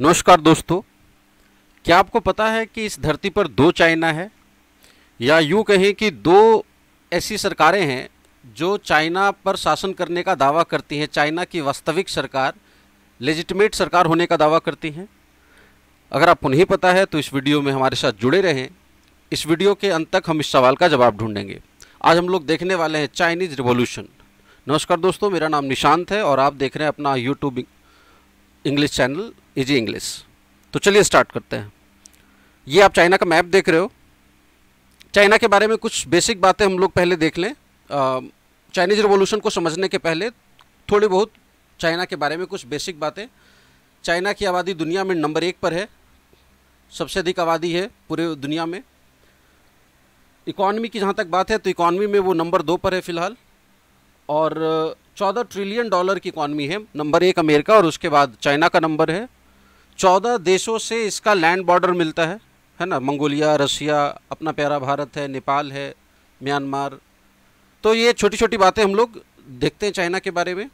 नमस्कार दोस्तों, क्या आपको पता है कि इस धरती पर दो चाइना है? या यूँ कहें कि दो ऐसी सरकारें हैं जो चाइना पर शासन करने का दावा करती हैं, चाइना की वास्तविक सरकार लेजिटिमेट सरकार होने का दावा करती हैं? अगर आपको नहीं पता है तो इस वीडियो में हमारे साथ जुड़े रहें। इस वीडियो के अंत तक हम इस सवाल का जवाब ढूंढेंगे। आज हम लोग देखने वाले हैं चाइनीज़ रिवॉल्यूशन नमस्कार दोस्तों, मेरा नाम निशांत है और आप देख रहे हैं अपना YouTube English channel easy English तो चलिए स्टार्ट करते हैं। ये आप चाइना का मैप देख रहे हो। चाइना के बारे में कुछ बेसिक बातें हम लोग पहले देख लें। चाइनीज़ रिवॉल्यूशन को समझने के पहले थोड़ी बहुत चाइना के बारे में कुछ बेसिक बातें। चाइना की आबादी दुनिया में नंबर एक पर है। सबसे अधिक आबादी है पूरे दुनिया में। इकॉनमी की जहाँ तक बात है तो इकॉनमी में वो नंबर दो पर है फ़िलहाल। और चौदह ट्रिलियन डॉलर की इकॉनमी है। नंबर एक अमेरिका और उसके बाद चाइना का नंबर है। चौदह देशों से इसका लैंड बॉर्डर मिलता है है ना? मंगोलिया रसिया अपना प्यारा भारत है, नेपाल है, म्यांमार। तो ये छोटी छोटी बातें हम लोग देखते हैं चाइना के बारे में।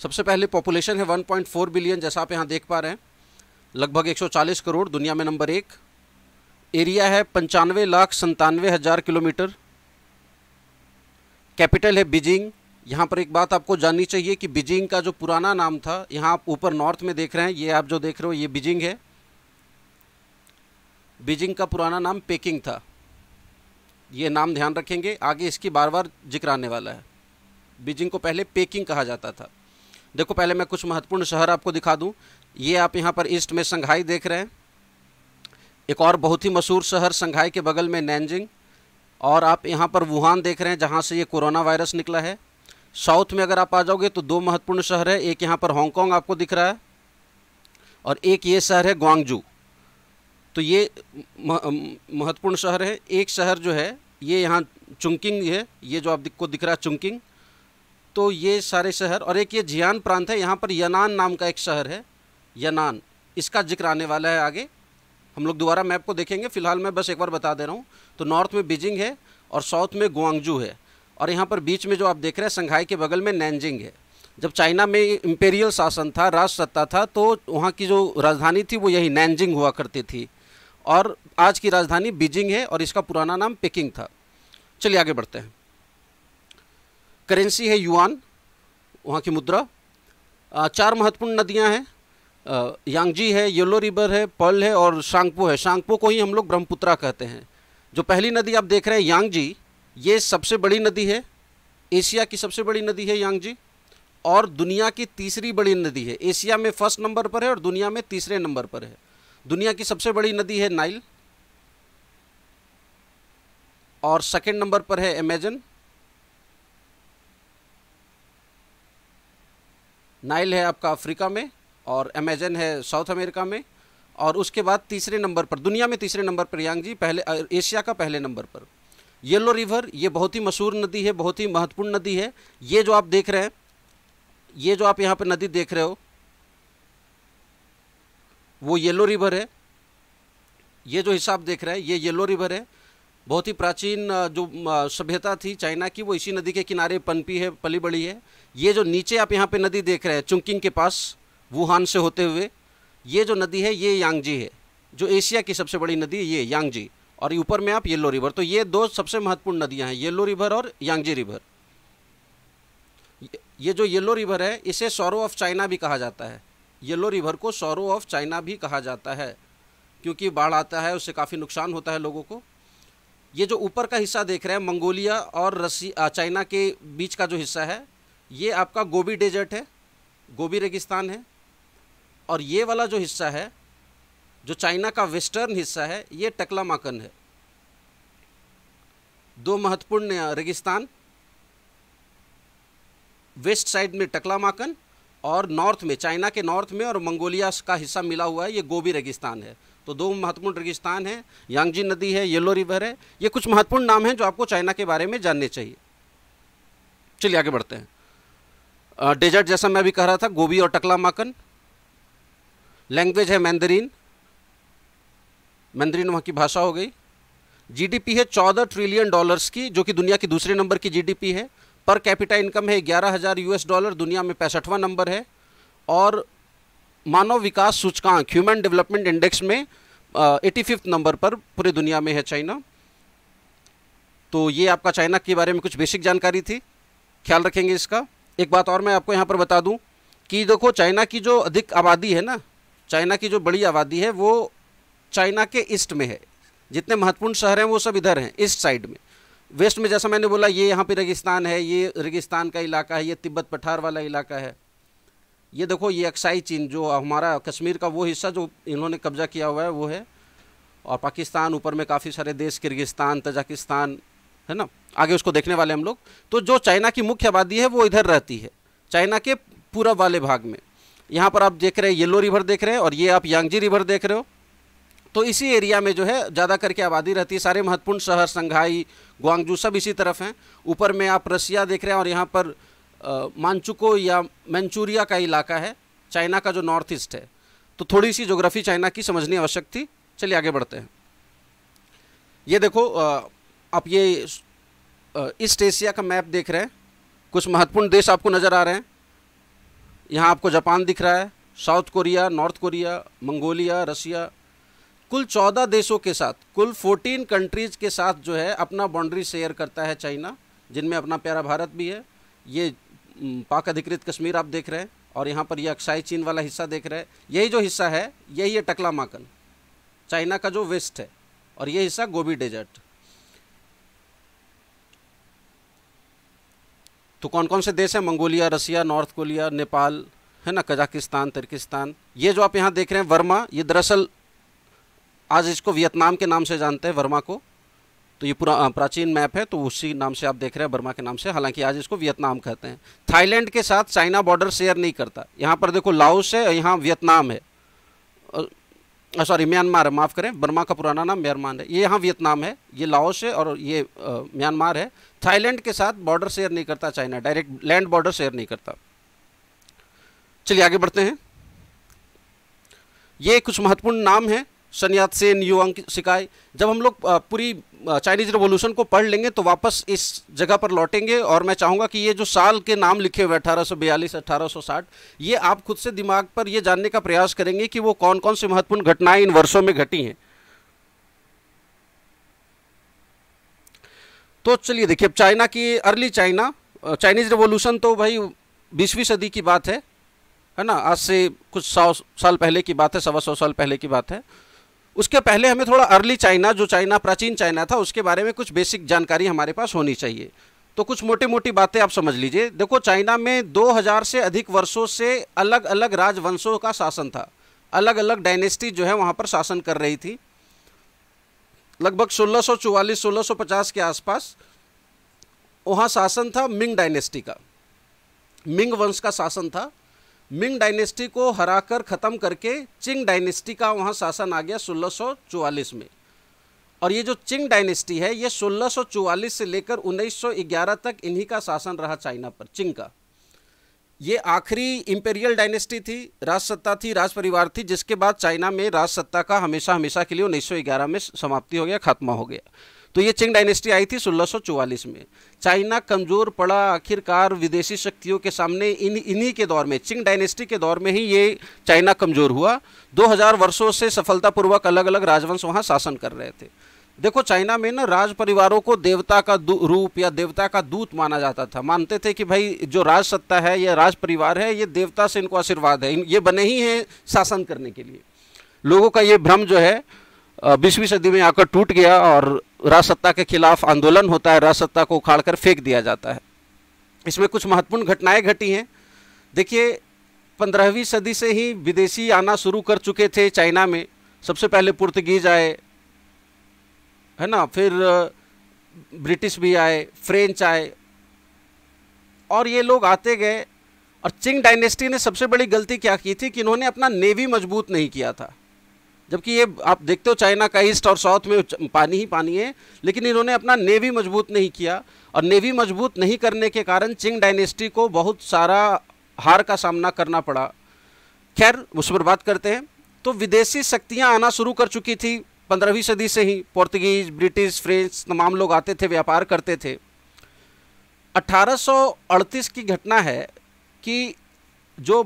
सबसे पहले पॉपुलेशन है 1.4 बिलियन, जैसा आप यहाँ देख पा रहे हैं। लगभग 140 करोड़, दुनिया में नंबर एक। एरिया है पंचानवे लाख संतानवे हज़ार किलोमीटर। कैपिटल है बीजिंग। यहाँ पर एक बात आपको जाननी चाहिए कि बीजिंग का जो पुराना नाम था, यहाँ आप ऊपर नॉर्थ में देख रहे हैं, ये आप जो देख रहे हो, ये बीजिंग है। बीजिंग का पुराना नाम पेकिंग था। ये नाम ध्यान रखेंगे, आगे इसकी बार बार ज़िक्र आने वाला है। बीजिंग को पहले पेकिंग कहा जाता था। देखो, पहले मैं कुछ महत्वपूर्ण शहर आपको दिखा दूँ। ये आप यहाँ पर ईस्ट में संघाई देख रहे हैं। एक और बहुत ही मशहूर शहर संघाई के बगल में नैनजिंग। और आप यहाँ पर वुहान देख रहे हैं, जहाँ से ये कोरोना वायरस निकला है। साउथ में अगर आप आ जाओगे तो दो महत्वपूर्ण शहर है। एक यहाँ पर हांगकांग आपको दिख रहा है और एक ये शहर है ग्वांगजू। तो ये महत्वपूर्ण शहर है। एक शहर जो है, ये यहाँ चुंकिंग है। ये जो आपको दिख रहा है, चुंकिंग। तो ये सारे शहर और एक ये जियान प्रांत है। यहाँ पर यनान नाम का एक शहर है। यनान। इसका ज़िक्र आने वाला है आगे। हम लोग दोबारा मैप को देखेंगे। फ़िलहाल मैं बस एक बार बता दे रहा हूँ। तो नॉर्थ में बीजिंग है और साउथ में गुआंगजू है। और यहाँ पर बीच में जो आप देख रहे हैं संघाई के बगल में नैनजिंग है। जब चाइना में इम्पेरियल शासन था राष्ट्र सत्ता था तो वहाँ की जो राजधानी थी, वो यही नैनजिंग हुआ करती थी। और आज की राजधानी बीजिंग है और इसका पुराना नाम पेकिंग था। चलिए आगे बढ़ते हैं। करेंसी है युआन, वहाँ की मुद्रा। चार महत्वपूर्ण नदियाँ हैं। यांगजी है, येलो रिवर है, पर्ल है और शांगपो है। शांगपो को ही हम लोग ब्रह्मपुत्रा कहते हैं। जो पहली नदी आप देख रहे हैं, यांगजी ये सबसे बड़ी नदी है, एशिया की सबसे बड़ी नदी है यांगजी, और दुनिया की तीसरी बड़ी नदी है। एशिया में फ़र्स्ट नंबर पर है और दुनिया में तीसरे नंबर पर है। दुनिया की सबसे बड़ी नदी है नाइल, और सेकेंड नंबर पर है अमेजन। नाइल है आपका अफ्रीका में, और अमेजन है साउथ अमेरिका में, और उसके बाद तीसरे नंबर पर, दुनिया में तीसरे नंबर पर यांगजी, पहले एशिया का पहले नंबर पर। येलो रिवर, ये बहुत ही मशहूर नदी है, बहुत ही महत्वपूर्ण नदी है। ये जो आप देख रहे हैं, ये जो आप यहाँ पर नदी देख रहे हो, वो येलो रिवर है। ये जो हिसाब देख रहे हैं, ये येलो रिवर है। बहुत ही प्राचीन जो सभ्यता थी चाइना की, वो इसी नदी के किनारे पनपी है, पली बड़ी है। ये जो नीचे आप यहाँ पे नदी देख रहे हैं, चुंकिंग के पास, वुहान से होते हुए, ये जो नदी है, ये यांगजी है। जो एशिया की सबसे बड़ी नदी है, ये यांगजी। और ऊपर में आप येलो रिवर तो ये दो सबसे महत्वपूर्ण नदियाँ हैं येलो रिवर और यांगजी रिवर ये जो येलो रिवर है, इसे सौरो ऑफ़ चाइना भी कहा जाता है। येलो रिवर को सौरो ऑफ़ चाइना भी कहा जाता है, क्योंकि बाढ़ आता है, उससे काफ़ी नुकसान होता है लोगों को। ये जो ऊपर का हिस्सा देख रहे हैं, मंगोलिया और रसी चाइना के बीच का जो हिस्सा है, ये आपका गोबी डेजर्ट है, गोबी रेगिस्तान है। और ये वाला जो हिस्सा है, जो चाइना का वेस्टर्न हिस्सा है, ये टकला माकन है। दो महत्वपूर्ण रेगिस्तान। वेस्ट साइड में टकला माकन और नॉर्थ में, चाइना के नॉर्थ में और मंगोलिया का हिस्सा मिला हुआ है, ये गोबी रेगिस्तान है। तो दो महत्वपूर्ण रेगिस्तान है यांगजी नदी है, येलो रिवर है, ये कुछ महत्वपूर्ण नाम हैं जो आपको चाइना के बारे में जानने चाहिए। चलिए आगे बढ़ते हैं। डेजर्ट जैसा मैं अभी कह रहा था, गोबी और टकला माकन। लैंग्वेज है मैंदरीन। मैंदरीन वहाँ की भाषा हो गई। जीडीपी है चौदह ट्रिलियन डॉलर्स की, जो कि दुनिया की दूसरे नंबर की जीडीपी है। पर कैपिटा इनकम है ग्यारह हज़ार यूएस डॉलर दुनिया में पैंसठवां नंबर है। और मानव विकास सूचकांक ह्यूमन डेवलपमेंट इंडेक्स में एटी फिफ्थ नंबर पर पूरी दुनिया में है चाइना तो ये आपका चाइना के बारे में कुछ बेसिक जानकारी थी। ख्याल रखेंगे इसका। एक बात और मैं आपको यहाँ पर बता दूँ कि देखो चाइना की जो अधिक आबादी है ना चाइना की जो बड़ी आबादी है, वो चाइना के ईस्ट में है। जितने महत्वपूर्ण शहर हैं, वो सब इधर हैं ईस्ट साइड में। वेस्ट में जैसा मैंने बोला, ये यहाँ पे रेगिस्तान है, ये रेगिस्तान का इलाका है, ये तिब्बत पठार वाला इलाका है। ये देखो, ये अक्साई चीन, जो हमारा कश्मीर का वो हिस्सा जो इन्होंने कब्जा किया हुआ है, वो है। और पाकिस्तान, ऊपर में काफ़ी सारे देश, किर्गिस्तान, तजाकिस्तान, है ना? आगे उसको देखने वाले हम लोग। तो जो चाइना की मुख्य आबादी है, वो इधर रहती है, चाइना के पूरब वाले भाग में। यहाँ पर आप देख रहे हैं, येलो रिवर देख रहे हैं, और ये आप यांगजी रिवर देख रहे हो। तो इसी एरिया में जो है, ज़्यादा करके आबादी रहती है। सारे महत्वपूर्ण शहर संघाई ग्वांगजू सब इसी तरफ़ हैं। ऊपर में आप रसिया देख रहे हैं और यहाँ पर मानचुको या मैंचूरिया का इलाका है। चाइना का जो नॉर्थ ईस्ट है। तो थोड़ी सी जोग्राफी चाइना की समझनी आवश्यक थी। चलिए आगे बढ़ते हैं। ये देखो आप ये ईस्ट एशिया का मैप देख रहे हैं। कुछ महत्वपूर्ण देश आपको नज़र आ रहे हैं। यहाँ आपको जापान दिख रहा है। South Korea, North Korea, Mongolia, Russia कुल चौदह देशों के साथ, कुल फोर्टीन कंट्रीज़ के साथ जो है अपना बाउंड्री शेयर करता है चाइना, जिनमें अपना प्यारा भारत भी है। ये पाक अधिकृत कश्मीर आप देख रहे हैं और यहाँ पर ये अक्साई चीन वाला हिस्सा देख रहे हैं। यही जो हिस्सा है, यही है टकला माकन चाइना का जो वेस्ट है और ये हिस्सा गोबी डेजर्ट। तो कौन कौन से देश हैं? Mongolia, Russia, North Korea, Nepal, है ना? Kazakhstan, Turkestan. ये जो आप यहाँ देख रहे हैं, वर्मा, ये दरअसल आज इसको वियतनाम के नाम से जानते हैं, वर्मा को। तो ये पूरा, प्राचीन मैप है तो उसी नाम से आप देख रहे हैं बर्मा के नाम से। हालाँकि आज इसको वियतनाम कहते हैं। थाईलैंड के साथ चाइना बॉर्डर शेयर नहीं करता। यहाँ पर देखो, लाओस है यहाँ वियतनाम है। सॉरी, म्यांमार है, माफ़ करें। बर्मा का पुराना नाम म्यांमार है। ये यहाँ वियतनाम है। ये लाओस है और ये म्यांमार है। थाईलैंड के साथ बॉर्डर शेयर नहीं करता China. Direct land border share नहीं करता। चलिए आगे बढ़ते हैं। ये कुछ महत्वपूर्ण नाम है। सन्यात सेन युवांग सिकाई जब हम लोग पूरी चाइनीज़ रेवोल्यूशन को पढ़ लेंगे तो वापस इस जगह पर लौटेंगे, और मैं चाहूँगा कि ये जो साल के नाम लिखे हुए अठारह सौ बयालीस, अठारह सौ साठ, ये आप खुद से दिमाग पर ये जानने का प्रयास करेंगे कि वो कौन कौन सी महत्वपूर्ण घटनाएँ इन वर्षों में घटी हैं। तो चलिए देखिए चाइना की, अर्ली चाइना चाइनीज़ रिवोल्यूशन तो भाई बीसवीं सदी की बात है है ना? आज से कुछ सौ साल पहले की बात है, सवा सौ साल पहले की बात है। उसके पहले हमें थोड़ा अर्ली चाइना जो चाइना प्राचीन चाइना था, उसके बारे में कुछ बेसिक जानकारी हमारे पास होनी चाहिए। तो कुछ मोटी मोटी बातें आप समझ लीजिए। देखो चाइना में 2000 से अधिक वर्षों से अलग अलग राजवंशों का शासन था। अलग अलग डायनेस्टी जो है वहाँ पर शासन कर रही थी। लगभग 1644 1650 के आसपास वहाँ शासन था मिंग डायनेस्टी का। मिंग वंश का शासन था। मिंग डायनेस्टी को हराकर ख़त्म करके चिंग डायनेस्टी का वहाँ शासन आ गया 1644 में। और ये जो चिंग डायनेस्टी है, ये 1644 से लेकर 1911 तक इन्हीं का शासन रहा चाइना पर, चिंग का। ये आखिरी इंपेरियल डायनेस्टी थी, राजसत्ता थी राज परिवार थी, जिसके बाद चाइना में राजसत्ता का हमेशा हमेशा के लिए 1911 में समाप्ति हो गया, खात्मा हो गया। तो ये चिंग डायनेस्टी आई थी 1644 में। चाइना कमज़ोर पड़ा, आखिरकार विदेशी शक्तियों के सामने इन, इन्हीं के दौर में, चिंग डायनेस्टी के दौर में ही ये चाइना कमज़ोर हुआ। 2000 वर्षों से सफलतापूर्वक अलग अलग राजवंश वहाँ शासन कर रहे थे। देखो, चाइना में ना राज परिवारों को देवता का रूप या देवता का दूत माना जाता था। मानते थे कि भाई, जो राज सत्ता है या राज परिवार है, ये देवता से इनको आशीर्वाद है। ये बने ही हैं शासन करने के लिए। लोगों का ये भ्रम जो है बीसवीं सदी में आकर टूट गया और राजसत्ता के खिलाफ आंदोलन होता है, राजसत्ता को उखाड़ कर फेंक दिया जाता है। इसमें कुछ महत्वपूर्ण घटनाएँ घटी हैं। देखिए, पंद्रहवीं सदी से ही विदेशी आना शुरू कर चुके थे चाइना में। सबसे पहले पुर्तगीज आए, है ना? फिर ब्रिटिश भी आए, फ्रेंच आए। और ये लोग आते गए और चिंग डायनेस्टी ने सबसे बड़ी गलती क्या की थी कि इन्होंने अपना नेवी मज़बूत नहीं किया था। जबकि ये आप देखते हो चाइना का ईस्ट और साउथ में पानी ही पानी है, लेकिन इन्होंने अपना नेवी मज़बूत नहीं किया और नेवी मज़बूत नहीं करने के कारण चिंग डायनेस्टी को बहुत सारा हार का सामना करना पड़ा। खैर, उस पर बात करते हैं। तो विदेशी शक्तियाँ आना शुरू कर चुकी थी पंद्रहवीं सदी से ही। पोर्तुगीज, ब्रिटिश, फ्रेंच, तमाम लोग आते थे, व्यापार करते थे। 1838 की घटना है कि जो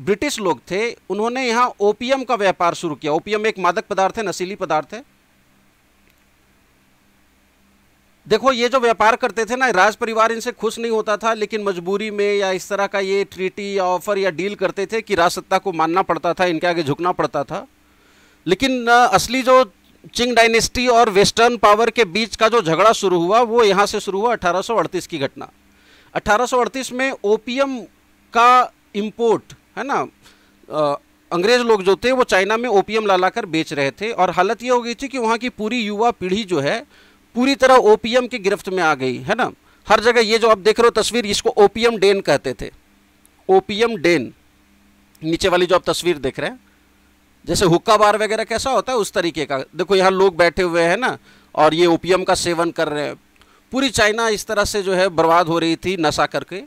ब्रिटिश लोग थे, उन्होंने यहाँ ओपियम का व्यापार शुरू किया। ओपियम एक मादक पदार्थ है, नशीली पदार्थ है। देखो, ये जो व्यापार करते थे ना, राज परिवार इनसे खुश नहीं होता था, लेकिन मजबूरी में या इस तरह का ये ट्रीटी या ऑफ़र या डील करते थे कि राज सत्ता को मानना पड़ता था, इनके आगे झुकना पड़ता था। लेकिन असली जो चिंग डायनेस्टी और वेस्टर्न पावर के बीच का जो झगड़ा शुरू हुआ, वो यहाँ से शुरू हुआ अठारह की घटना। अठारह में ओपियम का इम्पोर्ट है ना? अंग्रेज़ लोग जो थे, वो चाइना में ओपियम ला कर बेच रहे थे और हालत ये हो गई थी कि वहाँ की पूरी युवा पीढ़ी जो है, पूरी तरह ओपीएम की गिरफ्त में आ गई, है ना? हर जगह ये जो आप देख रहे हो तस्वीर, इसको ओपीएम डेन कहते थे। ओपीएम डेन, नीचे वाली जो आप तस्वीर देख रहे हैं, जैसे हुक्का बार वगैरह कैसा होता है, उस तरीके का। देखो, यहाँ लोग बैठे हुए हैं ना, और ये ओपीएम का सेवन कर रहे हैं। पूरी चाइना इस तरह से जो है, बर्बाद हो रही थी नशा करके।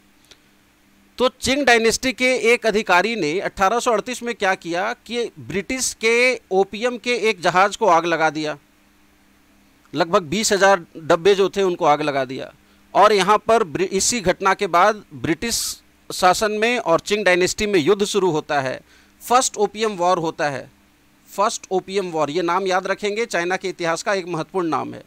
तो चिंग डायनेस्टी के एक अधिकारी ने 1838 में क्या किया कि ब्रिटिश के ओपीएम के एक जहाज़ को आग लगा दिया। लगभग बीस हज़ार डब्बे जो थे उनको आग लगा दिया। और यहाँ पर इसी घटना के बाद ब्रिटिश शासन में और चिंग डायनेस्टी में युद्ध शुरू होता है। फ़र्स्ट ओपियम वॉर होता है। फ़र्स्ट ओपियम वॉर, ये नाम याद रखेंगे, चाइना के इतिहास का एक महत्वपूर्ण नाम है।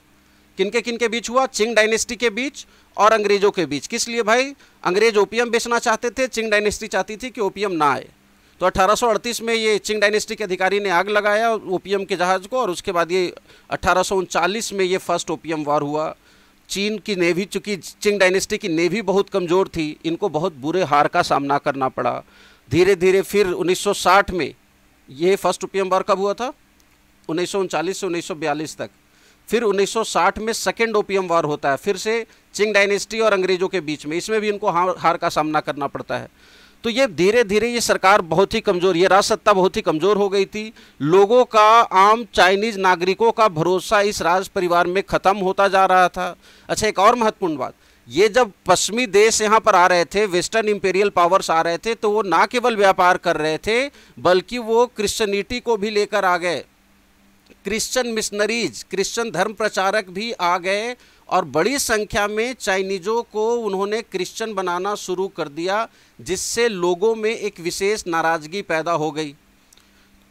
किनके किनके बीच हुआ? चिंग डायनेस्टी के बीच और अंग्रेज़ों के बीच। किस लिए भाई? अंग्रेज़ ओपियम बेचना चाहते थे, चिंग डायनेस्टी चाहती थी कि ओपियम ना आए। तो 1838 में ये चिंग डायनेस्टी के अधिकारी ने आग लगाया ओपीएम के जहाज़ को और उसके बाद ये अठारह में ये फ़र्स्ट ओपीएम वार हुआ। चीन की नेवी चूँकि, चिंग डायनेस्टी की नेवी बहुत कमज़ोर थी। इनको बहुत बुरे हार का सामना करना पड़ा। धीरे धीरे फिर 1960 में ये फ़र्स्ट ओपीएम वार कब हुआ था? उन्नीस से उन्नीस सौ बयालीस तक। फिर 1960 में सेकेंड ओपियम वार होता है, फिर से चिंग डायनेस्टी और अंग्रेज़ों के बीच में, इसमें भी इनको हार हार का सामना करना पड़ता है। तो ये धीरे धीरे ये सरकार बहुत ही कमज़ोर, ये राज सत्ता बहुत ही कमज़ोर हो गई थी। लोगों का, आम चाइनीज़ नागरिकों का भरोसा इस राज परिवार में ख़त्म होता जा रहा था। अच्छा एक और महत्वपूर्ण बात, ये जब पश्चिमी देश यहाँ पर आ रहे थे वेस्टर्न इंपेरियल पावर्स आ रहे थे तो वो ना केवल व्यापार कर रहे थे, बल्कि वो क्रिश्चनिटी को भी लेकर आ गए। क्रिश्चियन मिशनरीज क्रिश्चियन धर्म प्रचारक भी आ गए और बड़ी संख्या में चाइनीज़ों को उन्होंने क्रिश्चियन बनाना शुरू कर दिया, जिससे लोगों में एक विशेष नाराज़गी पैदा हो गई।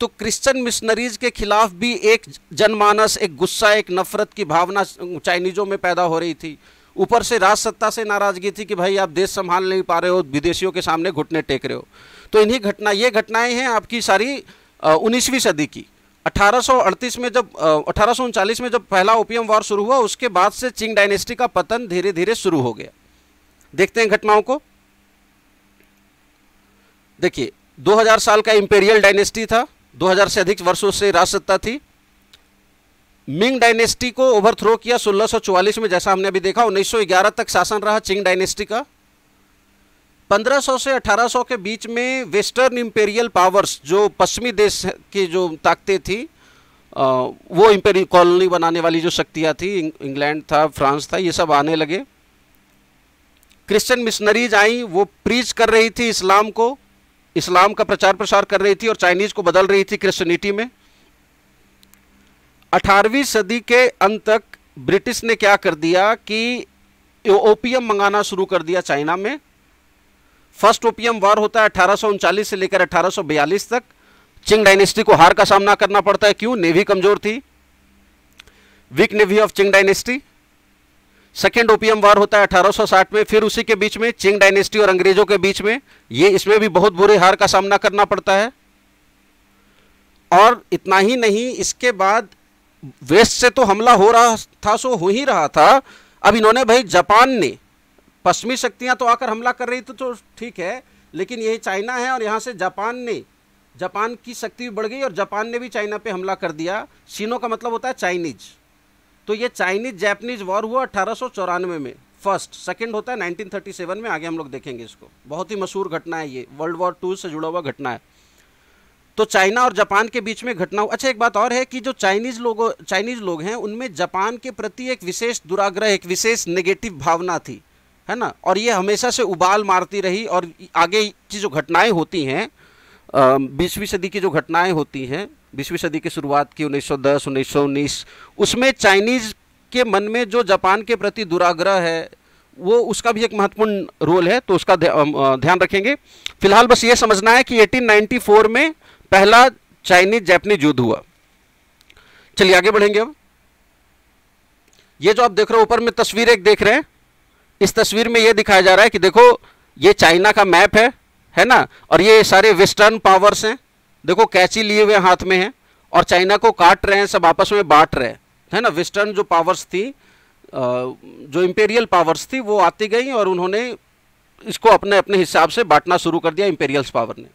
तो क्रिश्चियन मिशनरीज के खिलाफ भी एक जनमानस, एक गुस्सा, एक नफरत की भावना चाइनीज़ों में पैदा हो रही थी। ऊपर से राज सत्ता से नाराज़गी थी कि भाई आप देश संभाल नहीं पा रहे हो, विदेशियों के सामने घुटने टेक रहे हो। तो इन्हीं घटना, ये घटनाएँ हैं आपकी सारी उन्नीसवीं सदी की। 1838 में जब अठारह में जब पहला ओपियम वॉर शुरू हुआ, उसके बाद से चिंग डायनेस्टी का पतन धीरे धीरे शुरू हो गया। देखते हैं घटनाओं को। देखिए 2000 साल का इंपेरियल डायनेस्टी था 2000 से अधिक वर्षों से राजसत्ता थी। मिंग डायनेस्टी को ओवरथ्रो किया 1644 में, जैसा हमने अभी देखा 1911 तक शासन रहा चिंग डायनेस्टी का। 1500 से 1800 के बीच में वेस्टर्न इम्पेरियल पावर्स, जो पश्चिमी देश की जो ताकतें थी वो इम्पेरियल कॉलोनी बनाने वाली जो शक्तियाँ थी इंग्लैंड था, फ्रांस था, ये सब आने लगे। क्रिश्चियन मिशनरीज आई, वो प्रीच कर रही थी इस्लाम को, इस्लाम का प्रचार प्रसार कर रही थी और चाइनीज़ को बदल रही थी क्रिश्चनिटी में। 18वीं सदी के अंत तक ब्रिटिश ने क्या कर दिया कि ओपियम मंगाना शुरू कर दिया चाइना में। फ़र्स्ट ओपियम वार होता है अठारह से लेकर अठारह सौ बयालीस तक। चिंग डायनेस्टी को हार का सामना करना पड़ता है, क्यों? नेवी कमज़ोर थी। Weak navy of Qing dynasty. Second opium war होता है 1860 में, फिर उसी के बीच में चिंग डायनेस्टी और अंग्रेज़ों के बीच में। ये इसमें भी बहुत बुरे हार का सामना करना पड़ता है। और इतना ही नहीं, इसके बाद वेस्ट से तो हमला हो रहा था, सो हो ही रहा था। अब इन्होंने भाई जापान ने पश्चिमी शक्तियाँ तो आकर हमला कर रही थी तो ठीक है, लेकिन यही चाइना है और यहाँ से जापान ने, जापान की शक्ति भी बढ़ गई और जापान ने भी चाइना पे हमला कर दिया। चीनों का मतलब होता है चाइनीज़। तो ये चाइनीज़ जैपनीज वॉर हुआ अठारह सौ चौरानवे में। फ़र्स्ट, सेकंड होता है 1937 में, आगे हम लोग देखेंगे इसको। बहुत ही मशहूर घटना है ये। वर्ल्ड वॉर टू से जुड़ा हुआ घटना है। तो चाइना और जापान के बीच में घटना अच्छा एक बात और है कि जो चाइनीज़ लोगों, चाइनीज़ लोग हैं, उनमें जापान के प्रति एक विशेष दुराग्रह, एक विशेष नेगेटिव भावना थी। है ना? और ये हमेशा से उबाल मारती रही और आगे की जो घटनाएँ होती हैं बीसवीं सदी की जो घटनाएँ होती हैं, बीसवीं सदी की शुरुआत की 1910 1919 उसमें चाइनीज़ के मन में जो जापान के प्रति दुराग्रह है, वो उसका भी एक महत्वपूर्ण रोल है तो उसका ध्यान रखेंगे। फ़िलहाल बस ये समझना है कि 1894 में पहला चाइनीज़ जैपनीज युद्ध हुआ। चलिए आगे बढ़ेंगे अब। ये जो आप देख रहे हो, ऊपर में तस्वीर एक देख रहे हैं इस तस्वीर में ये दिखाया जा रहा है कि देखो, ये चाइना का मैप है है ना? और ये सारे वेस्टर्न पावर्स हैं। देखो, कैची लिए हुए हाथ में हैं और चाइना को काट रहे हैं, सब आपस में बांट रहे हैं। है ना? वेस्टर्न जो पावर्स थी जो इंपेरियल पावर्स थी, वो आती गई और उन्होंने इसको अपने अपने हिसाब से बांटना शुरू कर दिया इंपेरियल्स पावर ने।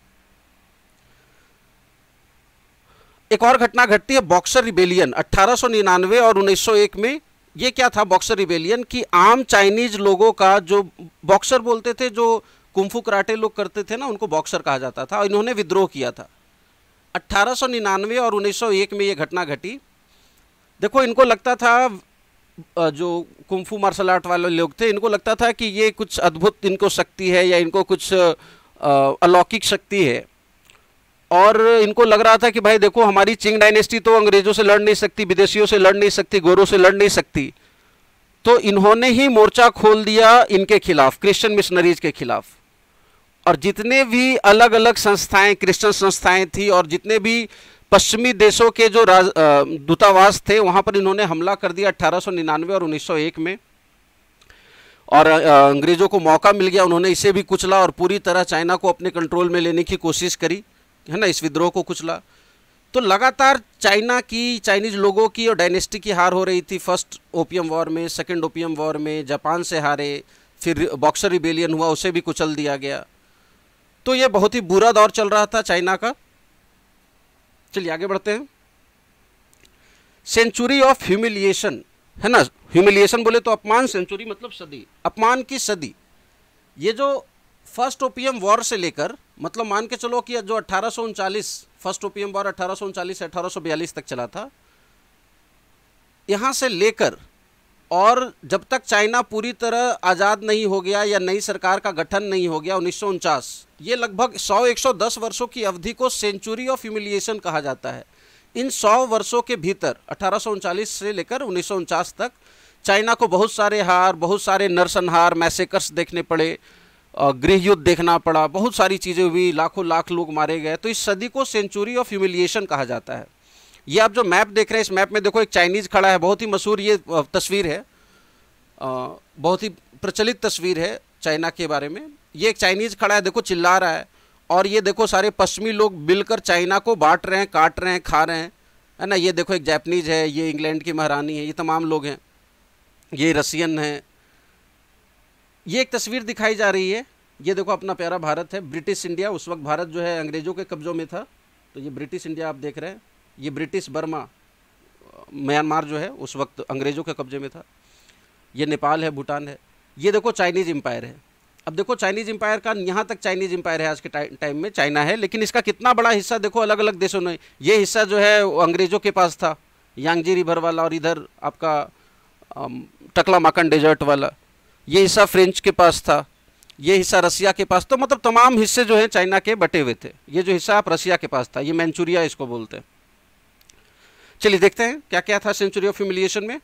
एक और घटना घटती है बॉक्सर रिबेलियन 1899 और 1901 में ये क्या था बॉक्सर रिबेलियन कि आम चाइनीज़ लोगों का जो बॉक्सर बोलते थे, जो कुंफू कराटे लोग करते थे ना, उनको बॉक्सर कहा जाता था और इन्होंने विद्रोह किया था। 1899 और 1901 में ये घटना घटी। देखो, इनको लगता था जो कुंफू मार्शल आर्ट वाले लोग थे, इनको लगता था कि ये कुछ अद्भुत, इनको शक्ति है या इनको कुछ अलौकिक शक्ति है। और इनको लग रहा था कि भाई देखो, हमारी चिंग डायनेस्टी तो अंग्रेज़ों से लड़ नहीं सकती, विदेशियों से लड़ नहीं सकती, गोरों से लड़ नहीं सकती। तो इन्होंने ही मोर्चा खोल दिया इनके खिलाफ क्रिश्चियन मिशनरीज के खिलाफ। और जितने भी अलग अलग संस्थाएँ क्रिश्चियन संस्थाएँ थी और जितने भी पश्चिमी देशों के जो दूतावास थे, वहाँ पर इन्होंने हमला कर दिया 1899 और 1901 में। और अंग्रेज़ों को मौका मिल गया, उन्होंने इसे भी कुचला और पूरी तरह चाइना को अपने कंट्रोल में लेने की कोशिश करी। है ना, इस विद्रोह को कुचला। तो लगातार चाइना की, चाइनीज़ लोगों की और डायनेस्टी की हार हो रही थी। फ़र्स्ट ओपियम वॉर में, सेकेंड ओपियम वॉर में, जापान से हारे, फिर बॉक्सर रिबेलियन हुआ, उसे भी कुचल दिया गया। तो ये बहुत ही बुरा दौर चल रहा था चाइना का। चलिए आगे बढ़ते हैं। सेंचुरी ऑफ़ ह्यूमिलिएशन, है ना? ह्यूमिलिएशन बोले तो अपमान, सेंचुरी मतलब सदी। अपमान की सदी। ये जो फ़र्स्ट ओपियम वॉर से लेकर मतलब मान के चलो कि जो अठारह फ़र्स्ट ओपीएम वॉर अठारह से अठारह तक चला था, यहाँ से लेकर और जब तक चाइना पूरी तरह आज़ाद नहीं हो गया या नई सरकार का गठन नहीं हो गया उन्नीस ये लगभग 100-110 वर्षों की अवधि को सेंचुरी ऑफ़ ह्यूमिलिएशन कहा जाता है। इन 100 वर्षों के भीतर अठारह से लेकर उन्नीस सौ उनचास तक चाइना को बहुत सारे हार, बहुत सारे नरसंहार मैसेकर्स देखने पड़े। गृह युद्ध देखना पड़ा, बहुत सारी चीज़ें हुई, लाखों लाख लोग मारे गए तो इस सदी को सेंचुरी ऑफ़ ह्यूमिलिएशन कहा जाता है। ये आप जो मैप देख रहे हैं, इस मैप में देखो एक चाइनीज़ खड़ा है, बहुत ही मशहूर ये तस्वीर है। बहुत ही प्रचलित तस्वीर है चाइना के बारे में। ये एक चाइनीज़ खड़ा है, देखो चिल्ला रहा है, और ये देखो सारे पश्चिमी लोग मिलकर चाइना को बांट रहे हैं, काट रहे हैं, खा रहे हैं। है ना, ये देखो एक जैपनीज़ है, ये इंग्लैंड की महारानी है, ये तमाम लोग हैं। ये रसियन हैं ये एक तस्वीर दिखाई जा रही है। ये देखो अपना प्यारा भारत है। ब्रिटिश इंडिया, उस वक्त भारत जो है अंग्रेज़ों के कब्ज़ों में था। तो ये ब्रिटिश इंडिया आप देख रहे हैं। ये ब्रिटिश बर्मा, म्यांमार जो है, उस वक्त अंग्रेज़ों के कब्ज़े में था। ये नेपाल है, भूटान है। ये देखो चाइनीज़ एम्पायर है। अब देखो चाइनीज़ एम्पायर का, यहाँ तक चाइनीज़ एम्पायर है आज के टाइम में, चाइना है। लेकिन इसका कितना बड़ा हिस्सा देखो अलग अलग देशों ने, ये हिस्सा जो है वो अंग्रेज़ों के पास था। यांगजी रिवर वाला और इधर आपका टकला माकन डेजर्ट वाला। ये हिस्सा फ्रेंच के पास था, ये हिस्सा रसिया के पास तो मतलब तमाम हिस्से जो है चाइना के बटे हुए थे। ये जो हिस्सा आप रसिया के पास था, ये मैंचुरिया इसको बोलते हैं। चलिए देखते हैं क्या क्या था सेंचुरी ऑफ़ ह्यूमिलिएशन में।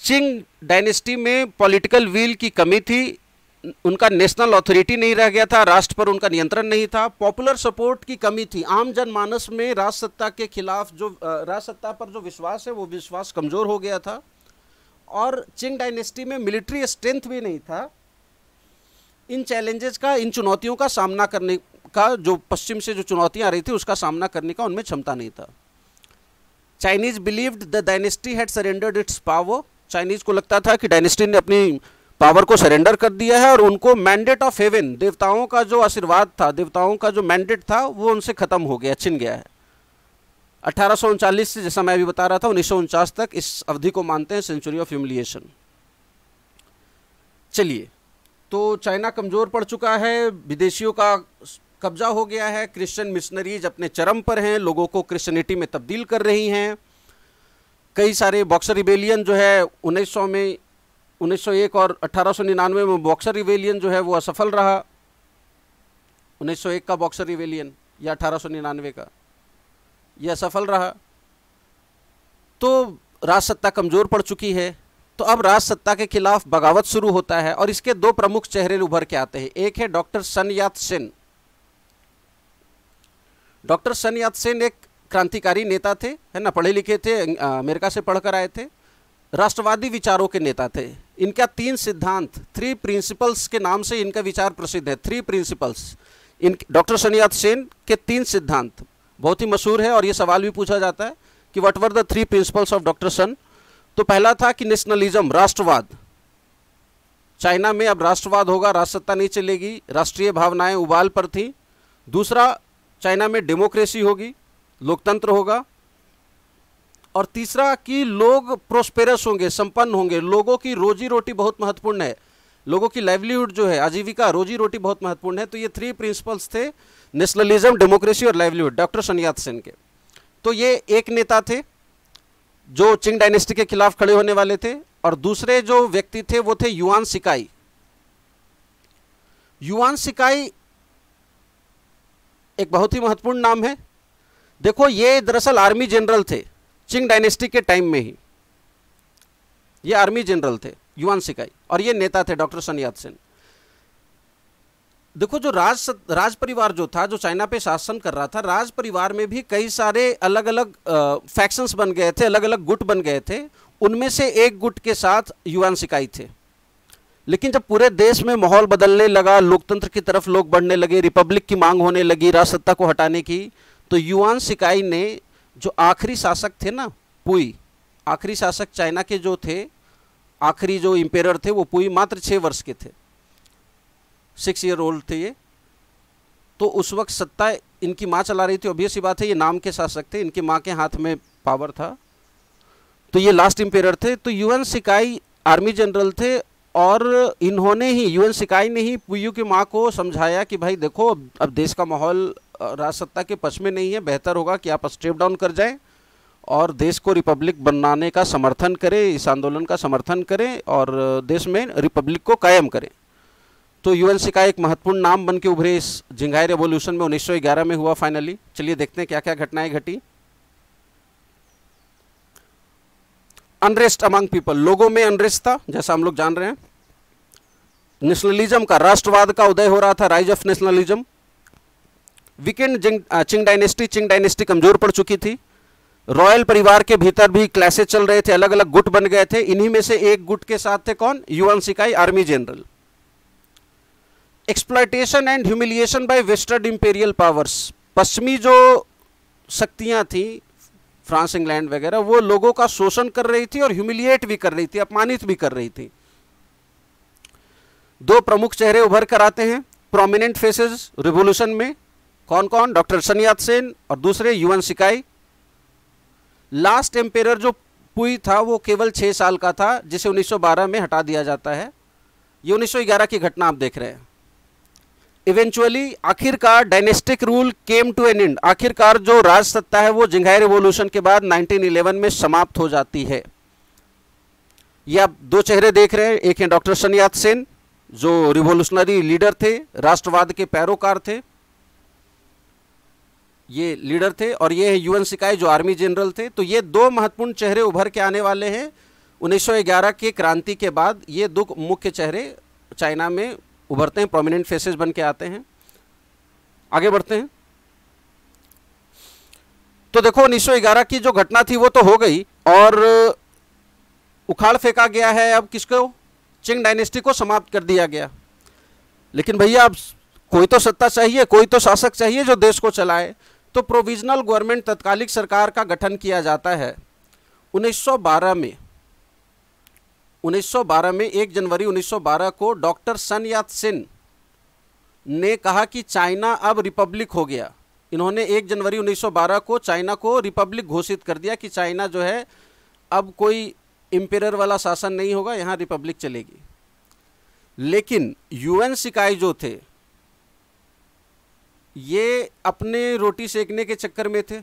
चिंग डायनेस्टी में पॉलिटिकल व्हील की कमी थी, उनका नेशनल अथॉरिटी नहीं रह गया था, राष्ट्र पर उनका नियंत्रण नहीं था, पॉपुलर सपोर्ट की कमी थी। आम जनमानस में राज सत्ता के खिलाफ जो राज सत्ता पर जो विश्वास है, वो विश्वास कमज़ोर हो गया था। और चिंग डायनेस्टी में मिलिट्री स्ट्रेंथ भी नहीं था। इन चैलेंजेस का, इन चुनौतियों का सामना करने का, जो पश्चिम से जो चुनौतियाँ आ रही थी, उसका सामना करने का उनमें क्षमता नहीं था। Chinese believed the dynasty had surrendered its power Chinese को लगता था कि डायनेस्टी ने अपनी पावर को सरेंडर कर दिया है और उनको मैंडेट ऑफ़ हेवन देवताओं का जो आशीर्वाद था, देवताओं का जो मैंडेट था, वो उनसे खत्म हो गया, छिन गया है। अठारह से जैसा मैं अभी बता रहा था, उन्नीस सौ उनचास तक इस अवधि को मानते हैं सेंचुरी ऑफ़ ह्यूमिलिएशन चलिए तो चाइना कमज़ोर पड़ चुका है, विदेशियों का कब्जा हो गया है क्रिश्चियन मिशनरीज अपने चरम पर हैं, लोगों को क्रिश्चियनिटी में तब्दील कर रही हैं। कई सारे बॉक्सर रिबेलियन जो है 1900 में 1901 और 1899 में बॉक्सर रिबेलियन जो है, वो असफल रहा। 1901 का बॉक्सर रिबेलियन या अठारह सौ निन्यानवे का। यह असफल रहा। तो राज सत्ता कमज़ोर पड़ चुकी है। तो अब राज सत्ता के खिलाफ बगावत शुरू होता है और इसके दो प्रमुख चेहरे उभर के आते हैं। एक है डॉक्टर सन यात सेन। डॉक्टर सन यात सेन एक क्रांतिकारी नेता थे, है ना? पढ़े लिखे थे अमेरिका से पढ़कर आए थे। राष्ट्रवादी विचारों के नेता थे। इनका तीन सिद्धांत थ्री प्रिंसिपल्स के नाम से इनका विचार प्रसिद्ध है। Three principles in, doctor Sun Yat Sen के तीन सिद्धांत। बहुत ही मशहूर है और ये सवाल भी पूछा जाता है कि what were the three principles of doctor Sun तो पहला था कि नेशनलिज्म राष्ट्रवाद। चाइना में अब राष्ट्रवाद होगा, राष्ट्रसत्ता नहीं चलेगी, राष्ट्रीय भावनाएँ उबाल पर थी। दूसरा, चाइना में डेमोक्रेसी होगी, लोकतंत्र होगा। और तीसरा कि लोग प्रोस्पेरस होंगे, संपन्न होंगे। लोगों की रोजी रोटी बहुत महत्वपूर्ण है। लोगों की लाइवलीहुड जो है, आजीविका रोजी रोटी बहुत महत्वपूर्ण है। तो ये थ्री प्रिंसिपल्स थे नेशनलिज्म, डेमोक्रेसी और livelihood doctor Sun Yat Sen के। तो ये एक नेता थे, जो चिंग डायनेस्टी के खिलाफ खड़े होने वाले थे, और दूसरे जो व्यक्ति थे, वो थे युआन सिकाई। युआन सिकाई एक बहुत ही महत्वपूर्ण नाम है। देखो, ये दरअसल आर्मी जनरल थे, चिंग डायनेस्टी के टाइम में ही। ये आर्मी जनरल थे, युआन सिकाई, और ये नेता थे डॉक्टर सनियात सेन। देखो, जो राज राज परिवार जो था, जो चाइना पे शासन कर रहा था, राज परिवार में भी कई सारे अलग अलग फैक्शंस बन गए थे अलग अलग गुट बन गए थे। उनमें से एक गुट के साथ युवान सिकाई थे। लेकिन जब पूरे देश में माहौल बदलने लगा, लोकतंत्र की तरफ़ लोग बढ़ने लगे, रिपब्लिक की मांग होने लगी राज सत्ता को हटाने की तो युवान सिकाई ने जो आखिरी शासक थे ना, पुई, आखिरी शासक चाइना के जो थे, आखिरी जो इंपेरर थे, वो पुई मात्र छः वर्ष के थे। सिक्स ईयर ओल्ड थे ये। तो उस वक्त सत्ता इनकी माँ चला रही थी ऑब्वियस सी बात है, ये नाम के शासक थे इनकी माँ के हाथ में पावर था। तो ये लास्ट इंपेयर थे तो यूएन सिकाई आर्मी जनरल थे और इन्होंने ही यूएन सिकाई ने ही पुयू की माँ को समझाया कि भाई देखो, अब देश का माहौल राजसत्ता के पक्ष में नहीं है, बेहतर होगा कि आप स्टेप डाउन कर जाएँ और देश को रिपब्लिक बनाने का समर्थन करें, इस आंदोलन का समर्थन करें और देश में रिपब्लिक को कायम करें। तो यूएनसी का एक महत्वपूर्ण नाम बन के उभरे इस जिंगाई रेवोल्यूशन में 1911 में हुआ फाइनली चलिए देखते हैं क्या क्या घटनाएँ घटी। अनरेस्ट अमंग पीपल लोगों में अनरेस्ट था, जैसा हम लोग जान रहे हैं। नेशनलिज्म का, राष्ट्रवाद का उदय हो रहा था rise of nationalism weakened Qing dynasty Qing dynasty कमज़ोर पड़ चुकी थी। रॉयल परिवार के भीतर भी क्लासेस चल रहे थे अलग अलग गुट बन गए थे। इन्हीं में से एक गुट के साथ थे कौन? Yuan Shikai army general exploitation and humiliation by western imperial powers पश्चिमी जो शक्तियाँ थी, फ्रांस, इंग्लैंड वगैरह, वो लोगों का शोषण कर रही थी और ह्यूमिलिएट भी कर रही थी, अपमानित भी कर रही थी। दो प्रमुख चेहरे उभर कर आते हैं प्रोमिनेंट फेसेस रिवोल्यूशन में, कौन कौन? डॉक्टर सनियात सेन और दूसरे युवन सिकाई। लास्ट एम्पेयर जो पुई था, वो केवल छह साल का था, जिसे 1912 में हटा दिया जाता है। ये 1911 की घटना आप देख रहे हैं। इवेंचुअली आखिरकार dynastic rule came to an end आखिरकार जो राज सत्ता है वो जिंगाई रिवोल्यूशन के बाद 1911 में समाप्त हो जाती है। ये आप दो चेहरे देख रहे हैं। एक है डॉक्टर सनियात सेन, जो रिवोल्यूशनरी लीडर थे, राष्ट्रवाद के पैरोकार थे। ये लीडर थे और ये है यूएन सिकाई जो आर्मी जनरल थे। तो ये दो महत्वपूर्ण चेहरे उभर के आने वाले हैं। 1911 के क्रांति के बाद ये दो मुख्य चेहरे चाइना में उभरते हैं प्रोमिनेंट फेसेस बन के आते हैं। आगे बढ़ते हैं। तो देखो 1911 की जो घटना थी, वो तो हो गई और उखाड़ फेंका गया है। अब किसको? चिंग डायनेस्टी को समाप्त कर दिया गया। लेकिन भैया, अब कोई तो सत्ता चाहिए, कोई तो शासक चाहिए जो देश को चलाए। तो प्रोविजनल गवर्नमेंट तत्कालिक सरकार का गठन किया जाता है। 1912 में 1912 में 1 जनवरी 1912 को डॉक्टर सन यात सिन ने कहा कि चाइना अब रिपब्लिक हो गया। इन्होंने 1 जनवरी 1912 को चाइना को रिपब्लिक घोषित कर दिया कि चाइना जो है, अब कोई इम्पेयर वाला शासन नहीं होगा, यहाँ रिपब्लिक चलेगी। लेकिन यूएन सिकाई जो थे, ये अपने रोटी सेकने के चक्कर में थे।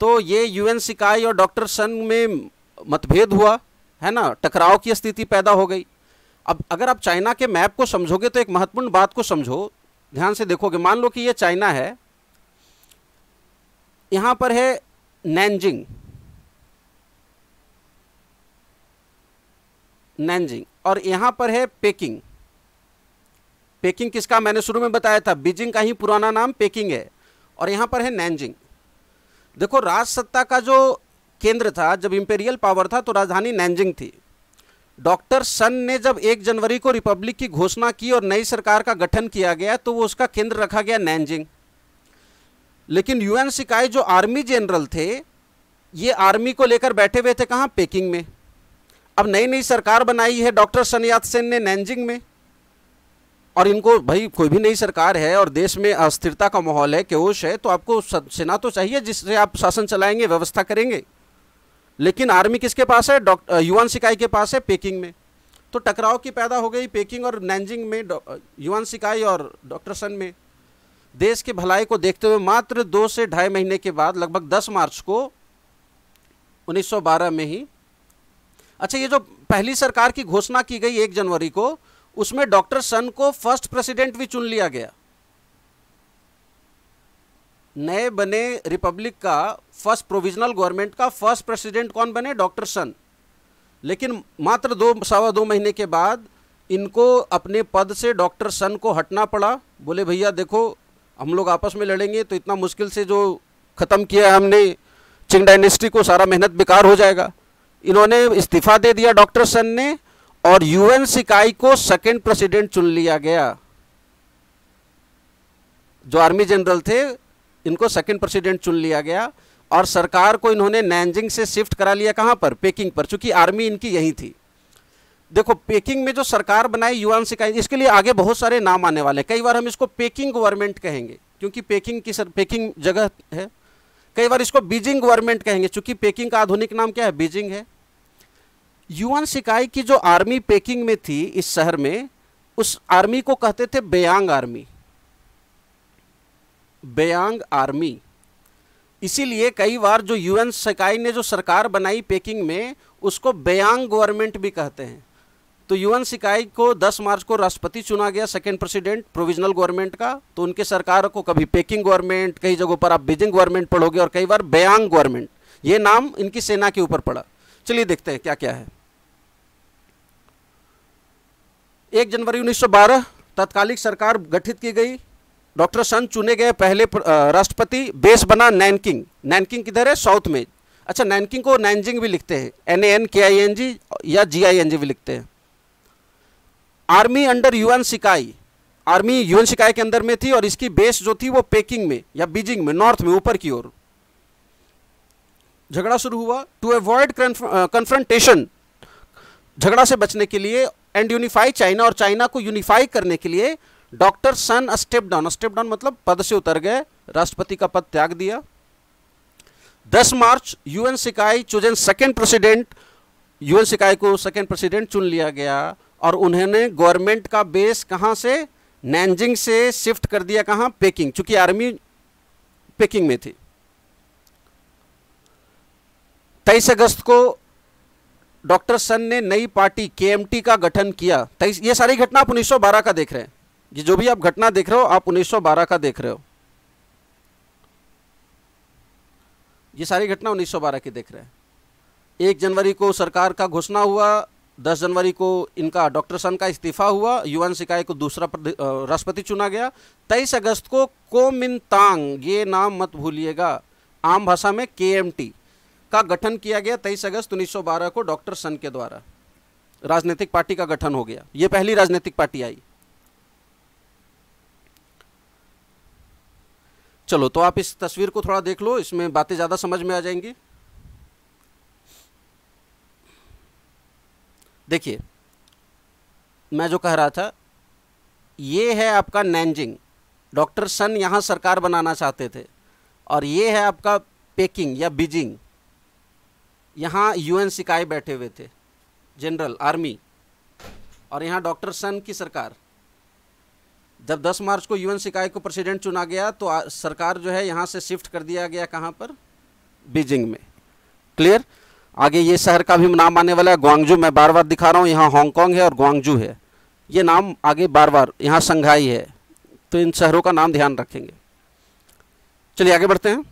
तो ये यूएन सिकाई और डॉक्टर सन में मतभेद हुआ। है ना, टकराव की स्थिति पैदा हो गई। अब अगर आप चाइना के मैप को समझोगे तो एक महत्वपूर्ण बात को समझो। ध्यान से देखोगे, मान लो कि ये चाइना है। यहाँ पर है नैनजिंग। नैनजिंग। और यहाँ पर है पेकिंग। पेकिंग किसका? मैंने शुरू में बताया था, बीजिंग का ही पुराना नाम पेकिंग है। और यहाँ पर है नैनजिंग। देखो राज सत्ता का जो केंद्र था, जब इंपेरियल पावर था तो राजधानी नैनजिंग थी। डॉक्टर सन ने जब एक जनवरी को रिपब्लिक की घोषणा की और नई सरकार का गठन किया गया तो वो उसका केंद्र रखा गया नैनजिंग लेकिन यूएन सिकाई जो आर्मी जनरल थे, ये आर्मी को लेकर बैठे हुए थे कहाँ? पेकिंग में। अब नई नई सरकार बनाई है डॉक्टर सनयात सेन ने नैनजिंग में। और इनको, भाई, कोई भी नई सरकार है और देश में अस्थिरता का माहौल है, क्योश है तो आपको सेना तो चाहिए जिससे आप शासन चलाएँगे, व्यवस्था करेंगे। लेकिन आर्मी किसके पास है? डॉक्टर युवान सिकाई के पास है, पेकिंग में। तो टकराव की पैदा हो गई पेकिंग और नैनजिंग में युवान सिकाई और डॉक्टर सन में। देश के भलाई को देखते हुए मात्र दो से ढाई महीने के बाद, लगभग 10 मार्च को 1912 में ही अच्छा ये जो पहली सरकार की घोषणा की गई एक जनवरी को, उसमें डॉक्टर सन को फ़र्स्ट प्रेसिडेंट भी चुन लिया गया। नए बने रिपब्लिक का फ़र्स्ट प्रोविजनल गवर्नमेंट का फ़र्स्ट प्रेसिडेंट कौन बने? Doctor Sun. लेकिन मात्र दो, सवा दो महीने के बाद इनको अपने पद से डॉक्टर सन को हटना पड़ा। बोले, भैया, देखो, हम लोग आपस में लड़ेंगे तो इतना मुश्किल से जो ख़त्म किया है हमने, चिंग डायनेस्टी को सारा मेहनत बेकार हो जाएगा। इन्होंने इस्तीफा दे दिया डॉक्टर सन ने, और यूएन सिकाई को सेकेंड प्रेसिडेंट चुन लिया गया। जो आर्मी जनरल थे, इनको सेकेंड प्रेसिडेंट चुन लिया गया। और सरकार को इन्होंने नैनजिंग से शिफ्ट करा लिया कहाँ पर? पेकिंग पर, चूँकि आर्मी इनकी यही थी। देखो, पेकिंग में जो सरकार बनाई युवान सिकाई, इसके लिए आगे बहुत सारे नाम आने वाले कई बार हम इसको पेकिंग गवर्नमेंट कहेंगे, क्योंकि पेकिंग की सर, पेकिंग जगह है। कई बार इसको बीजिंग गवर्नमेंट कहेंगे, चूँकि पेकिंग का आधुनिक नाम क्या है? बीजिंग है। युवान सिकाई की जो आर्मी पेकिंग में थी इस शहर में, उस आर्मी को कहते थे बेयांग आर्मी। Beiyang army. इसीलिए कई बार जो यूएन सिकाई ने जो सरकार बनाई पेकिंग में, उसको बेयांग गवर्नमेंट भी कहते हैं। तो यूएन सिकाई को 10 मार्च को राष्ट्रपति चुना गया, सेकेंड प्रेसिडेंट, प्रोविजनल गवर्नमेंट का। तो उनके सरकार को कभी पेकिंग गवर्नमेंट, कई जगहों पर आप बीजिंग गवर्नमेंट पढ़ोगे और कई बार बेयांग गवर्नमेंट। ये नाम इनकी सेना के ऊपर पड़ा। चलिए देखते हैं क्या क्या है। एक जनवरी 1912 तत्कालिक सरकार गठित की गई। डॉक्टर सन चुने गए पहले राष्ट्रपति बेस बना नैनकिंग। नैनकिंग किधर है? साउथ में। अच्छा नैनकिंग को नैनजिंग भी लिखते हैं। एन ए एन के आई एन जी या जी आई एन जी भी लिखते हैं। Army under Yuan Shikai. Army Yuan Shikai के अंदर में थी और इसकी बेस जो थी वो पेकिंग में या बीजिंग में, नॉर्थ में, ऊपर की ओर। झगड़ा शुरू हुआ। To avoid confrontation. झगड़ा से बचने के लिए एंड यूनिफाई चाइना और चाइना को यूनिफाई करने के लिए doctor Sun step down. Step down मतलब पद से उतर गए, राष्ट्रपति का पद त्याग दिया। 10 March, Yuan Shikai chosen second president, Yuan Shikai को सेकेंड प्रेसिडेंट चुन लिया गया और उन्होंने गवर्नमेंट का बेस कहाँ से? नैनजिंग से शिफ्ट कर दिया कहाँ? पेकिंग, चूँकि आर्मी पेकिंग में थी। तेईस अगस्त को डॉक्टर सन ने नई पार्टी, केएमटी का गठन किया। तेईस, ये सारी घटना आप 1912 का देख रहे हैं। ये जो भी आप घटना देख रहे हो, आप 1912 का देख रहे हो। ये सारी घटना 1912 की देख रहे हैं। एक जनवरी को सरकार का घोषणा हुआ, दस जनवरी को इनका डॉक्टर सन का इस्तीफा हुआ, युवान सिकाई को दूसरा राष्ट्रपति चुना गया। तेईस अगस्त को कोमिन तांग ये नाम मत भूलिएगा, आम भाषा में के का गठन किया गया तेईस अगस्त 1912 को डॉक्टर सन के द्वारा। राजनीतिक पार्टी का गठन हो गया। ये पहली राजनीतिक पार्टी आई। चलो तो आप इस तस्वीर को थोड़ा देख लो, इसमें बातें ज़्यादा समझ में आ जाएँगी। देखिए, मैं जो कह रहा था, ये है आपका नैनजिंग। डॉक्टर सन यहाँ सरकार बनाना चाहते थे, और ये है आपका पेकिंग या बीजिंग। यहाँ यूएन सिकाई बैठे हुए थे, जनरल, आर्मी, और यहाँ डॉक्टर सन की सरकार। जब 10 मार्च को यूएन सिकाई को प्रेसिडेंट चुना गया तो सरकार जो है यहाँ से शिफ्ट कर दिया गया कहाँ पर? बीजिंग में। क्लियर? आगे ये शहर का भी नाम आने वाला है, ग्वांगजू। मैं बार बार दिखा रहा हूँ, यहाँ हांगकॉन्ग है और ग्वांगजू है। ये नाम आगे बार बार, यहाँ संघाई है। तो इन शहरों का नाम ध्यान रखेंगे। चलिए आगे बढ़ते हैं।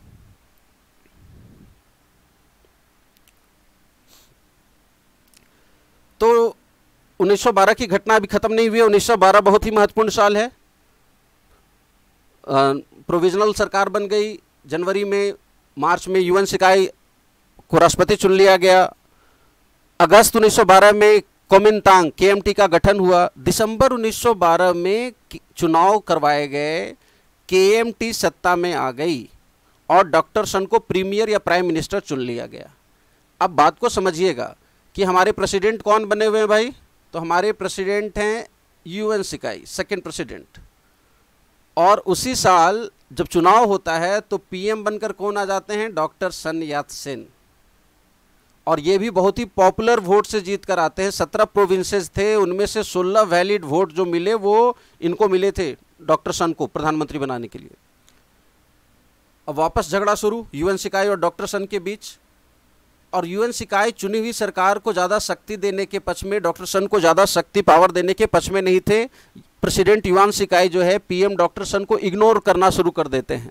तो 1912 की घटना अभी खत्म नहीं हुई है 1912 बहुत ही महत्वपूर्ण साल है। प्रोविजनल सरकार बन गई। जनवरी में, मार्च में यूएन सिकाई, को राष्ट्रपति चुन लिया गया। अगस्त 1912 में कोमिनतांग केएमटी का गठन हुआ। दिसंबर 1912 में चुनाव करवाए गए। केएमटी सत्ता में आ गई और डॉक्टर सन को प्रीमियर या प्राइम मिनिस्टर चुन लिया गया। अब बात को समझिएगा कि हमारे प्रेसिडेंट कौन बने हुए हैं भाई? तो हमारे प्रेसिडेंट हैं यूएन सिकाई सेकंड प्रेसिडेंट और उसी साल जब चुनाव होता है तो पीएम बनकर कौन आ जाते हैं? डॉक्टर सन यात सेन। और ये भी बहुत ही पॉपुलर वोट से जीत कर आते हैं। सत्रह प्रोविंसेस थे, उनमें से सोलह वैलिड वोट जो मिले, वो इनको मिले थे डॉक्टर सन को प्रधानमंत्री बनाने के लिए। अब वापस झगड़ा शुरू, यूएन सिकाई और डॉक्टर सन के बीच। और यूएन सिकाई चुनी हुई सरकार को ज़्यादा शक्ति देने के पक्ष में, डॉक्टर सन को ज़्यादा शक्ति, पावर देने के पक्ष में नहीं थे। प्रेसिडेंट युवान सिकाई जो है, पीएम डॉक्टर सन को इग्नोर करना शुरू कर देते हैं।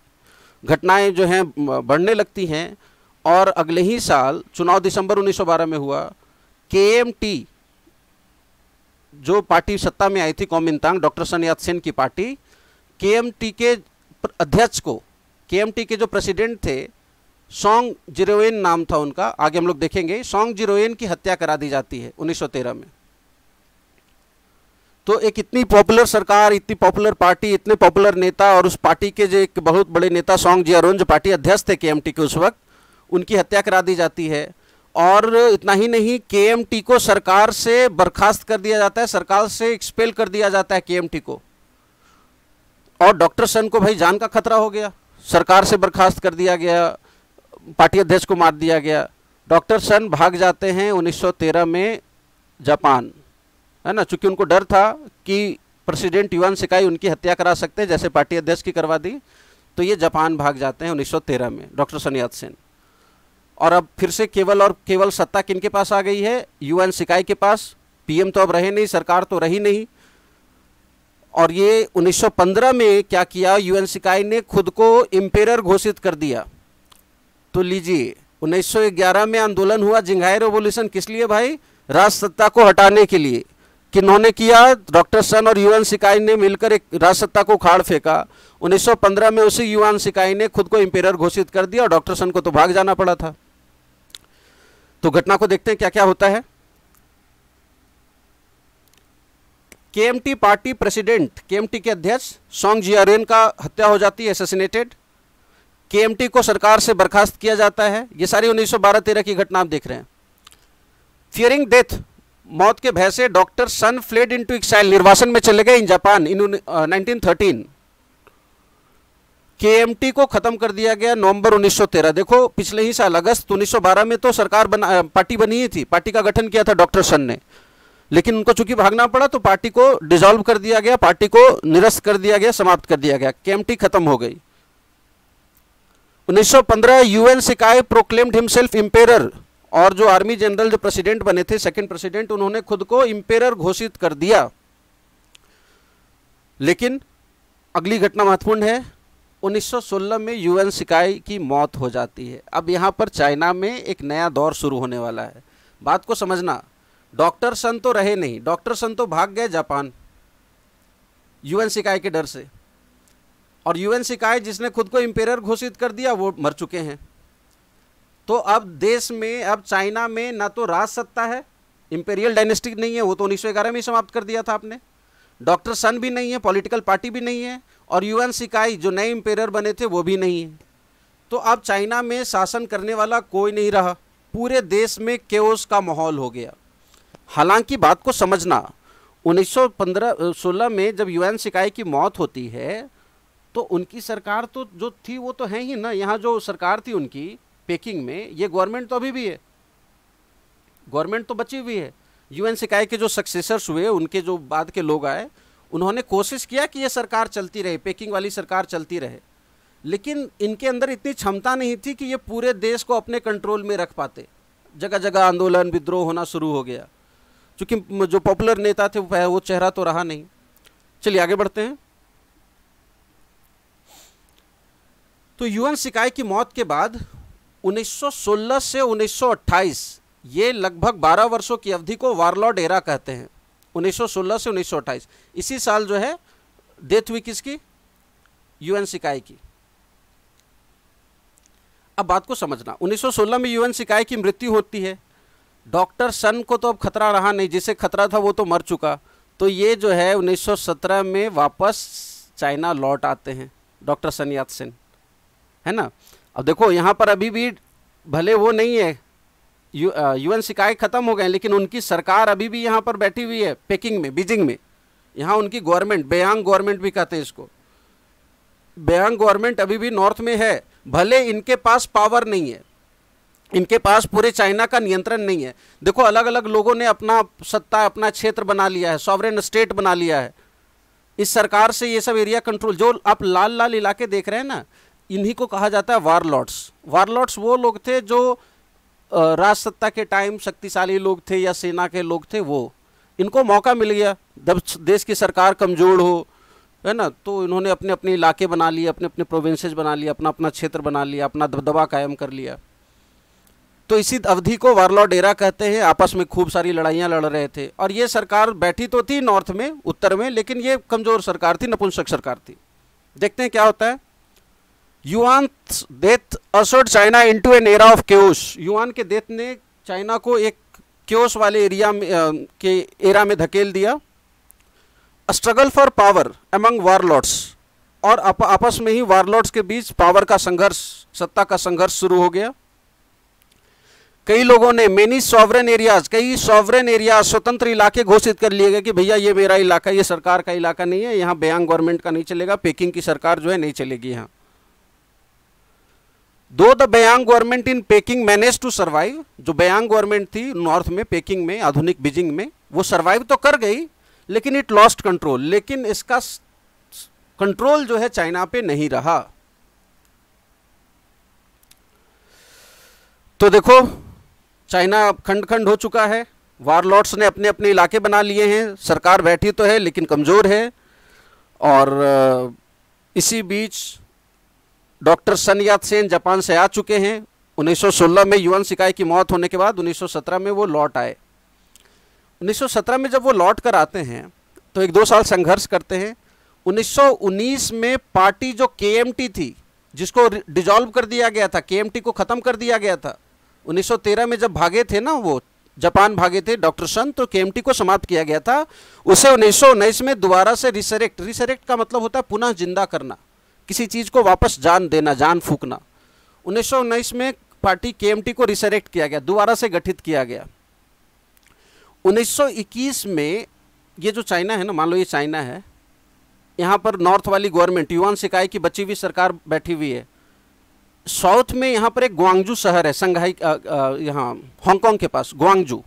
घटनाएँ जो हैं बढ़ने लगती हैं और अगले ही साल, चुनाव दिसंबर 1912 में हुआ, केएमटी जो पार्टी सत्ता में आई थी, कौमिनतांग, डॉक्टर सन यात सेन की पार्टी, केएमटी के अध्यक्ष को, केएमटी के जो प्रेसिडेंट थे सॉन्ग जिरोइन नाम था उनका, आगे हम लोग देखेंगे सॉन्ग जिरोइन की हत्या करा दी जाती है 1913 में। तो एक इतनी पॉपुलर सरकार, इतनी पॉपुलर पार्टी इतने पॉपुलर नेता और उस पार्टी के जो एक बहुत बड़े नेता सॉन्ग जी अरुण जो पार्टी अध्यक्ष थे के के उस वक्त, उनकी हत्या करा दी जाती है। और इतना ही नहीं के को सरकार से बर्खास्त कर दिया जाता है, सरकार से एक्सपेल कर दिया जाता है के को। और डॉक्टर सन को भाई जान का खतरा हो गया। सरकार से बर्खास्त कर दिया गया पार्टी अध्यक्ष को मार दिया गया। डॉक्टर सन भाग जाते हैं 1913 में जापान। है ना? चूँकि उनको डर था कि प्रेसिडेंट युवान सिकाई उनकी हत्या करा सकते हैं, जैसे पार्टी अध्यक्ष की करवा दी तो ये जापान भाग जाते हैं 1913 में, डॉक्टर सनियात सेन। और अब फिर से केवल और केवल सत्ता किन के पास आ गई है? यूएन सिकाई के पास। पीएम तो अब रहे नहीं, सरकार तो रही नहीं। और ये 1915 में क्या किया? यूएन सिकाई ने खुद को इम्पेयर घोषित कर दिया। तो लीजिए 1911 में आंदोलन हुआ, जिंघाई रेवोल्यूशन किस लिए भाई? राज सत्ता को हटाने के लिए। किन्होंने किया, डॉक्टर सन और यूएन सिकाई ने मिलकर एक राजसत्ता को खाड़ फेंका। 1915 में उसी यूएन सिकाई ने खुद को इंपेयर घोषित कर दिया और डॉक्टर सन को तो भाग जाना पड़ा था। तो घटना को देखते हैं क्या क्या होता है। केएमटी पार्टी प्रेसिडेंट, केएमटी के अध्यक्ष सोंग जियारेन का हत्या हो जाती है एसेसिनेटेड केएमटी को सरकार से बर्खास्त किया जाता है। ये सारी 1912-13 की घटना आप देख रहे हैं। फियरिंग डेथ मौत के भय से doctor Sun fled into exile, निर्वासन में चले गए in Japan. In nineteen thirteen. KMT को खत्म कर दिया गया नवंबर 1913 देखो, पिछले ही साल अगस्त 1912 में तो सरकार बना पार्टी बनी ही थी। पार्टी का गठन किया था डॉक्टर सन ने। लेकिन उनको चूँकि भागना पड़ा तो पार्टी को डिसॉल्व कर दिया गया, पार्टी को निरस्त कर दिया गया, समाप्त कर दिया गया। केएमटी खत्म हो गई। 1915 यूएन सिकाई प्रोक्लेम्ड हिमसेल्फ इंपेरर और जो आर्मी जनरल जो प्रेसिडेंट बने थे सेकंड प्रेसिडेंट उन्होंने खुद को इंपेयर घोषित कर दिया। लेकिन अगली घटना महत्वपूर्ण है 1916 में यूएन सिकाई की मौत हो जाती है। अब यहाँ पर चाइना में एक नया दौर शुरू होने वाला है। बात को समझना, डॉक्टर सन तो रहे नहीं, डॉक्टर सन तो भाग गए जापान यूएन सिकाई के डर से। और यूएन सिकाई जिसने खुद को इंपेयर घोषित कर दिया, वो मर चुके हैं। तो अब देश में, अब चाइना में ना तो राज सत्ता है इंपेरियल डायनेस्टिक नहीं है, वो तो उन्नीस सौ ग्यारह में ही समाप्त कर दिया था आपने। डॉक्टर सन भी नहीं है पॉलिटिकल पार्टी भी नहीं है, और यूएन सिकाई जो नए इंपेरियर बने थे, वो भी नहीं है। तो अब चाइना में शासन करने वाला कोई नहीं रहा, पूरे देश में केओस का माहौल हो गया। हालाँकि बात को समझना 1915 16 में जब यूएन सिकाई की मौत होती है तो उनकी सरकार तो जो थी, वो तो है ही ना, यहाँ जो सरकार थी उनकी पेकिंग में, ये गवर्नमेंट तो अभी भी है। गवर्नमेंट तो बची हुई है। यूएन सिकाई के जो सक्सेसर्स हुए, उनके जो बाद के लोग आए, उन्होंने कोशिश किया कि ये सरकार चलती रहे, पेकिंग वाली सरकार चलती रहे। लेकिन इनके अंदर इतनी क्षमता नहीं थी कि ये पूरे देश को अपने कंट्रोल में रख पाते। जगह जगह आंदोलन, विद्रोह होना शुरू हो गया। क्योंकि जो पॉपुलर नेता थे वो चेहरा तो रहा नहीं। चलिए आगे बढ़ते हैं। तो यूएन सिकाई की मौत के बाद 1916 से 1928 ये लगभग 12 वर्षों की अवधि को वारलॉर्ड एरा कहते हैं। 1916 से 1928 इसी साल जो है, डेथ हुई किसकी? यूएन सिकाई की। अब बात को समझना। 1916 में यूएन सिकाई की मृत्यु होती है। डॉक्टर सन को तो अब खतरा रहा नहीं, जिसे खतरा था वो तो मर चुका। तो ये जो है 1917 में वापस चाइना लौट आते हैं। डॉक्टर सन यात सेन। है ना? अब देखो, यहाँ पर अभी भी भले वो नहीं है, यू यूएन शिकायत ख़त्म हो गए, लेकिन उनकी सरकार अभी भी यहाँ पर बैठी हुई है, पेकिंग में, बीजिंग में। यहाँ उनकी गवर्नमेंट, बेयांग गवर्नमेंट भी कहते हैं इसको। बेयांग गवर्नमेंट अभी भी नॉर्थ में है, भले इनके पास पावर नहीं है, इनके पास पूरे चाइना का नियंत्रण नहीं है। देखो अलग अलग लोगों ने अपना सत्ता, अपना क्षेत्र बना लिया है, सॉवरेन स्टेट बना लिया है। इस सरकार से ये सब एरिया कंट्रोल, जो आप लाल लाल इलाके देख रहे हैं ना इन्हीं को कहा जाता है वारलॉट्स वारलॉट्स वो लोग थे जो राज सत्ता के टाइम शक्तिशाली लोग थे या सेना के लोग थे वो। इनको मौका मिल गया, जब देश की सरकार कमज़ोर हो, है ना तो इन्होंने अपने अपने इलाके बना लिए अपने अपने प्रोविंसेस बना लिए अपना अपना क्षेत्र बना लिया अपना दबदबा कायम कर लिया। तो इसी अवधि को वारलॉ डेरा कहते हैं, आपस में खूब सारी लड़ाइयाँ लड़ रहे थे। और ये सरकार बैठी तो थी नॉर्थ में, उत्तर में, लेकिन ये कमज़ोर सरकार थी, नपुंसक सरकार थी। देखते हैं क्या होता है। Yuan death occurred China into an era of chaos Yuan के डेथ ने चाइना को एक क्योस वाले एरिया में के एरा में धकेल दिया। Struggle for power among warlords और आप, आपस में ही वारलॉर्ड्स के बीच पावर का संघर्ष सत्ता का संघर्ष शुरू हो गया। कई लोगों ने मेनी सॉवरन एरियाज़ कई सॉवरन एरिया स्वतंत्र इलाके घोषित कर लिए गए कि भैया ये मेरा इलाका ये सरकार का इलाका नहीं है यहाँ बयांग गवर्नमेंट का नहीं चलेगा पेकिंग की सरकार जो है नहीं चलेगी यहाँ। Though the Beiyang government in Peking manage to survive, जो बयांग गवर्नमेंट थी नॉर्थ में, पेकिंग में, आधुनिक बीजिंग में, वो सर्वाइव तो कर गई, लेकिन इट लॉस्ट कंट्रोल, लेकिन इसका कंट्रोल जो है चाइना पे नहीं रहा। तो देखो, चाइना खंड खंड हो चुका है, वारलॉर्ड्स ने अपने अपने इलाके बना लिए हैं, सरकार बैठी तो है, लेकिन कमज़ोर है, और इसी बीच डॉक्टर सन यात सेन जापान से आ चुके हैं। 1916 में युवन सिकाई की मौत होने के बाद 1917 में वो लौट आए। 1917 में जब वो लौट कर आते हैं तो एक दो साल संघर्ष करते हैं। 1919 में पार्टी जो के थी, जिसको डिजॉल्व कर दिया गया था के को ख़त्म कर दिया गया था 1913 में जब भागे थे ना वो, जापान भागे थे डॉक्टर सन तो के को समाप्त किया गया था। उसे उन्नीस सौ उन्नीस में दोबारा से रिसरेक्ट रिसरेक्ट का मतलब होता है पुनः ज़िंदा करना। किसी चीज़ को वापस जान देना, जान फूकना। उन्नीस सौ उन्नीस में पार्टी के को रिसरेक्ट किया गया, दोबारा से गठित किया गया। 1921 में ये जो चाइना है ना, मान लो ये चाइना है, यहाँ पर नॉर्थ वाली गवर्नमेंट, युवान सिकाई की बची हुई सरकार बैठी हुई है। साउथ में यहाँ पर एक ग्वांगजू शहर है, संघाई यहाँ, हांगकांग के पास, ग्वांगजू।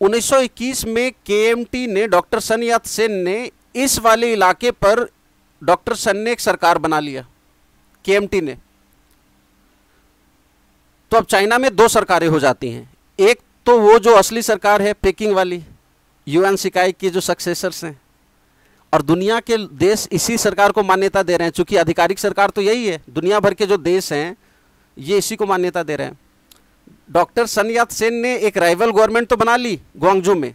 1921 में के ने डॉक्टर सन यात सेन ने इस वाले इलाके पर डॉक्टर सन ने एक सरकार बना लिया के ने। तो अब चाइना में दो सरकारें हो जाती हैं। एक तो वो जो असली सरकार है, पेकिंग वाली, यूएन सिकाई की जो सक्सेसर्स हैं। और दुनिया के देश इसी सरकार को मान्यता दे रहे हैं, चूँकि आधिकारिक सरकार तो यही है। दुनिया भर के जो देश हैं, ये इसी को मान्यता दे रहे हैं। डॉक्टर सन यात सेन ने एक राइवल गवर्नमेंट तो बना ली ग्वांगजू में।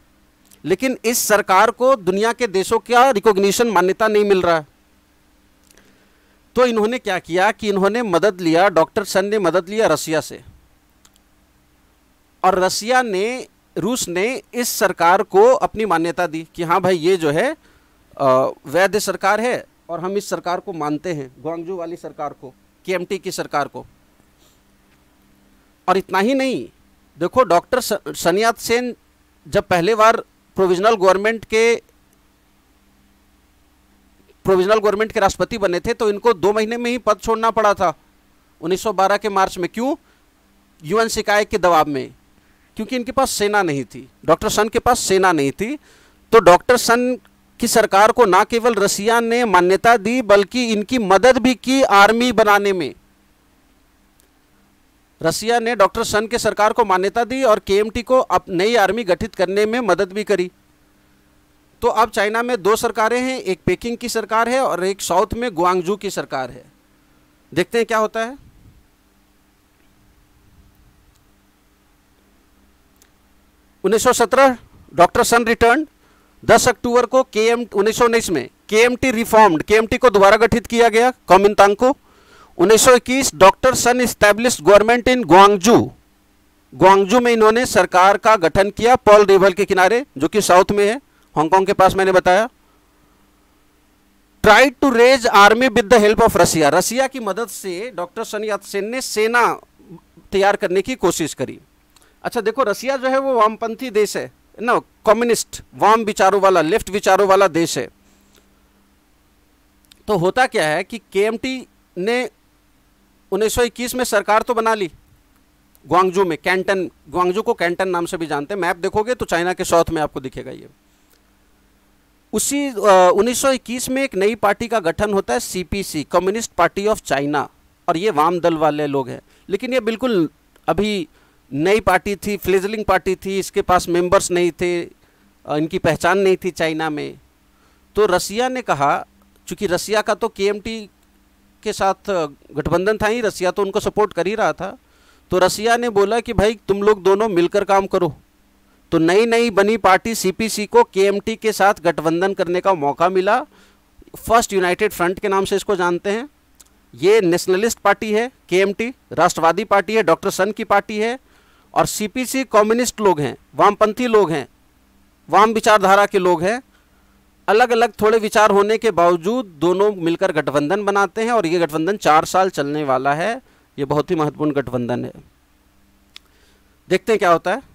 लेकिन इस सरकार को दुनिया के देशों का रिकॉग्निशन मान्यता नहीं मिल रहा। तो इन्होंने क्या किया कि इन्होंने मदद लिया, डॉक्टर सन ने मदद लिया रसिया से। और रसिया ने, रूस ने इस सरकार को अपनी मान्यता दी कि हाँ भाई, ये जो है वैध सरकार है और हम इस सरकार को मानते हैं ग्वांगजू वाली सरकार को के की सरकार को। और इतना ही नहीं, देखो डॉक्टर सनियात सेन जब पहले बार प्रोविजनल गवर्नमेंट के प्रोविजनल गवर्नमेंट के राष्ट्रपति बने थे तो इनको दो महीने में ही पद छोड़ना पड़ा था। 1912 के मार्च में क्यों? यूएन शिकायत के दबाव में। क्योंकि इनके पास सेना नहीं थी। डॉक्टर सन के पास सेना नहीं थी। तो डॉक्टर सन की सरकार को ना केवल रसिया ने मान्यता दी, बल्कि इनकी मदद भी की आर्मी बनाने में। रसिया ने डॉक्टर सन के सरकार को मान्यता दी और के को अब नई आर्मी गठित करने में मदद भी करी। तो अब चाइना में दो सरकारें हैं, एक पेकिंग की सरकार है और एक साउथ में गुआंगजू की सरकार है। देखते हैं क्या होता है। उन्नीस सौ सत्रह, डॉक्टर सन रिटर्न 10 अक्टूबर को के एम उन्नीस में K M T reformed K M T को दोबारा गठित किया गया कॉमिनतांग को 1921 doctor Sun establish government in Guangzhou Guangzhou में इन्होंने सरकार का गठन किया, पॉल रिवर के किनारे, जो कि साउथ में है। हांगकांग के पास मैंने बताया। Tried to raise army with the help of Russia Russia की मदद से डॉक्टर सन सेन ने सेना तैयार करने की कोशिश करी। अच्छा देखो रसिया जो है वो वामपंथी देश है, ना कम्युनिस्ट वाम विचारों वाला लेफ़्ट विचारों वाला देश है। तो होता क्या है कि के ने 1921 में सरकार तो बना ली। ग्वांगजू में कैंटन ग्वांगजू को कैंटन नाम से भी जानते हैं। मैप देखोगे तो चाइना के साउथ में आपको दिखेगा ये। उसी उन्नीस सौ इक्कीस में एक नई पार्टी का गठन होता है CPC communist party of China और ये वाम दल वाले लोग हैं। लेकिन ये बिल्कुल अभी नई पार्टी थी, फ्लेजलिंग पार्टी थी, इसके पास मेंबर्स नहीं थे इनकी पहचान नहीं थी चाइना में। तो रसिया ने कहा, चूँकि रसिया का तो के के साथ गठबंधन था ही, रसिया तो उनको सपोर्ट कर ही रहा था तो रसिया ने बोला कि भाई तुम लोग दोनों मिलकर काम करो। तो नई नई बनी पार्टी सीपीसी को केएमटी के साथ गठबंधन करने का मौका मिला। फ़र्स्ट यूनाइटेड फ्रंट के नाम से इसको जानते हैं। ये नेशनलिस्ट पार्टी है केएमटी राष्ट्रवादी पार्टी है डॉक्टर सन की पार्टी है, और सीपीसी कम्युनिस्ट लोग हैं, वामपंथी लोग हैं, वाम विचारधारा के लोग हैं। अलग अलग थोड़े विचार होने के बावजूद दोनों मिलकर गठबंधन बनाते हैं, और ये गठबंधन चार साल चलने वाला है। ये बहुत ही महत्वपूर्ण गठबंधन है। देखते हैं क्या होता है।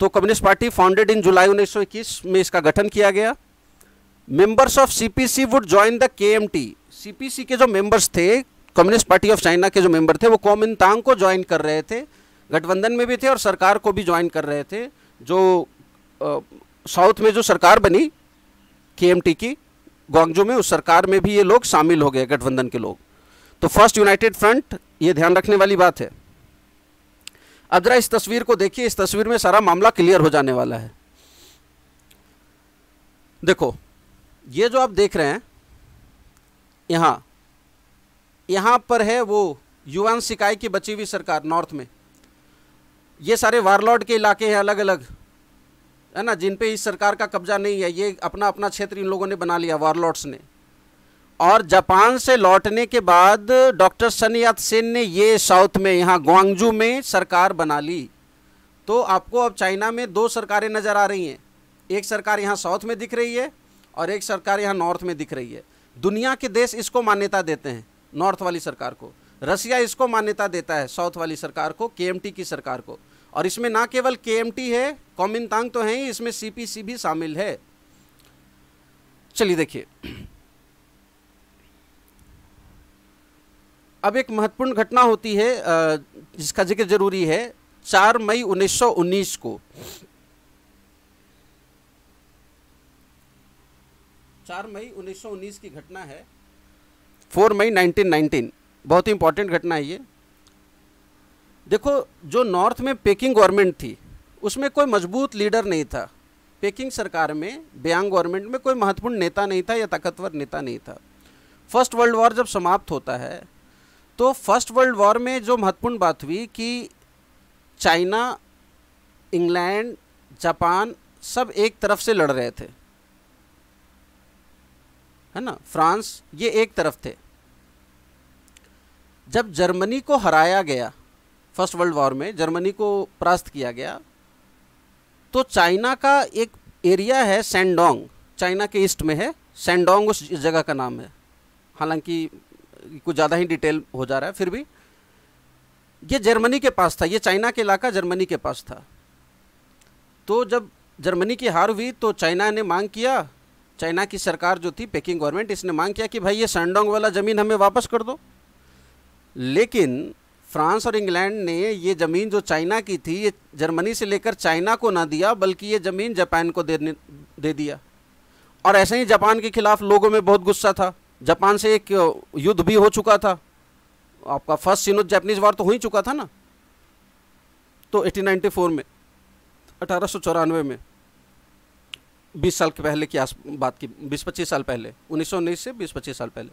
तो communist party founded in July 1921 में इसका गठन किया गया। Members of CPC would join the KMT CPC के जो मेंबर्स थे, कम्युनिस्ट पार्टी ऑफ़ चाइना के जो मेंबर थे, वो कोमिनतांग को ज्वाइन कर रहे थे, गठबंधन में भी थे और सरकार को भी ज्वाइन कर रहे थे, जो साउथ में जो सरकार बनी के की ग्वांगजू में, उस सरकार में भी ये लोग शामिल हो गए, गठबंधन के लोग। तो फ़र्स्ट यूनाइटेड फ्रंट ये ध्यान रखने वाली बात है। अब जरा इस तस्वीर को देखिए, इस तस्वीर में सारा मामला क्लियर हो जाने वाला है। देखो, ये जो आप देख रहे हैं, यहाँ यहाँ पर है वो युवान सिकाई की बची हुई सरकार, नॉर्थ में। ये सारे वारलॉर्ड के इलाके हैं अलग अलग है ना, जिन पे इस सरकार का कब्जा नहीं है, ये अपना अपना क्षेत्र इन लोगों ने बना लिया, वारलॉर्ड्स ने। और जापान से लौटने के बाद डॉक्टर सन यात सेन ने ये साउथ में, यहाँ ग्वांगजू में सरकार बना ली। तो आपको अब चाइना में दो सरकारें नज़र आ रही हैं। एक सरकार यहाँ साउथ में दिख रही है और एक सरकार यहाँ नॉर्थ में दिख रही है। दुनिया के देश इसको मान्यता देते हैं, नॉर्थ वाली सरकार को। रसिया इसको मान्यता देता है, साउथ वाली सरकार को के की सरकार को। और इसमें ना केवल के है कॉमिनतांग तो है ही, इसमें सी भी शामिल है। चलिए देखिए। अब एक महत्वपूर्ण घटना होती है जिसका ज़िक्र ज़रूरी है, चार मई 1919 को। चार मई 1919 की घटना है। फोर मई 1919 बहुत ही इंपॉर्टेंट घटना है ये। देखो, जो नॉर्थ में पेकिंग गवर्नमेंट थी, उसमें कोई मज़बूत लीडर नहीं था। पेकिंग सरकार में, ब्यांग गवर्नमेंट में कोई महत्वपूर्ण नेता नहीं था या ताकतवर नेता नहीं था। फ़र्स्ट वर्ल्ड वॉर जब समाप्त होता है तो फ़र्स्ट वर्ल्ड वॉर में जो महत्वपूर्ण बात हुई कि चाइना, इंग्लैंड, जापान सब एक तरफ़ से लड़ रहे थे। है ना? फ्रांस ये एक तरफ़ थे। जब जर्मनी को हराया गया, फ़र्स्ट वर्ल्ड वॉर में जर्मनी को परास्त किया गया तो चाइना का एक एरिया है सैंडोंग। चाइना के ईस्ट में है, सैंडोंग उस जगह का नाम है। हालाँकि कुछ ज़्यादा ही डिटेल हो जा रहा है, फिर भी ये जर्मनी के पास था, ये चाइना के इलाका जर्मनी के पास था। तो जब जर्मनी की हार हुई तो चाइना ने मांग किया, चाइना की सरकार जो थी, पेकिंग गवर्नमेंट, इसने मांग किया कि भाई ये सैंडोंग वाला ज़मीन हमें वापस कर दो। लेकिन फ्रांस और इंग्लैंड ने ये ज़मीन जो चाइना की थी, ये जर्मनी से लेकर चाइना को ना दिया, बल्कि ये ज़मीन जापान को दे दे दिया। और ऐसे ही जापान के खिलाफ लोगों में बहुत गुस्सा था। जापान से एक युद्ध भी हो चुका था। आपका फ़र्स्ट सिनो जापानीज वार तो हो ही चुका था ना? तो 1894 में, अठारह सौ चौरानवे में 20 साल के पहले की आस, बात की 20-25 साल पहले 1919 से 20-25 साल पहले।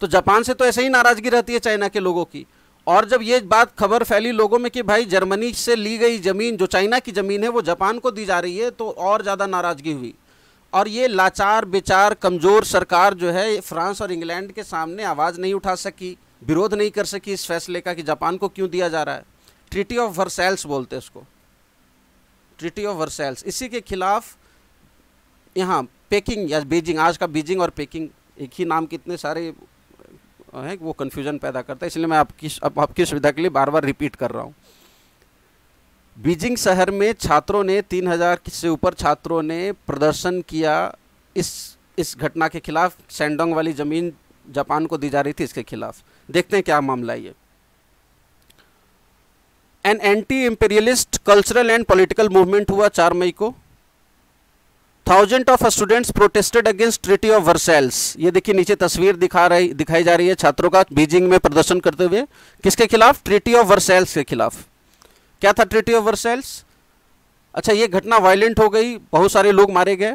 तो जापान से तो ऐसे ही नाराज़गी रहती है चाइना के लोगों की। और जब ये बात खबर फैली लोगों में कि भाई जर्मनी से ली गई ज़मीन, जो चाइना की ज़मीन है, वो जापान को दी जा रही है तो और ज़्यादा नाराज़गी हुई। और ये लाचार, बेचार, कमज़ोर सरकार जो है, फ्रांस और इंग्लैंड के सामने आवाज़ नहीं उठा सकी, विरोध नहीं कर सकी इस फैसले का कि जापान को क्यों दिया जा रहा है। ट्रिटी ऑफ़ वर्सैल्स बोलते हैं उसको। ट्रिटी ऑफ़ वर्सैल्स इसी के खिलाफ यहाँ पेकिंग या बीजिंग आज का बीजिंग और पेकिंग एक ही नाम कितने सारे, हैं, वो कन्फ्यूज़न पैदा करता है। इसलिए मैं आपकी आपकी सुविधा के लिए बार बार रिपीट कर रहा हूँ। बीजिंग शहर में छात्रों ने तीन हज़ार से ऊपर छात्रों ने प्रदर्शन किया। इस इस घटना के खिलाफ सैंडोंग वाली ज़मीन जापान को दी जा रही थी, इसके खिलाफ। देखते हैं क्या मामला ये। An anti imperialist cultural and political movement हुआ चार मई को। Thousand of students protested against treaty of Versailles ये देखिए नीचे तस्वीर दिखा रही, दिखाई जा रही है छात्रों का बीजिंग में प्रदर्शन करते हुए। किसके खिलाफ? ट्रिटी ऑफ़ वर्सेल्स के खिलाफ। क्या था ट्रिटी ऑफ़ वर्सेल्स अच्छा ये घटना वायलेंट हो गई, बहुत सारे लोग मारे गए।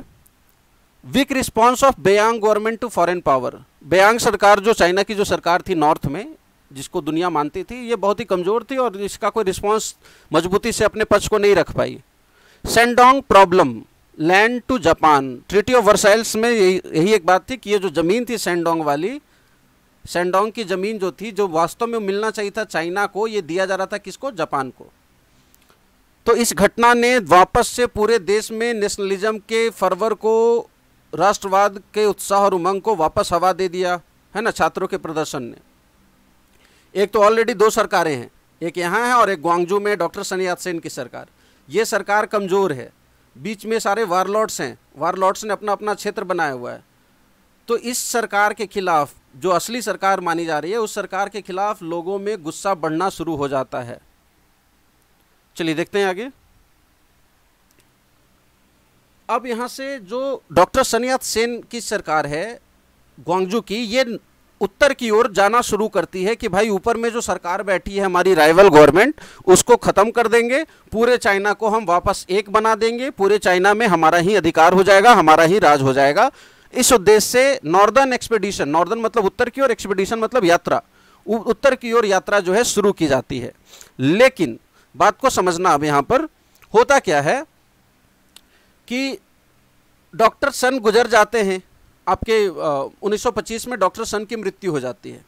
Weak response of Beiyang government to foreign power Beiyang सरकार, जो चाइना की जो सरकार थी नॉर्थ में, जिसको दुनिया मानती थी, ये बहुत ही कमज़ोर थी और इसका कोई रिस्पॉन्स मजबूती से अपने पक्ष को नहीं रख पाई। Shandong problem land to Japan treaty of Versailles में यही यही एक बात थी कि ये जो ज़मीन थी सेंडोंग वाली सेंडोंग की ज़मीन जो थी, जो वास्तव में मिलना चाहिए था चाइना को, ये दिया जा रहा था किसको? जापान को। तो इस घटना ने वापस से पूरे देश में नेशनलिज्म के फरवर को, राष्ट्रवाद के उत्साह और उमंग को वापस हवा दे दिया, है ना, छात्रों के प्रदर्शन ने। एक तो ऑलरेडी दो सरकारें हैं, एक यहाँ है और एक ग्वांगजू में, डॉक्टर सनी सेन की सरकार। ये सरकार कमज़ोर है। बीच में सारे वारलॉर्ड्स हैं वारलॉर्ड्स ने अपना अपना क्षेत्र बनाया हुआ है। तो इस सरकार के खिलाफ, जो असली सरकार मानी जा रही है, उस सरकार के खिलाफ लोगों में गुस्सा बढ़ना शुरू हो जाता है। चलिए देखते हैं आगे। अब यहाँ से जो डॉक्टर सनियात सेन की सरकार है, ग्वांगजू की, ये उत्तर की ओर जाना शुरू करती है कि भाई ऊपर में जो सरकार बैठी है हमारी राइवल गवर्नमेंट उसको ख़त्म कर देंगे, पूरे चाइना को हम वापस एक बना देंगे, पूरे चाइना में हमारा ही अधिकार हो जाएगा, हमारा ही राज हो जाएगा। इस उद्देश्य से नॉर्दर्न एक्सपेडिशन नॉर्दर्न मतलब उत्तर की ओर एक्सपेडिशन मतलब यात्रा उत्तर की ओर यात्रा जो है शुरू की जाती है। लेकिन बात को समझना अब यहाँ पर होता क्या है कि डॉक्टर सन गुजर जाते हैं आपके आ, 1925 में डॉक्टर सन की मृत्यु हो जाती है।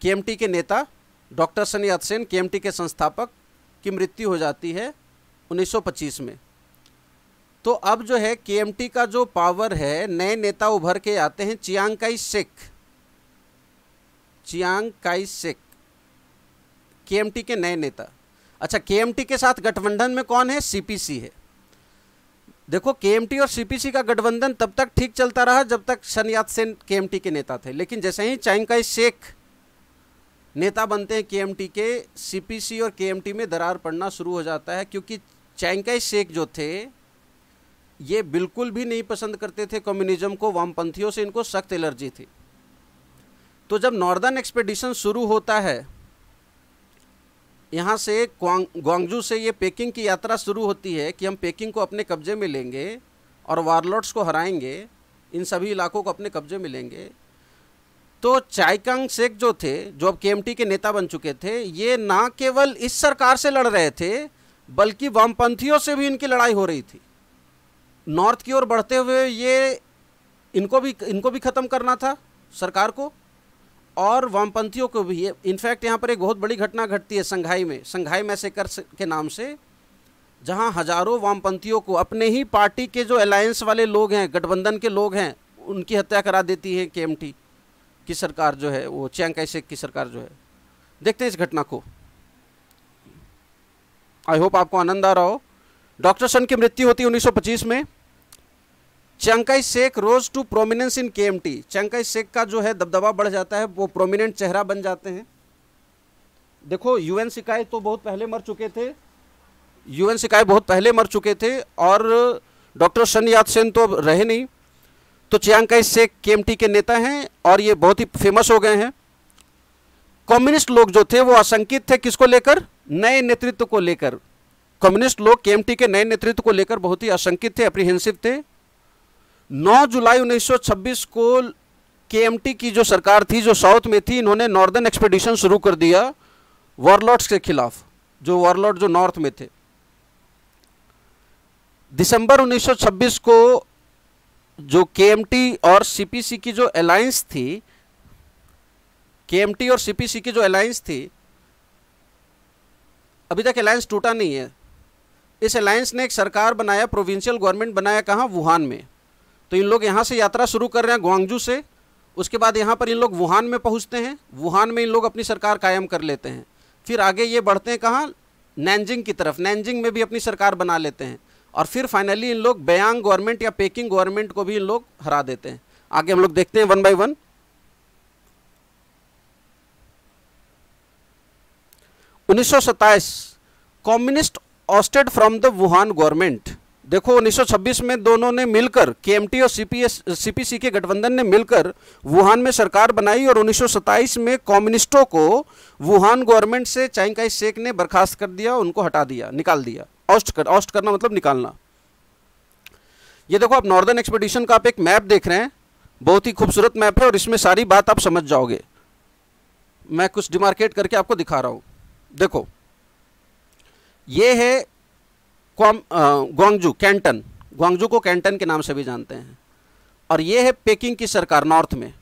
केएमटी के नेता डॉक्टर सन यातसेन केएमटी के संस्थापक की मृत्यु हो जाती है 1925 में। तो अब जो है केएमटी का जो पावर है नए नेता उभर के आते हैं Chiang Kai Sheikh Chiang Kai KMT के नए नेता। अच्छा केएमटी के साथ गठबंधन में कौन है? सीपीसी है। देखो, केएमटी और सीपीसी का गठबंधन तब तक ठीक चलता रहा जब तक सन यात सेन केएमटी के नेता थे। लेकिन जैसे ही चाइंकाई शेख नेता बनते हैं केएमटी के, सीपीसी और केएमटी में दरार पड़ना शुरू हो जाता है क्योंकि चैंकाई शेख जो थे, ये बिल्कुल भी नहीं पसंद करते थे कम्युनिज्म को, वामपंथियों से इनको सख्त एलर्जी थी। तो जब नॉर्दर्न एक्सपेडिशन शुरू होता है यहाँ से ग्वांगजू से ये पेकिंग की यात्रा शुरू होती है कि हम पेकिंग को अपने कब्जे में लेंगे और वारलॉट्स को हराएँगे, इन सभी इलाकों को अपने कब्जे में लेंगे। तो चाइकंग शेख जो थे, जो अब के के नेता बन चुके थे, ये ना केवल इस सरकार से लड़ रहे थे, बल्कि वामपंथियों से भी इनकी लड़ाई हो रही थी। नॉर्थ की ओर बढ़ते हुए ये इनको भी इनको भी ख़त्म करना था सरकार को? और वामपंथियों को भी, इनफैक्ट यहाँ पर एक बहुत बड़ी घटना घटती है संघाई में, संघाई मैसेकर के नाम से, जहाँ हज़ारों वामपंथियों को अपने ही पार्टी के जो अलायंस वाले लोग हैं, गठबंधन के लोग हैं, उनकी हत्या करा देती है के की सरकार जो है, वो कैसे की सरकार जो है। देखते हैं इस घटना को। आई होप आपको आनंद आ रहा हो। डॉक्टर सन की मृत्यु होती है 1925 में। Chiang Kai Shek rose to prominence in KMT Chiang Kai Shek का जो है दबदबा बढ़ जाता है, वो प्रोमिनेंट चेहरा बन जाते हैं। देखो यूएन सिकाई तो बहुत पहले मर चुके थे। यूएन सिकाई बहुत पहले मर चुके थे और डॉक्टर शन याद सेन तो रहे नहीं। तो चियांकाई शेख केएमटी के नेता हैं और ये बहुत ही फ़ेमस हो गए हैं। कम्युनिस्ट लोग जो थे, वो आशंकित थे किसको लेकर? नए नेतृत्व को लेकर। कम्युनिस्ट लोग केएमटी के नए नेतृत्व को लेकर बहुत ही आशंकित थे अप्रीहेंसिव थे। 9 जुलाई 1926 को केएमटी की जो सरकार थी, जो साउथ में थी, इन्होंने नॉर्दर्न एक्सपेडिशन शुरू कर दिया वॉरलॉर्ड्स के खिलाफ, जो वॉरलॉर्ड जो नॉर्थ में थे। दिसंबर 1926 को जो केएमटी और सीपीसी की जो अलायंस थी, केएमटी और सीपीसी की जो अलायंस थी, अभी तक अलायंस टूटा नहीं है। इस अलायंस ने एक सरकार बनाया, प्रोविंशियल गवर्नमेंट बनाया कहाँ? वुहान में। तो इन लोग यहाँ से यात्रा शुरू कर रहे हैं ग्वांगजू से। उसके बाद यहाँ पर इन लोग वुहान में पहुँचते हैं। वुहान में इन लोग अपनी सरकार कायम कर लेते हैं। फिर आगे ये बढ़ते हैं कहाँ? नैनजिंग की तरफ़। नैनजिंग में भी अपनी सरकार बना लेते हैं। और फिर फाइनली इन लोग बयांग गवर्नमेंट या पेकिंग गवर्नमेंट को भी इन लोग हरा देते हैं। आगे हम लोग देखते हैं वन बाई वन उन्नीस communist ousted from the Wuhan government देखो 1926 में दोनों ने मिलकर केएमटी और सीपीएस सीपीसी के गठबंधन ने मिलकर वुहान में सरकार बनाई और 1927 में कम्युनिस्टों को वुहान गवर्नमेंट से चाइंकाई शेख ने बर्खास्त कर दिया उनको हटा दिया, निकाल दिया। औस्ट कर ऑस्ट करना मतलब निकालना। ये देखो, आप नॉर्दर्न एक्सपेडिशन का आप एक मैप देख रहे हैं, बहुत ही खूबसूरत मैप है और इसमें सारी बात आप समझ जाओगे। मैं कुछ डिमार्केट करके आपको दिखा रहा हूँ। देखो, ये है ग्वांगजू, कैंटन। ग्वांगजू को कैंटन के नाम से भी जानते हैं। और ये है पेकिंग की सरकार, नॉर्थ में।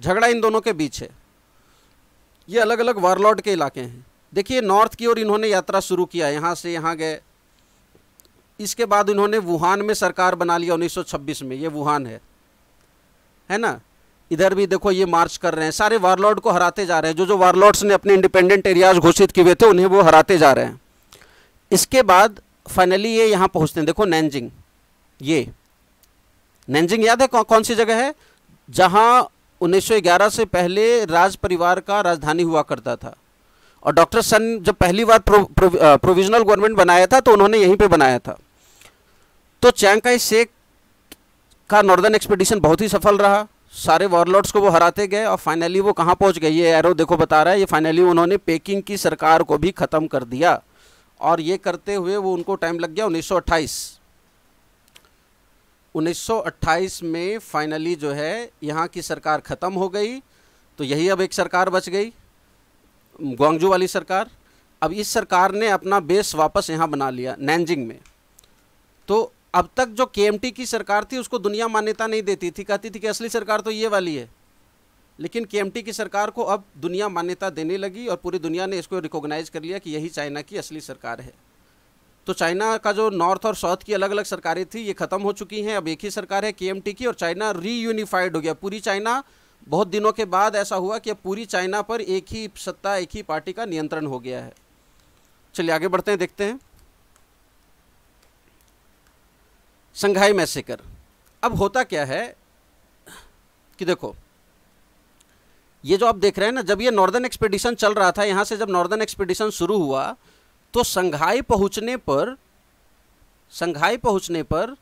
झगड़ा इन दोनों के बीच है। ये अलग अलग वारलॉर्ड के इलाके हैं। देखिए, नॉर्थ की ओर इन्होंने यात्रा शुरू किया, यहाँ से यहाँ गए। इसके बाद इन्होंने वुहान में सरकार बना लिया 1926 में। ये वुहान है। है ना? इधर भी देखो, ये मार्च कर रहे हैं। सारे वारलॉर्ड को हराते जा रहे हैं। जो जो वारलॉर्ड्स ने अपने इंडिपेंडेंट एरियाज़ घोषित किए हुए थे, उन्हें वो हराते जा रहे हैं। इसके बाद फाइनली ये यहाँ पहुँचते हैं। देखो नैनजिंग ये। नैनजिंग याद है कौ, कौन सी जगह है? जहाँ 1911 से पहले राज परिवार का राजधानी हुआ करता था। और डॉक्टर सन जब पहली बार प्रो, प्रो, प्रोविजनल गवर्नमेंट बनाया था तो उन्होंने यहीं पे बनाया था। तो चैंकाई शेख का नॉर्दर्न एक्सपेडिशन बहुत ही सफल रहा। सारे वॉरलॉर्ड्स को वो हराते गए और फाइनली वो कहाँ पहुँच गए? ये एरो देखो बता रहा है। ये फाइनली उन्होंने पेकिंग की सरकार को भी ख़त्म कर दिया। और ये करते हुए वो उनको टाइम लग गया 1928 1928 में फाइनली जो है, यहाँ की सरकार ख़त्म हो गई तो यही अब एक सरकार बच गई ग्वांगजू वाली सरकार। अब इस सरकार ने अपना बेस वापस यहाँ बना लिया नैनजिंग में। तो अब तक जो के की सरकार थी, उसको दुनिया मान्यता नहीं देती थी, कहती थी कि असली सरकार तो ये वाली है। लेकिन के की सरकार को अब दुनिया मान्यता देने लगी और पूरी दुनिया ने इसको रिकॉग्नाइज कर लिया कि यही चाइना की असली सरकार है। तो चाइना का जो नॉर्थ और साउथ की अलग अलग सरकारें थी, ये ख़त्म हो चुकी हैं। अब एक ही सरकार है के की और चाइना रीयूनिफाइड हो गया। पूरी चाइना, बहुत दिनों के बाद ऐसा हुआ कि अब पूरी चाइना पर एक ही सत्ता, एक ही पार्टी का नियंत्रण हो गया है। चलिए आगे बढ़ते हैं, देखते हैं। संघाई मैसेकर, अब होता क्या है कि देखो ये जो आप देख रहे हैं ना, जब ये नॉर्दर्न एक्सपेडिशन चल रहा था, यहाँ से जब नॉर्दर्न एक्सपेडिशन शुरू हुआ तो संघाई पहुँचने पर, संघाई पहुँचने पर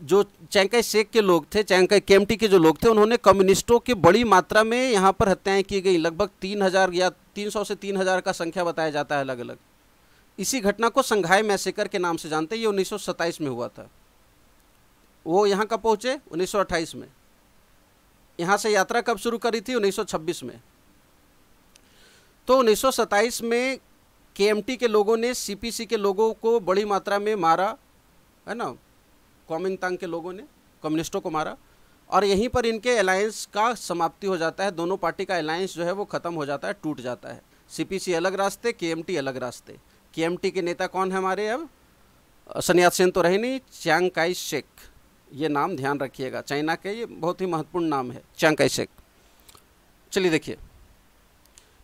जो चैंकाई शेख के लोग थे चैंकाई केमटी के जो लोग थे, उन्होंने कम्युनिस्टों की बड़ी मात्रा में यहाँ पर हत्याएँ की गई। लगभग तीन हज़ार या तीन सौ से तीन हज़ार का संख्या बताया जाता है अलग अलग इसी घटना को संघाई मैसेकर के नाम से जानते हैं। ये उन्नीस सौ सत्ताईस में हुआ था। वो यहाँ कब पहुँचे? उन्नीस में। यहाँ से यात्रा कब शुरू करी थी? 1926 में। तो 1927 में के के लोगों ने सीपीसी के लोगों को बड़ी मात्रा में मारा, है ना? कॉमिंगतांग के लोगों ने, कम्युनिस्टों को मारा। और यहीं पर इनके अलायंस का समाप्ति हो जाता है। दोनों पार्टी का अलायंस जो है वो ख़त्म हो जाता है, टूट जाता है। सीपीसी अलग रास्ते के अलग रास्ते। के के नेता कौन है हमारे अब? सन्यात सेन तो रहे नहीं च्यांग काई शेख ये नाम ध्यान रखिएगा। चाइना के ये बहुत ही महत्वपूर्ण नाम है, चांग शेख चलिए देखिए।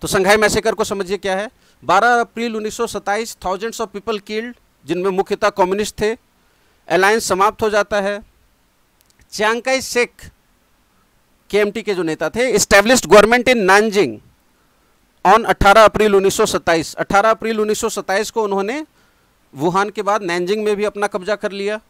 तो संघाई मैसेकर को समझिए क्या है? 12 April 1927 thousands of people killed जिनमें मुख्यतः कम्युनिस्ट थे। अलायंस समाप्त हो जाता है। चांगकाई शेख केएमटी के जो नेता थे establish government in Nanjing on 18 April 1927 18 April 1927 को उन्होंने वुहान के बाद नैनजिंग में भी अपना कब्जा कर लिया।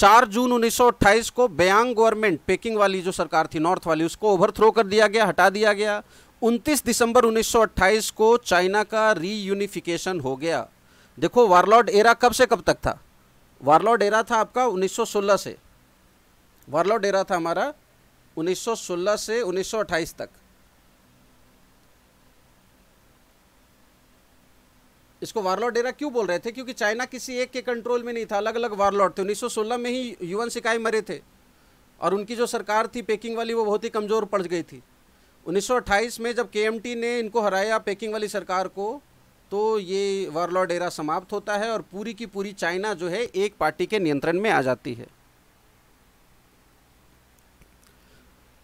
4 जून 1928 को बयांग गवर्नमेंट, पेकिंग वाली जो सरकार थी, नॉर्थ वाली, उसको ओवरथ्रो कर दिया गया, हटा दिया गया। 29 दिसंबर 1928 को चाइना का रीयूनिफिकेशन हो गया। देखो वारलॉर्ड एरा कब से कब तक था? वारलॉ एरा था आपका 1916 से वारलॉ डेरा था हमारा 1916 से 1928 तक। इसको वारलॉट डेरा क्यों बोल रहे थे? क्योंकि चाइना किसी एक के कंट्रोल में नहीं था अलग अलग वारलॉट थे 1916 में ही यूएन सिकाई मरे थे। और उनकी जो सरकार थी पेकिंग वाली, वो बहुत ही कमज़ोर पड़ गई थी। 1928 में जब के ने इनको हराया पेकिंग वाली सरकार को तो ये वारलॉ डेरा समाप्त होता है और पूरी की पूरी चाइना जो है, एक पार्टी के नियंत्रण में आ जाती है।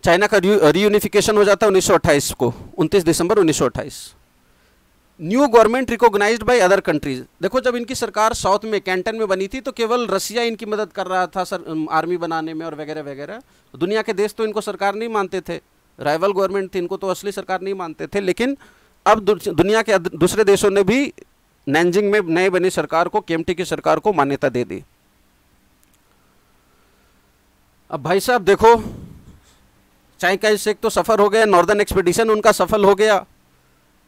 चाइना का रीयूनिफिकेशन हो जाता है 1928 को 29 December 1928 new government recognized by other countries. देखो, जब इनकी सरकार साउथ में, कैंटन में बनी थी तो केवल रसिया इनकी मदद कर रहा था सर आर्मी बनाने में और वगैरह वगैरह। दुनिया के देश तो इनको सरकार नहीं मानते थे। राइवल गवर्नमेंट थी, इनको तो असली सरकार नहीं मानते थे। लेकिन अब दुनिया के दूसरे देशों ने भी नैनजिंग में नए बनी सरकार को केमटी की सरकार को मान्यता दे दी। अब भाई साहब, देखो चाय का एक तो सफ़र हो गया, नॉर्दर्न एक्सपीडिशन उनका सफल हो गया।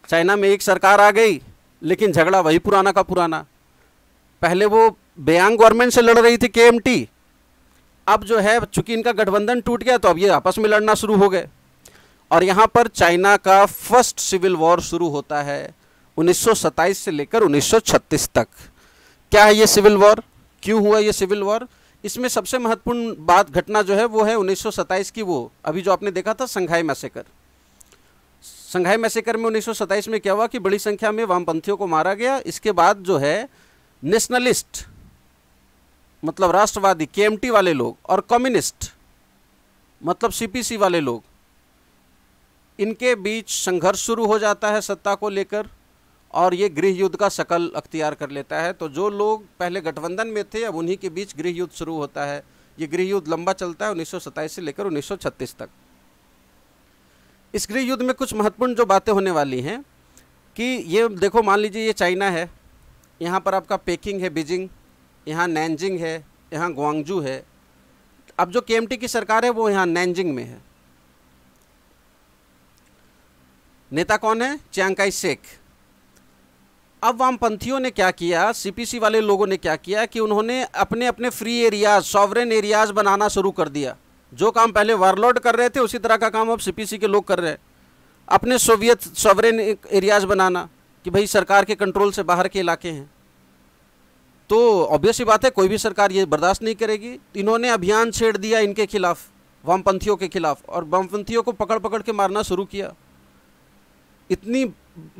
चाइना में एक सरकार आ गई, लेकिन झगड़ा वही पुराना का पुराना। पहले वो बेयांग गवर्नमेंट से लड़ रही थी के अब जो है, चूँकि इनका गठबंधन टूट गया तो अब ये आपस में लड़ना शुरू हो गए। और यहाँ पर चाइना का फ़र्स्ट सिविल वॉर शुरू होता है 1927 से लेकर 1936 तक। क्या है ये सिविल वॉर? क्यों हुआ ये सिविल वॉर? इसमें सबसे महत्वपूर्ण बात, घटना जो है, वो है 1927 की वो, अभी जो आपने देखा था, संघाई मैसेकर। संघाई मैसेकर में उन्नीस सौ सताईस में क्या हुआ कि बड़ी संख्या में वामपंथियों को मारा गया। इसके बाद जो है नेशनलिस्ट मतलब राष्ट्रवादी के वाले लोग और कम्युनिस्ट मतलब सीपीसी वाले लोग, इनके बीच संघर्ष शुरू हो जाता है सत्ता को लेकर और ये गृह युद्ध का शकल अख्तियार कर लेता है। तो जो लोग पहले गठबंधन में थे, अब उन्हीं के बीच गृह युद्ध शुरू होता है। ये गृह युद्ध लंबा चलता है उन्नीस सौ सत्ताईस से लेकर 1936 तक। इस गृह युद्ध में कुछ महत्वपूर्ण जो बातें होने वाली हैं कि ये देखो, मान लीजिए ये चाइना है, यहाँ पर आपका पेकिंग है, बीजिंग, यहाँ नैनजिंग है, यहाँ ग्वांगजू है। अब जो के की सरकार है वो यहाँ नैनजिंग में है। नेता कौन है? चियांकाई शेख। अब वामपंथियों ने क्या किया? सीपीसी वाले लोगों ने क्या किया कि उन्होंने अपने अपने फ्री एरियाज़ सॉवरेन एरियाज़ बनाना शुरू कर दिया। जो काम पहले वारलॉर्ड कर रहे थे, उसी तरह का काम अब सीपीसी के लोग कर रहे हैं। अपने सोवियत सॉवरेन एरियाज़ बनाना कि भाई सरकार के कंट्रोल से बाहर के इलाके हैं। तो ऑब्वियस ही बात है, कोई भी सरकार ये बर्दाश्त नहीं करेगी। इन्होंने अभियान छेड़ दिया इनके खिलाफ, वामपंथियों के खिलाफ, और वामपंथियों को पकड़ पकड़ के मारना शुरू किया। इतनी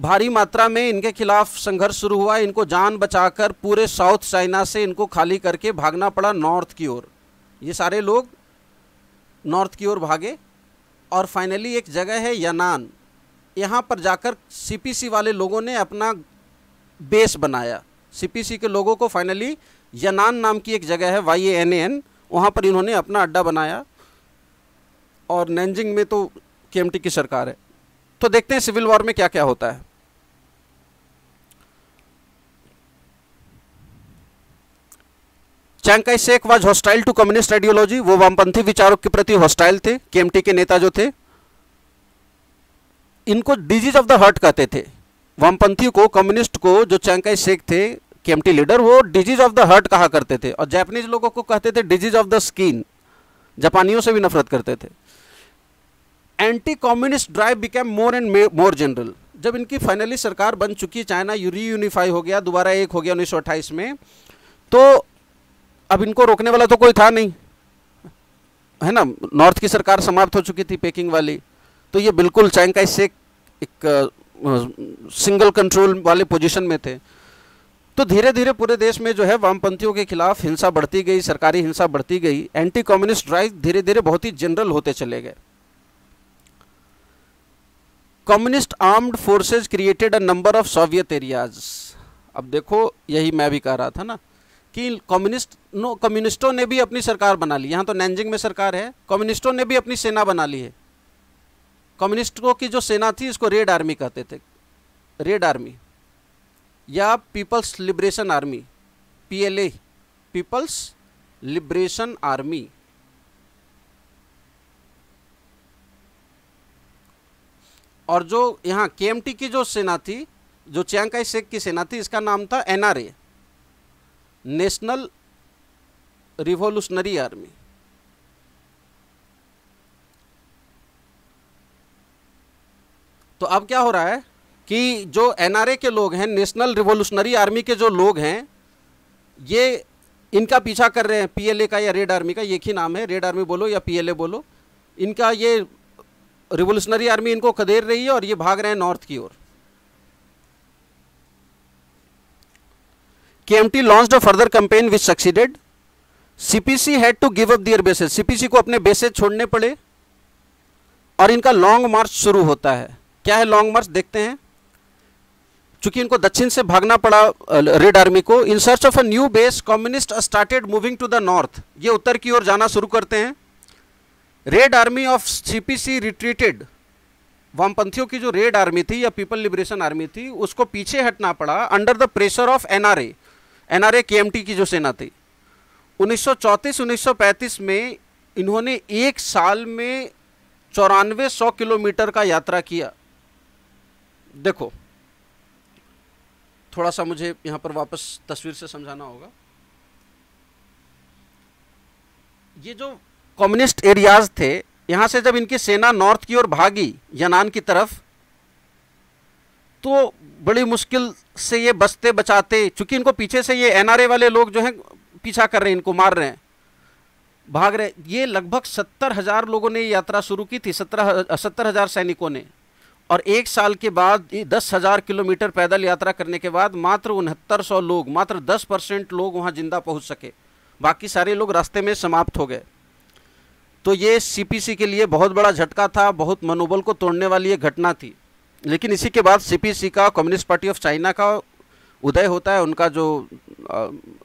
भारी मात्रा में इनके खिलाफ संघर्ष शुरू हुआ, इनको जान बचाकर पूरे साउथ चाइना से इनको खाली करके भागना पड़ा नॉर्थ की ओर। ये सारे लोग नॉर्थ की ओर भागे और फाइनली एक जगह है यनान। यहाँ पर जाकर सीपीसी वाले लोगों ने अपना बेस बनाया। सीपीसी के लोगों को फाइनली यनान नाम की एक जगह है वाई एन एन वहाँ पर इन्होंने अपना अड्डा बनाया और नैनजिंग में तो के की सरकार है। तो देखते हैं सिविल वॉर में क्या क्या होता है। Chiang Kai Shek was hostile to communist ideology वो वामपंथी विचारों के प्रति हॉस्टाइल थे, केएमटी के नेता जो थे, इनको डिज़ीज़ ऑफ़ द हार्ट कहते थे। वामपंथी को कम्युनिस्ट को, जो चैंकाई शेख थे, केएमटी लीडर वो डिज़ीज़ ऑफ़ द हार्ट कहा करते थे। और जापानीज लोगों को कहते थे डिज़ीज़ ऑफ़ द स्किन जापानियों से भी नफरत करते थे। Anti communist drive became more and more general जब इनकी फाइनली सरकार बन चुकी, चाइना यूनिफाई हो गया, दोबारा एक हो गया उन्नीस सौ अट्ठाइस में तो अब इनको रोकने वाला तो कोई था नहीं। है ना? नॉर्थ की सरकार समाप्त हो चुकी थी पेकिंग वाली। तो ये बिल्कुल का इससे एक सिंगल कंट्रोल वाले पोजीशन में थे। तो धीरे धीरे पूरे देश में जो है वामपंथियों के खिलाफ हिंसा बढ़ती गई, सरकारी हिंसा बढ़ती गई। एंटी कम्युनिस्ट ड्राइव धीरे धीरे बहुत ही जनरल होते चले गए। Communist armed forces created a number of Soviet areas. अब देखो, यही मैं भी कह रहा था ना। कि कम्युनिस्ट नो, कम्युनिस्टों ने भी अपनी सरकार बना ली। यहाँ तो नैनजिंग में सरकार है। कम्युनिस्टों ने भी अपनी सेना बना ली है। कम्युनिस्टों की जो सेना थी, इसको रेड आर्मी कहते थे। Red army. या people's liberation army. PLA. People's liberation army. और जो यहाँ के की जो सेना थी, जो चियांकाई शेख की सेना थी, इसका नाम था एनआरए। National revolutionary army. तो अब क्या हो रहा है कि जो एनआरए के लोग हैं, नेशनल रिवोल्यूशनरी आर्मी के जो लोग हैं, ये इनका पीछा कर रहे हैं, पीएलए का या रेड आर्मी का एक ही नाम है, रेड आर्मी बोलो या पीएलए बोलो। इनका ये रिवोल्यूशनरी आर्मी इनको खदेड़ रही है और ये भाग रहे हैं नॉर्थ की ओर। KMT launched a further campaign which succeeded. CPC had to give up their bases. CPC को अपने बेसेस छोड़ने पड़े और इनका लॉन्ग मार्च शुरू होता है। क्या है लॉन्ग मार्च देखते हैं। चूँकि इनको दक्षिण से भागना पड़ा रेड आर्मी को in search of a new base communist started moving to the north ये उत्तर की ओर जाना शुरू करते हैं। Red army of CPC retreated वामपंथियों की जो रेड आर्मी थी या पीपल लिबरेशन आर्मी थी, उसको पीछे हटना पड़ा under the pressure of NRA NRA KMT की जो सेना थी। 1934-1935 में इन्होंने एक साल में चौरानवे सौ किलोमीटर का यात्रा किया। देखो थोड़ा सा मुझे यहाँ पर वापस तस्वीर से समझाना होगा। ये जो कम्युनिस्ट एरियाज़ थे, यहाँ से जब इनकी सेना नॉर्थ की ओर भागी, यनान की तरफ़ तो बड़ी मुश्किल से ये बचते बचाते, चूँकि इनको पीछे से ये एनआरए वाले लोग जो हैं, पीछा कर रहे हैं, इनको मार रहे हैं, भाग रहे ये लगभग सत्तर हज़ार लोगों ने यात्रा शुरू की थी, सत्रह, सत्तर हज़ार सैनिकों ने। और एक साल के बाद ये दस हज़ार किलोमीटर पैदल यात्रा करने के बाद मात्र उनहत्तर सौ लोग, मात्र दस परसेंट लोग वहाँ ज़िंदा पहुँच सके। बाकी सारे लोग रास्ते में समाप्त हो गए। तो ये सीपीसी के लिए बहुत बड़ा झटका था, बहुत मनोबल को तोड़ने वाली एक घटना थी। लेकिन इसी के बाद सीपीसी का कम्युनिस्ट पार्टी ऑफ़ चाइना का उदय होता है, उनका जो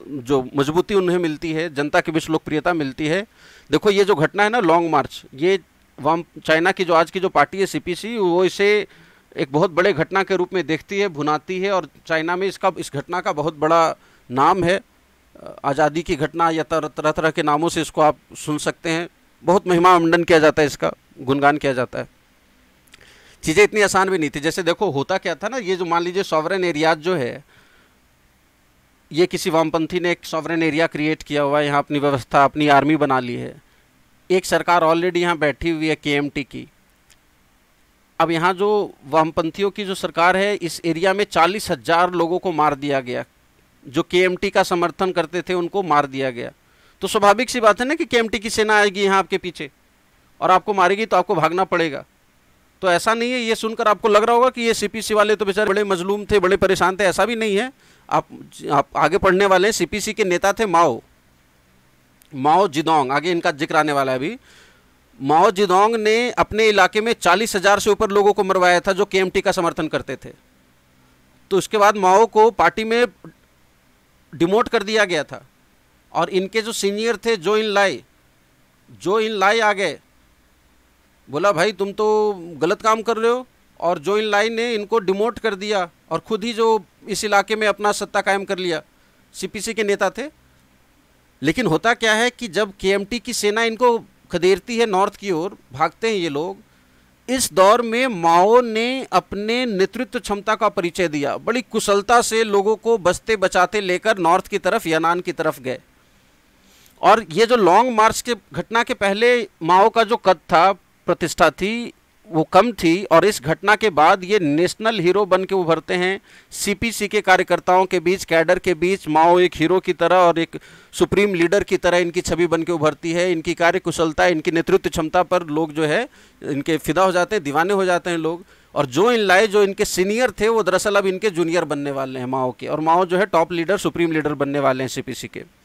जो मजबूती उन्हें मिलती है, जनता के बीच लोकप्रियता मिलती है। देखो, ये जो घटना है ना लॉन्ग मार्च ये वाम चाइना की जो, आज की जो पार्टी है सीपीसी वो इसे एक बहुत बड़े घटना के रूप में देखती है, भुनाती है और चाइना में इसका, इस घटना का बहुत बड़ा नाम है। आज़ादी की घटना या तरह तरह के नामों से इसको आप सुन सकते हैं। बहुत महिमा मंडन किया जाता है इसका, गुणगान किया जाता है। चीज़ें इतनी आसान भी नहीं थी। जैसे देखो, होता क्या था ना, ये जो मान लीजिए सॉवरन एरियाज़ जो है, ये किसी वामपंथी ने एक सॉवरन एरिया क्रिएट किया हुआ है, यहाँ अपनी व्यवस्था, अपनी आर्मी बना ली है। एक सरकार ऑलरेडी यहाँ बैठी हुई है के की। अब यहाँ जो वामपंथियों की जो सरकार है, इस एरिया में चालीस हज़ार लोगों को मार दिया गया। जो के का समर्थन करते थे, उनको मार दिया गया। तो स्वाभाविक सी बात है ना कि के की सेना आएगी यहाँ आपके पीछे, और आपको मारेगी तो आपको भागना पड़ेगा। तो ऐसा नहीं है, ये सुनकर आपको लग रहा होगा कि ये सीपीसी वाले तो बेचारे बड़े मजलूम थे, बड़े परेशान थे, ऐसा भी नहीं है। आप आप आगे पढ़ने वाले हैं सीपीसी के नेता थे माओ। माओ जिदोंग, आगे इनका ज़िक्र आने वाला है अभी। माओ जिदोंग ने अपने इलाके में चालीस हज़ार से ऊपर लोगों को मरवाया था जो के का समर्थन करते थे। तो उसके बाद माओ को पार्टी में डिमोट कर दिया गया था। और इनके जो सीनियर थे, जो इन लाई जो इन लाई आ गए बोला, भाई, तुम तो गलत काम कर रहे हो और जो इन लाइन ने इनको डिमोट कर दिया और खुद ही जो इस इलाके में अपना सत्ता कायम कर लिया सीपीसी के नेता थे। लेकिन होता क्या है कि जब केएमटी की सेना इनको खदेड़ती है नॉर्थ की ओर, भागते हैं ये लोग, इस दौर में माओ ने अपने नेतृत्व क्षमता का परिचय दिया। बड़ी कुशलता से लोगों को बचते बचाते लेकर नॉर्थ की तरफ़, यनान की तरफ़ गए। और ये जो लॉन्ग मार्च के, घटना के पहले माओ का जो कद था प्रतिष्ठा थी, वो कम थी और इस घटना के बाद ये नेशनल हीरो बन के उभरते हैं। सीपीसी के कार्यकर्ताओं के बीच, कैडर के बीच, माओ एक हीरो की तरह और एक सुप्रीम लीडर की तरह इनकी छवि बन के उभरती है। इनकी कार्य कुशलता इनकी नेतृत्व क्षमता पर लोग जो है, इनके फिदा हो जाते हैं, दीवाने हो जाते हैं लोग। और जो इन लाए, जो इनके सीनियर थे, वो दरअसल अब इनके जूनियर बनने वाले हैं माओ के। और माओ जो है, टॉप लीडर, सुप्रीम लीडर बनने वाले हैं सीपीसी के।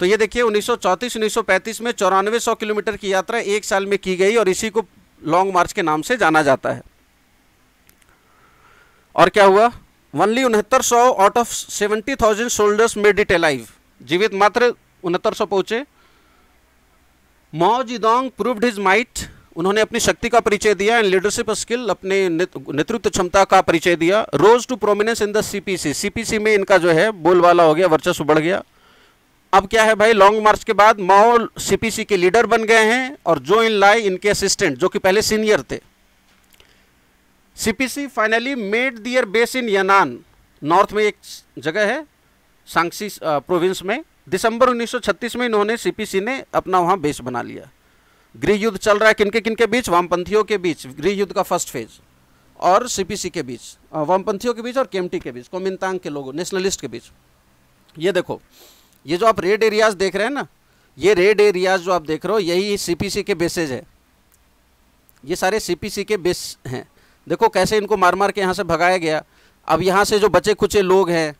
तो ये देखिए 1934-1935 में चौरानवे सौ किलोमीटर की यात्रा एक साल में की गई और इसी को लॉन्ग मार्च के नाम से जाना जाता है। और क्या हुआ? वनली उनहत्तर सौ out of seventy thousand soldiers made it alive जीवित मात्र उनहत्तर सौ पहुँचे। Mao Zedong proved his might उन्होंने अपनी शक्ति का परिचय दिया एंड लीडरशिप स्किल अपने नेतृत्व क्षमता का परिचय दिया। Rose to prominence in the CPC CPC में इनका जो है, बोलबाला हो गया, वर्चस्व बढ़ गया। अब क्या है भाई लॉन्ग मार्च के बाद माओ सीपीसी के लीडर बन गए हैं और जो इन लाई इनके असिस्टेंट जो कि पहले सीनियर थे। CPC finally made their base in Yenan north में एक जगह है सांगसी प्रोविंस में। दिसंबर 1936 में इन्होंने सीपीसी ने अपना वहाँ बेस बना लिया। गृह युद्ध चल रहा है किनके किनके बीच? वामपंथियों के बीच। गृह युद्ध का फ़र्स्ट फ़ेज़ और सीपीसी के बीच। वामपंथियों के बीच और केएमटी के बीच कोमिनतांग के लोगों नेशनलिस्ट के बीच। ये देखो ये जो आप रेड एरियाज़ देख रहे हैं ना, ये रेड एरियाज़ जो आप देख रहे हो, यही सीपीसी के बेसेज है। ये सारे सीपीसी के बेस हैं। देखो कैसे इनको मार मार के यहाँ से भगाया गया। अब यहाँ से जो बचे खुचे लोग हैं,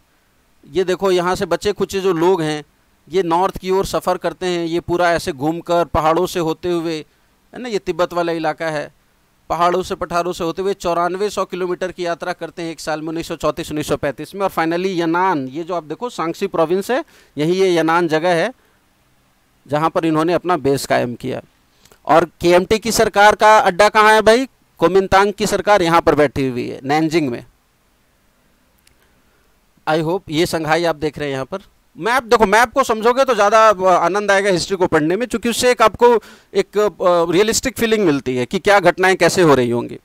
ये देखो यहाँ से बचे खुचे जो लोग हैं, ये नॉर्थ की ओर सफ़र करते हैं, ये पूरा ऐसे घूमकर पहाड़ों से होते हुए, है ना, ये तिब्बत वाला इलाका है। पहाड़ों से, पठारों से होते हुए चौरानवे सौ किलोमीटर की यात्रा करते हैं एक साल में, उन्नीस सौ चौंतीस, उन्नीस सौ पैंतीस में। और फाइनली यनान, ये जो आप देखो, सांगसी प्रोविंस है, यही ये यनान जगह है, जहाँ पर इन्होंने अपना बेस कायम किया। और के की सरकार का अड्डा कहाँ है भाई? कोमिनतांग की सरकार यहाँ पर बैठी हुई है, नैनजिंग में। आई होप ये संघाई आप देख रहे हैं यहाँ पर। मैप देखो मैप को समझोगे तो ज़्यादा आनंद आएगा हिस्ट्री को पढ़ने में, क्योंकि उससे एक आपको एक रियलिस्टिक फीलिंग मिलती है कि क्या घटनाएँ कैसे हो रही होंगी।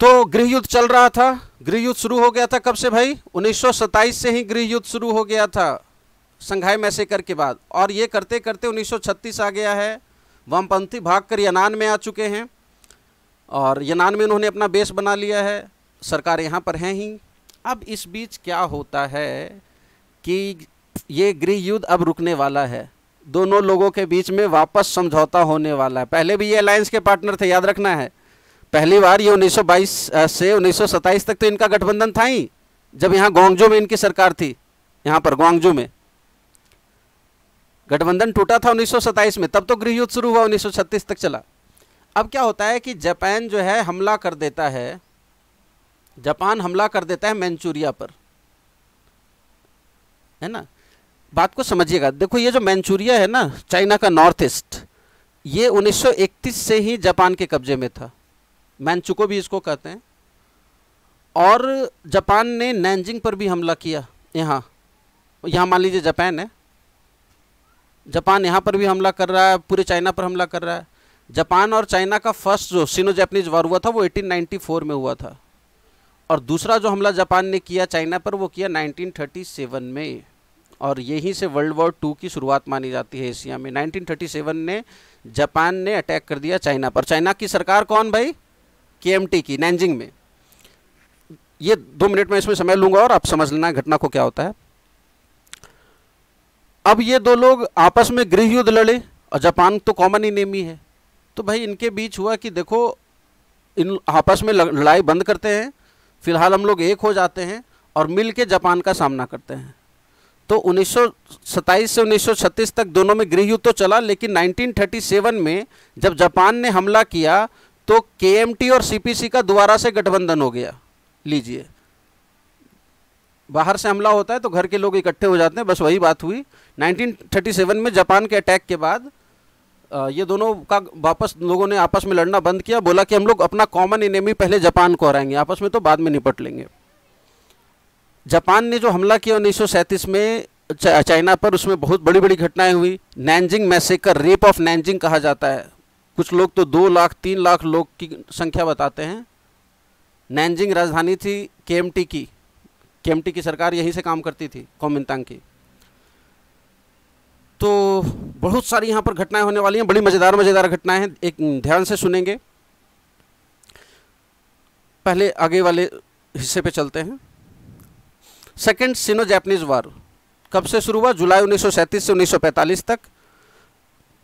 तो गृह युद्ध चल रहा था गृह युद्ध शुरू हो गया था कब से भाई? 1927 से ही गृह युद्ध शुरू हो गया था, संघाई मैसेकर के बाद। और ये करते करते 1936 आ गया है, वामपंथी भाग कर यनान में आ चुके हैं, और यनान में उन्होंने अपना बेस बना लिया है, सरकार यहाँ पर हैं ही। अब इस बीच क्या होता है कि ये गृह युद्ध अब रुकने वाला है। दोनों लोगों के बीच में वापस समझौता होने वाला है। पहले भी ये अलायंस के पार्टनर थे, याद रखना है। पहली बार ये 1922 से 1927 तक तो इनका गठबंधन था ही, जब यहाँ गोंगजो में इनकी सरकार थी, यहाँ पर गोंगजो में। गठबंधन टूटा था 1927 में, तब तो गृह युद्ध शुरू हुआ 1936 तक चला। अब क्या होता है कि जापान जो है हमला कर देता है जापान हमला कर देता है मैंचूरिया पर। है ना? बात को समझिएगा। देखो, ये जो मैंचूरिया है ना, चाइना का नॉर्थ ईस्ट, ये 1931 से ही जापान के कब्जे में था। मैंचुको भी इसको कहते हैं। और जापान ने नैनजिंग पर भी हमला किया, यहाँ। यहाँ मान लीजिए जापान है। जापान यहाँ पर भी हमला कर रहा है, पूरे चाइना पर हमला कर रहा है। जापान और चाइना का फ़र्स्ट जो सिनो जैपनीज वार हुआ था, वो 1894 में हुआ था। और दूसरा जो हमला जापान ने किया चाइना पर, वो किया 1937 में। और यहीं से वर्ल्ड वॉर टू की शुरुआत मानी जाती है एशिया में। 1937 ने जापान ने अटैक कर दिया चाइना पर। चाइना की सरकार कौन भाई? के की, नैनजिंग में। ये दो मिनट में इसमें समय लूँगा और आप समझ लेना घटना को क्या होता है। अब ये दो लोग आपस में गृह युद्ध लड़े और जापान तो कॉमन ही नेमी है। तो भाई इनके बीच हुआ कि देखो, इन आपस में लड़ाई बंद करते हैं। फ़िलहाल हम लोग एक हो जाते हैं और मिल के जापान का सामना करते हैं। तो 1927 से 1936 तक दोनों में गृह युद्ध तो चला, लेकिन 1937 में जब जापान ने हमला किया तो के और सीपीसी का दोबारा से गठबंधन हो गया। लीजिए। बाहर से हमला होता है तो घर के लोग इकट्ठे हो जाते हैं, बस वही बात हुई। 1937 में जापान के अटैक के बाद ये दोनों का वापस लोगों ने आपस में लड़ना बंद किया, बोला कि हम लोग अपना कॉमन इनेमी पहले जापान को हराएँगे, आपस में तो बाद में निपट लेंगे। जापान ने जो हमला किया उन्नीस सौ सैंतीस में चाइना पर, उसमें बहुत बड़ी बड़ी घटनाएँ हुई। Nanjing massacre rape of Nanjing कहा जाता है। कुछ लोग तो दो लाख, तीन लाख लोग की संख्या बताते हैं। नैनजिंग राजधानी थी के। की के की सरकार यहीं से काम करती थी कोमिनतांग की। तो बहुत सारी यहाँ पर घटनाएँ होने वाली हैं, बड़ी मज़ेदार मज़ेदार घटनाएँ हैं, एक ध्यान से सुनेंगे। पहले आगे वाले हिस्से पे चलते हैं। सेकेंड सिनो जैपनीज वार कब से शुरू हुआ? जुलाई उन्नीस सौ सैंतीस से 1945 तक।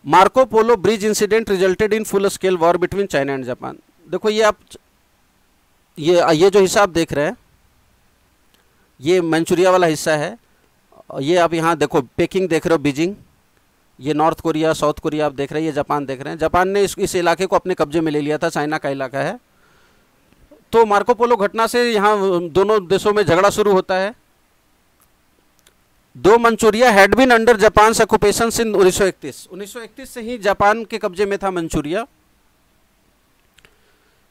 Marco Polo bridge incident resulted in full scale war between China and Japan देखो, ये आप, ये ये जो हिस्सा आप देख रहे हैं, ये मंचूरिया वाला हिस्सा है। ये आप यहाँ देखो पेकिंग देख रहे हो बीजिंग ये नॉर्थ कोरिया, साउथ कोरिया आप देख रहे हैं, ये जापान देख रहे हैं। जापान ने इस इस इलाके को अपने कब्जे में ले लिया था, चाइना का इलाका है। तो मार्कोपोलो घटना से यहाँ, दोनों देशों में झगड़ा शुरू होता है। Though Manchuria had been under Japan occupation in 1931 1931 से ही जापान के कब्जे में था मंचूरिया।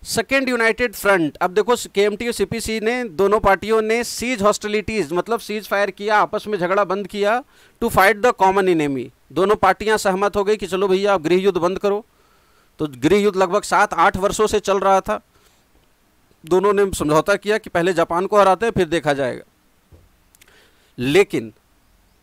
सेकेंड यूनाइटेड फ्रंट अब देखो के और सीपीसी ने, दोनों पार्टियों ने सीज हॉस्टिलिटीज मतलब सीज फायर किया, आपस में झगड़ा बंद किया to fight the common enemy दोनों पार्टियाँ सहमत हो गई कि चलो भैया आप गृह युद्ध बंद करो। तो गृह युद्ध लगभग सात, आठ वर्षों से चल रहा था। दोनों ने समझौता किया कि पहले जापान को हराते हैं, फिर देखा जाएगा। लेकिन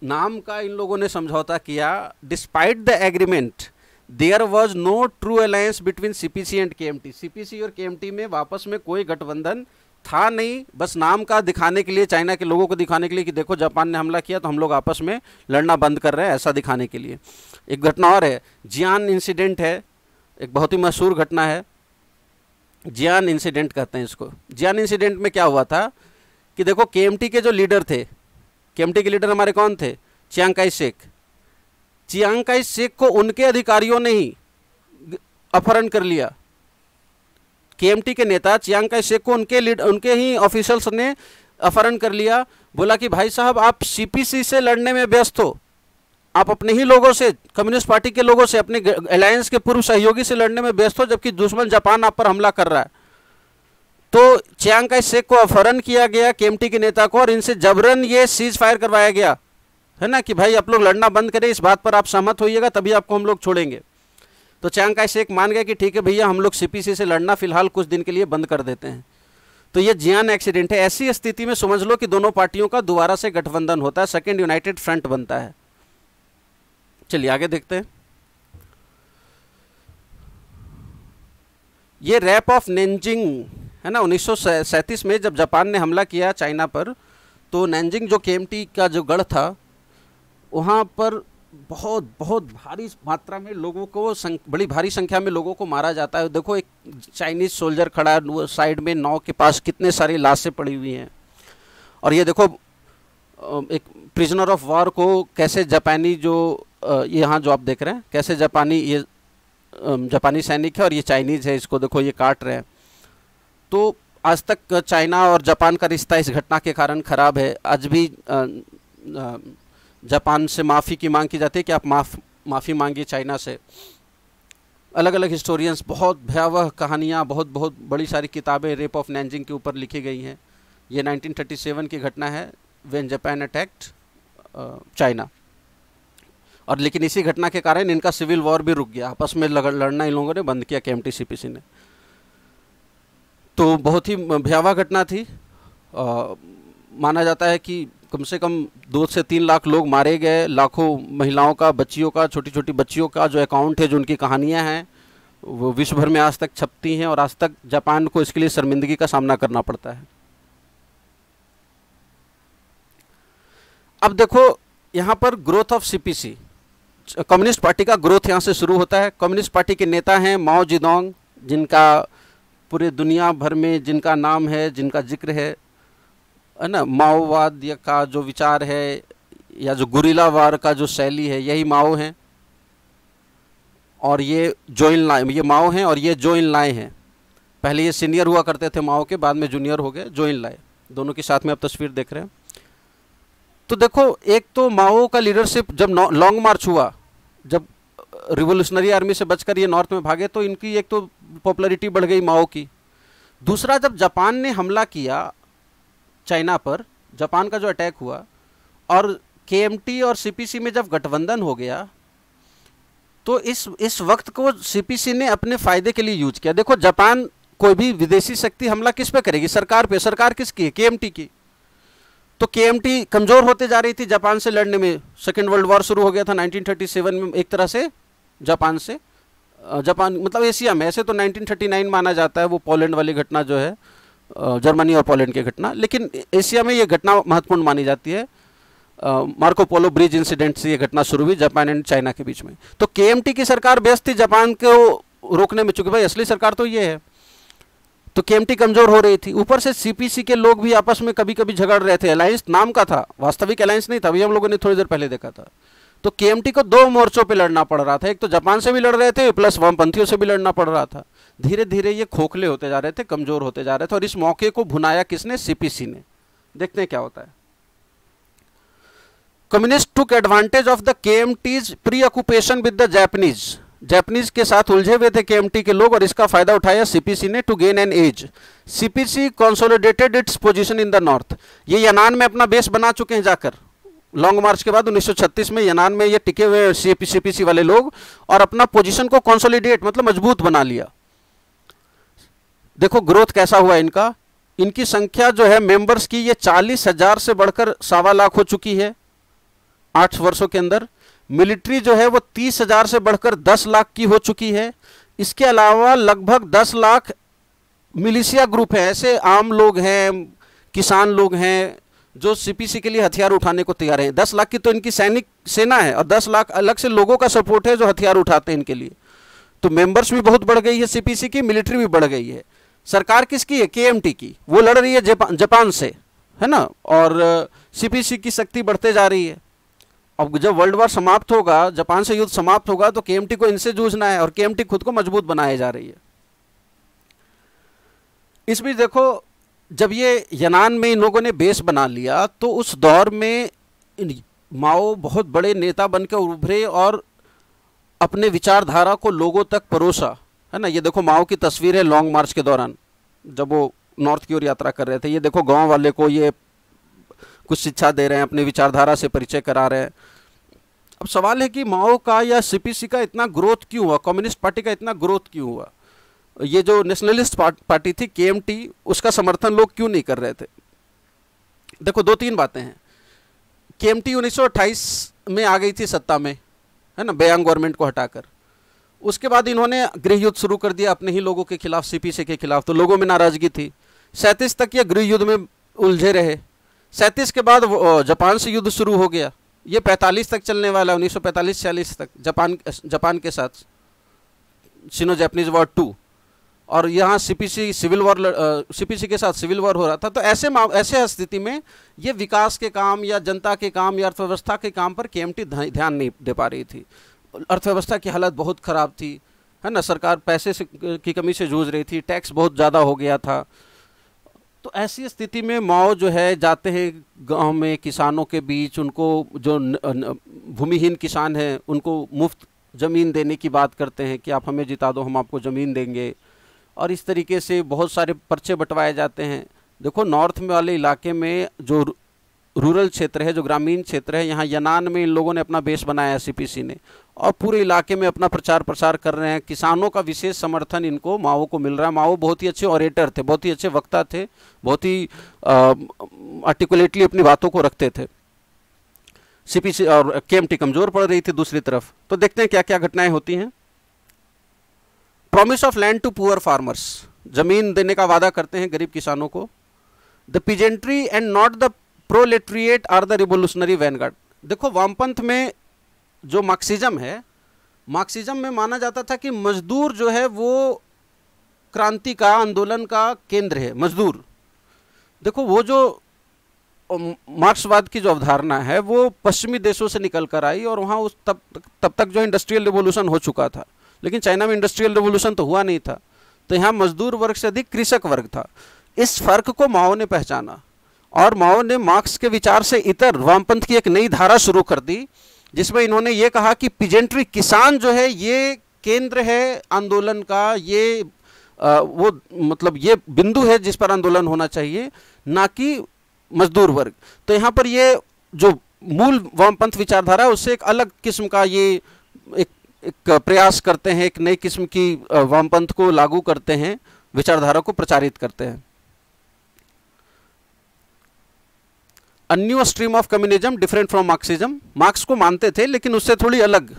नाम का इन लोगों ने समझौता किया despite the agreement there was no true alliance between CPC and KMT CPC और केएमटी में वापस में कोई गठबंधन था नहीं, बस नाम का दिखाने के लिए, चाइना के लोगों को दिखाने के लिए कि देखो, जापान ने हमला किया तो हम लोग आपस में लड़ना बंद कर रहे हैं, ऐसा दिखाने के लिए। एक घटना और है, जियान इंसिडेंट है, एक बहुत ही मशहूर घटना है। जियान इंसिडेंट कहते हैं इसको। जियान इंसिडेंट में क्या हुआ था कि देखो के के जो लीडर थे के के लीडर हमारे कौन थे? चियांकाई शेख। चियांकाई शेख को उनके अधिकारियों ने ही अपहरण कर लिया। केएमटी के नेता चियांकाई शेख को उनके लीड उनके ही ऑफिशियल्स ने अपहरण कर लिया। बोला कि, भाई साहब, आप सीपीसी से लड़ने में व्यस्त हो। आप अपने ही लोगों से, कम्युनिस्ट पार्टी के लोगों से, अपने अलायंस के पूर्व सहयोगी से लड़ने में व्यस्त हो, जबकि दुश्मन जापान आप पर हमला कर रहा है। तो चियांकाई शेख को अपहरण किया गया केएमटी के नेता को, और इनसे जबरन ये सीज फायर करवाया गया। है ना कि, भाई, आप लोग लड़ना बंद करें, इस बात पर आप सहमत होइएगा, तभी आपको हम लोग छोड़ेंगे। तो चांग शेख मान गया कि ठीक है भैया, हम लोग सीपीसी से लड़ना फ़िलहाल कुछ दिन के लिए बंद कर देते हैं। तो ये जियान एक्सीडेंट है। ऐसी स्थिति में समझ लो कि दोनों पार्टियों का दोबारा से गठबंधन होता है सेकेंड यूनाइटेड फ्रंट बनता है। चलिए आगे देखते हैं। ये रैप ऑफ़ नेंजिंग है ना, उन्नीस सौ सैंतीस में जब जापान ने हमला किया चाइना पर तो नैंजिंग जो केएमटी का जो गढ़ था, वहाँ पर बहुत बहुत भारी मात्रा में लोगों को बड़ी भारी संख्या में लोगों को मारा जाता है। देखो, एक चाइनीज़ सोल्जर खड़ा है साइड में नाव के पास कितने सारी लाशें पड़ी हुई हैं। और ये देखो एक प्रिजनर ऑफ़ वॉर को कैसे जापानी जो यहाँ जो आप देख रहे हैं, कैसे जापानी ये जापानी सैनिक है और ये चाइनीज़ है, इसको देखो, ये काट रहे हैं। तो आज तक चाइना और जापान का रिश्ता इस घटना के कारण ख़राब है। आज भी जापान से माफ़ी की मांग की जाती है कि आप माफ़ माफ़ी मांगिए चाइना से। अलग अलग हिस्टोरियंस बहुत भयावह कहानियाँ बहुत बहुत बड़ी सारी किताबें रेप ऑफ़ नैनजिंग के ऊपर लिखी गई हैं। ये 1937 की घटना है वेन जापान अटैक्ट चाइना। और लेकिन इसी घटना के कारण इनका सिविल वॉर भी रुक गया। आपस में लड़ना इन लोगों ने बंद किया के एम ने। तो बहुत ही भयावह घटना थी। आ, माना जाता है कि कम से कम दो से तीन लाख लोग मारे गए, लाखों महिलाओं का, बच्चियों का छोटी छोटी बच्चियों का जो अकाउंट है, जो उनकी कहानियाँ हैं, वो विश्व भर में आज तक छपती हैं और आज तक जापान को इसके लिए शर्मिंदगी का सामना करना पड़ता है। अब देखो, यहाँ पर growth of CPC communist party का ग्रोथ यहाँ से शुरू होता है। कम्युनिस्ट पार्टी के नेता हैं माओ जिदोंग जिनका पूरे दुनिया भर में जिनका नाम है, जिनका ज़िक्र है है ना, माओवाद का जो विचार है, या जो गुरीला वार का जो शैली है, यही माओ हैं। और ये जोइन लाए ये माओ हैं और ये जोइन लाए हैं। पहले ये सीनियर हुआ करते थे माओ के, बाद में जूनियर हो गए जोइन लाए दोनों के साथ में आप तस्वीर देख रहे हैं। तो देखो, एक तो माओ का लीडरशिप जब लॉन्ग मार्च हुआ, जब रिवोल्यूशनरी आर्मी से बचकर ये नॉर्थ में भागे तो इनकी एक तो पॉपुलरिटी बढ़ गई माओ की। दूसरा, जब जापान ने हमला किया चाइना पर जापान का जो अटैक हुआ और के और सीपीसी में जब गठबंधन हो गया तो इस इस वक्त को सीपीसी ने अपने फ़ायदे के लिए यूज़ किया। देखो, जापान कोई भी विदेशी शक्ति हमला किस पे करेगी? सरकार पे। सरकार किसकी है? के की। तो के कमज़ोर होते जा रही थी जापान से लड़ने में। सेकेंड वर्ल्ड वॉर शुरू हो गया था 1937 में एक तरह से, जापान से। जापान मतलब एशिया में। ऐसे तो 1939 माना जाता है, वो पोलैंड वाली घटना जो है। जर्मनी और पोलैंड की घटना। लेकिन एशिया में ये घटना महत्वपूर्ण मानी जाती है। मार्को पोलो ब्रिज इंसिडेंट से ये घटना शुरू हुई, जापान एंड चाइना के बीच में। तो के की सरकार व्यस्त थी जापान को रोकने में, चूँकि भाई असली सरकार तो ये है। तो केएमटी कमज़ोर हो रही थी। ऊपर से सीपीसी के लोग भी आपस में कभी कभी झगड़ रहे थे। अलायंस नाम का था। वास्तविक अलायंस नहीं था, अभी हम लोगों ने थोड़ी देर पहले देखा था। तो केएमटी को दो मोर्चों पे लड़ना पड़ रहा था। एक तो जापान से भी लड़ रहे थे, प्लस वामपंथियों से भी लड़ना पड़ रहा था। धीरे धीरे ये खोखले होते जा रहे थे, कमज़ोर होते जा रहे थे, और इस मौके को भुनाया किसने? सीपीसी ने। देखते हैं क्या होता है। Communist took advantage of the K M T's preoccupation with the Japanese Japanese के साथ उलझे हुए थे केएमटी के लोग, और इसका फ़ायदा उठाया सीपीसी ने to gain an edge CPC consolidated its position in the north ये यनान में अपना बेस बना चुके हैं जाकर। लॉन्ग मार्च के बाद 1936 में यनान में ये टिके हुए सीपीसी वाले लोग, और अपना पोजीशन को कंसोलिडेट मतलब मज़बूत बना लिया। देखो ग्रोथ कैसा हुआ इनका? इनकी संख्या जो है मेंबर्स की, ये चालीस हज़ार से बढ़कर सवा लाख हो चुकी है। आठ वर्षों के अंदर। मिलिट्री जो है वो तीस हज़ार से बढ़कर दस लाख की हो चुकी है। इसके अलावा लगभग दस लाख मिलिशिया ग्रुप है। ऐसे आम लोग हैं, किसान लोग हैं, जो सीपीसी के लिए हथियार उठाने को तैयार हैं। दस लाख की तो इनकी सैनिक सेना है और दस लाख अलग से लोगों का सपोर्ट है जो हथियार उठाते हैं इनके लिए। तो मेंबर्स भी बहुत बढ़ गई है सीपीसी की मिलिट्री भी बढ़ गई है। सरकार किसकी है? के की। वो लड़ रही है जापान से, है ना? और सीपीसी की शक्ति बढ़ते जा रही है। अब जब वर्ल्ड वार समाप्त होगा, जापान से युद्ध समाप्त होगा तो के को इनसे जूझना है और के खुद को मज़बूत बनाए जा रही है। इस बीच देखो, जब ये यनान में इन लोगों ने बेस बना लिया तो उस दौर में माओ बहुत बड़े नेता बनकर उभरे और अपने विचारधारा को लोगों तक परोसा। है ना? ये देखो माओ की तस्वीर है लॉन्ग मार्च के दौरान, जब वो नॉर्थ की ओर यात्रा कर रहे थे। ये देखो गाँव वाले को ये कुछ शिक्षा दे रहे हैं, अपनी विचारधारा से परिचय करा रहे हैं। अब सवाल है कि माओ का या सीपीसी का इतना ग्रोथ क्यों हुआ? कम्युनिस्ट पार्टी का इतना ग्रोथ क्यों हुआ? ये जो नेशनलिस्ट पार्टी थी के उसका समर्थन लोग क्यों नहीं कर रहे थे? देखो, दो तीन बातें हैं। के एम में आ गई थी सत्ता में, है ना? बेयांग गवर्नमेंट को हटाकर। उसके बाद इन्होंने गृह युद्ध शुरू कर दिया अपने ही लोगों के खिलाफ सीपीसी के खिलाफ। तो लोगों में नाराज़गी थी। सैंतीस तक ये गृह युद्ध में उलझे रहे। सैंतीस के बाद जापान से युद्ध शुरू हो गया। ये 45 तक चलने वाला उन्नीस सौ तक, जापान जापान के साथ। सिनो जैपनीज वॉर टू और यहाँ सीपीसी सिविल वॉर सीपीसी के साथ सिविल वॉर हो रहा था। तो ऐसे ऐसे स्थिति में ये विकास के काम या जनता के काम या अर्थव्यवस्था के काम पर के ध्यान नहीं दे पा रही थी। अर्थव्यवस्था की हालत बहुत ख़राब थी, है ना? सरकार पैसे से, की कमी से जूझ रही थी, टैक्स बहुत ज़्यादा हो गया था। तो ऐसी स्थिति में माओ जो है, जाते हैं गाँव में किसानों के बीच, उनको जो भूमिहीन किसान हैं, उनको मुफ़्त ज़मीन देने की बात करते हैं कि आप हमें जिता दो, हम आपको ज़मीन देंगे। और इस तरीके से बहुत सारे पर्चे बंटवाए जाते हैं। देखो, नॉर्थ में वाले इलाके में जो रूरल क्षेत्र है, जो ग्रामीण क्षेत्र है, यहाँ यनान में इन लोगों ने अपना बेस बनाया है सीपीसी ने और पूरे इलाके में अपना प्रचार प्रसार कर रहे हैं। किसानों का विशेष समर्थन इनको माओ को मिल रहा है। माओ बहुत ही अच्छे ऑरेटर थे, बहुत ही अच्छे वक्ता थे, बहुत ही आर्टिकुलेटली अपनी बातों को रखते थे। सीपीसी और के कमज़ोर पड़ रही थी दूसरी तरफ़। तो देखते हैं क्या क्या घटनाएँ होती हैं। Promise of land to poor farmers ज़मीन देने का वादा करते हैं गरीब किसानों को। The peasantry and not the proletariat are the revolutionary vanguard. देखो, वामपंथ में जो मार्क्सिज्म है, मार्क्सिज्म में माना जाता था कि मजदूर जो है वो क्रांति का, आंदोलन का केंद्र है, मजदूर। देखो, वो जो मार्क्सवाद की जो अवधारणा है, वो पश्चिमी देशों से निकल कर आई और वहाँ उस तब तब तक जो इंडस्ट्रियल रिवोल्यूशन हो चुका था। लेकिन चाइना में इंडस्ट्रियल रिवोल्यूशन तो हुआ नहीं था। तो यहाँ मजदूर वर्ग से अधिक कृषक वर्ग था। इस फ़र्क को माओ ने पहचाना। और माओ ने मार्क्स के विचार से इतर वामपंथ की एक नई धारा शुरू कर दी जिसमें इन्होंने ये कहा कि पिजेंट्री किसान जो है ये केंद्र है आंदोलन का ये आ, वो मतलब ये बिंदु है जिस पर आंदोलन होना चाहिए ना कि मजदूर वर्ग। तो यहाँ पर ये जो मूल वामपंथ विचारधारा है उससे एक अलग किस्म का ये एक एक प्रयास करते हैं एक नई किस्म की वामपंथ को लागू करते हैं विचारधारा को प्रचारित करते हैं। A new stream of communism different from Marxism Marx को मानते थे, लेकिन उससे थोड़ी अलग।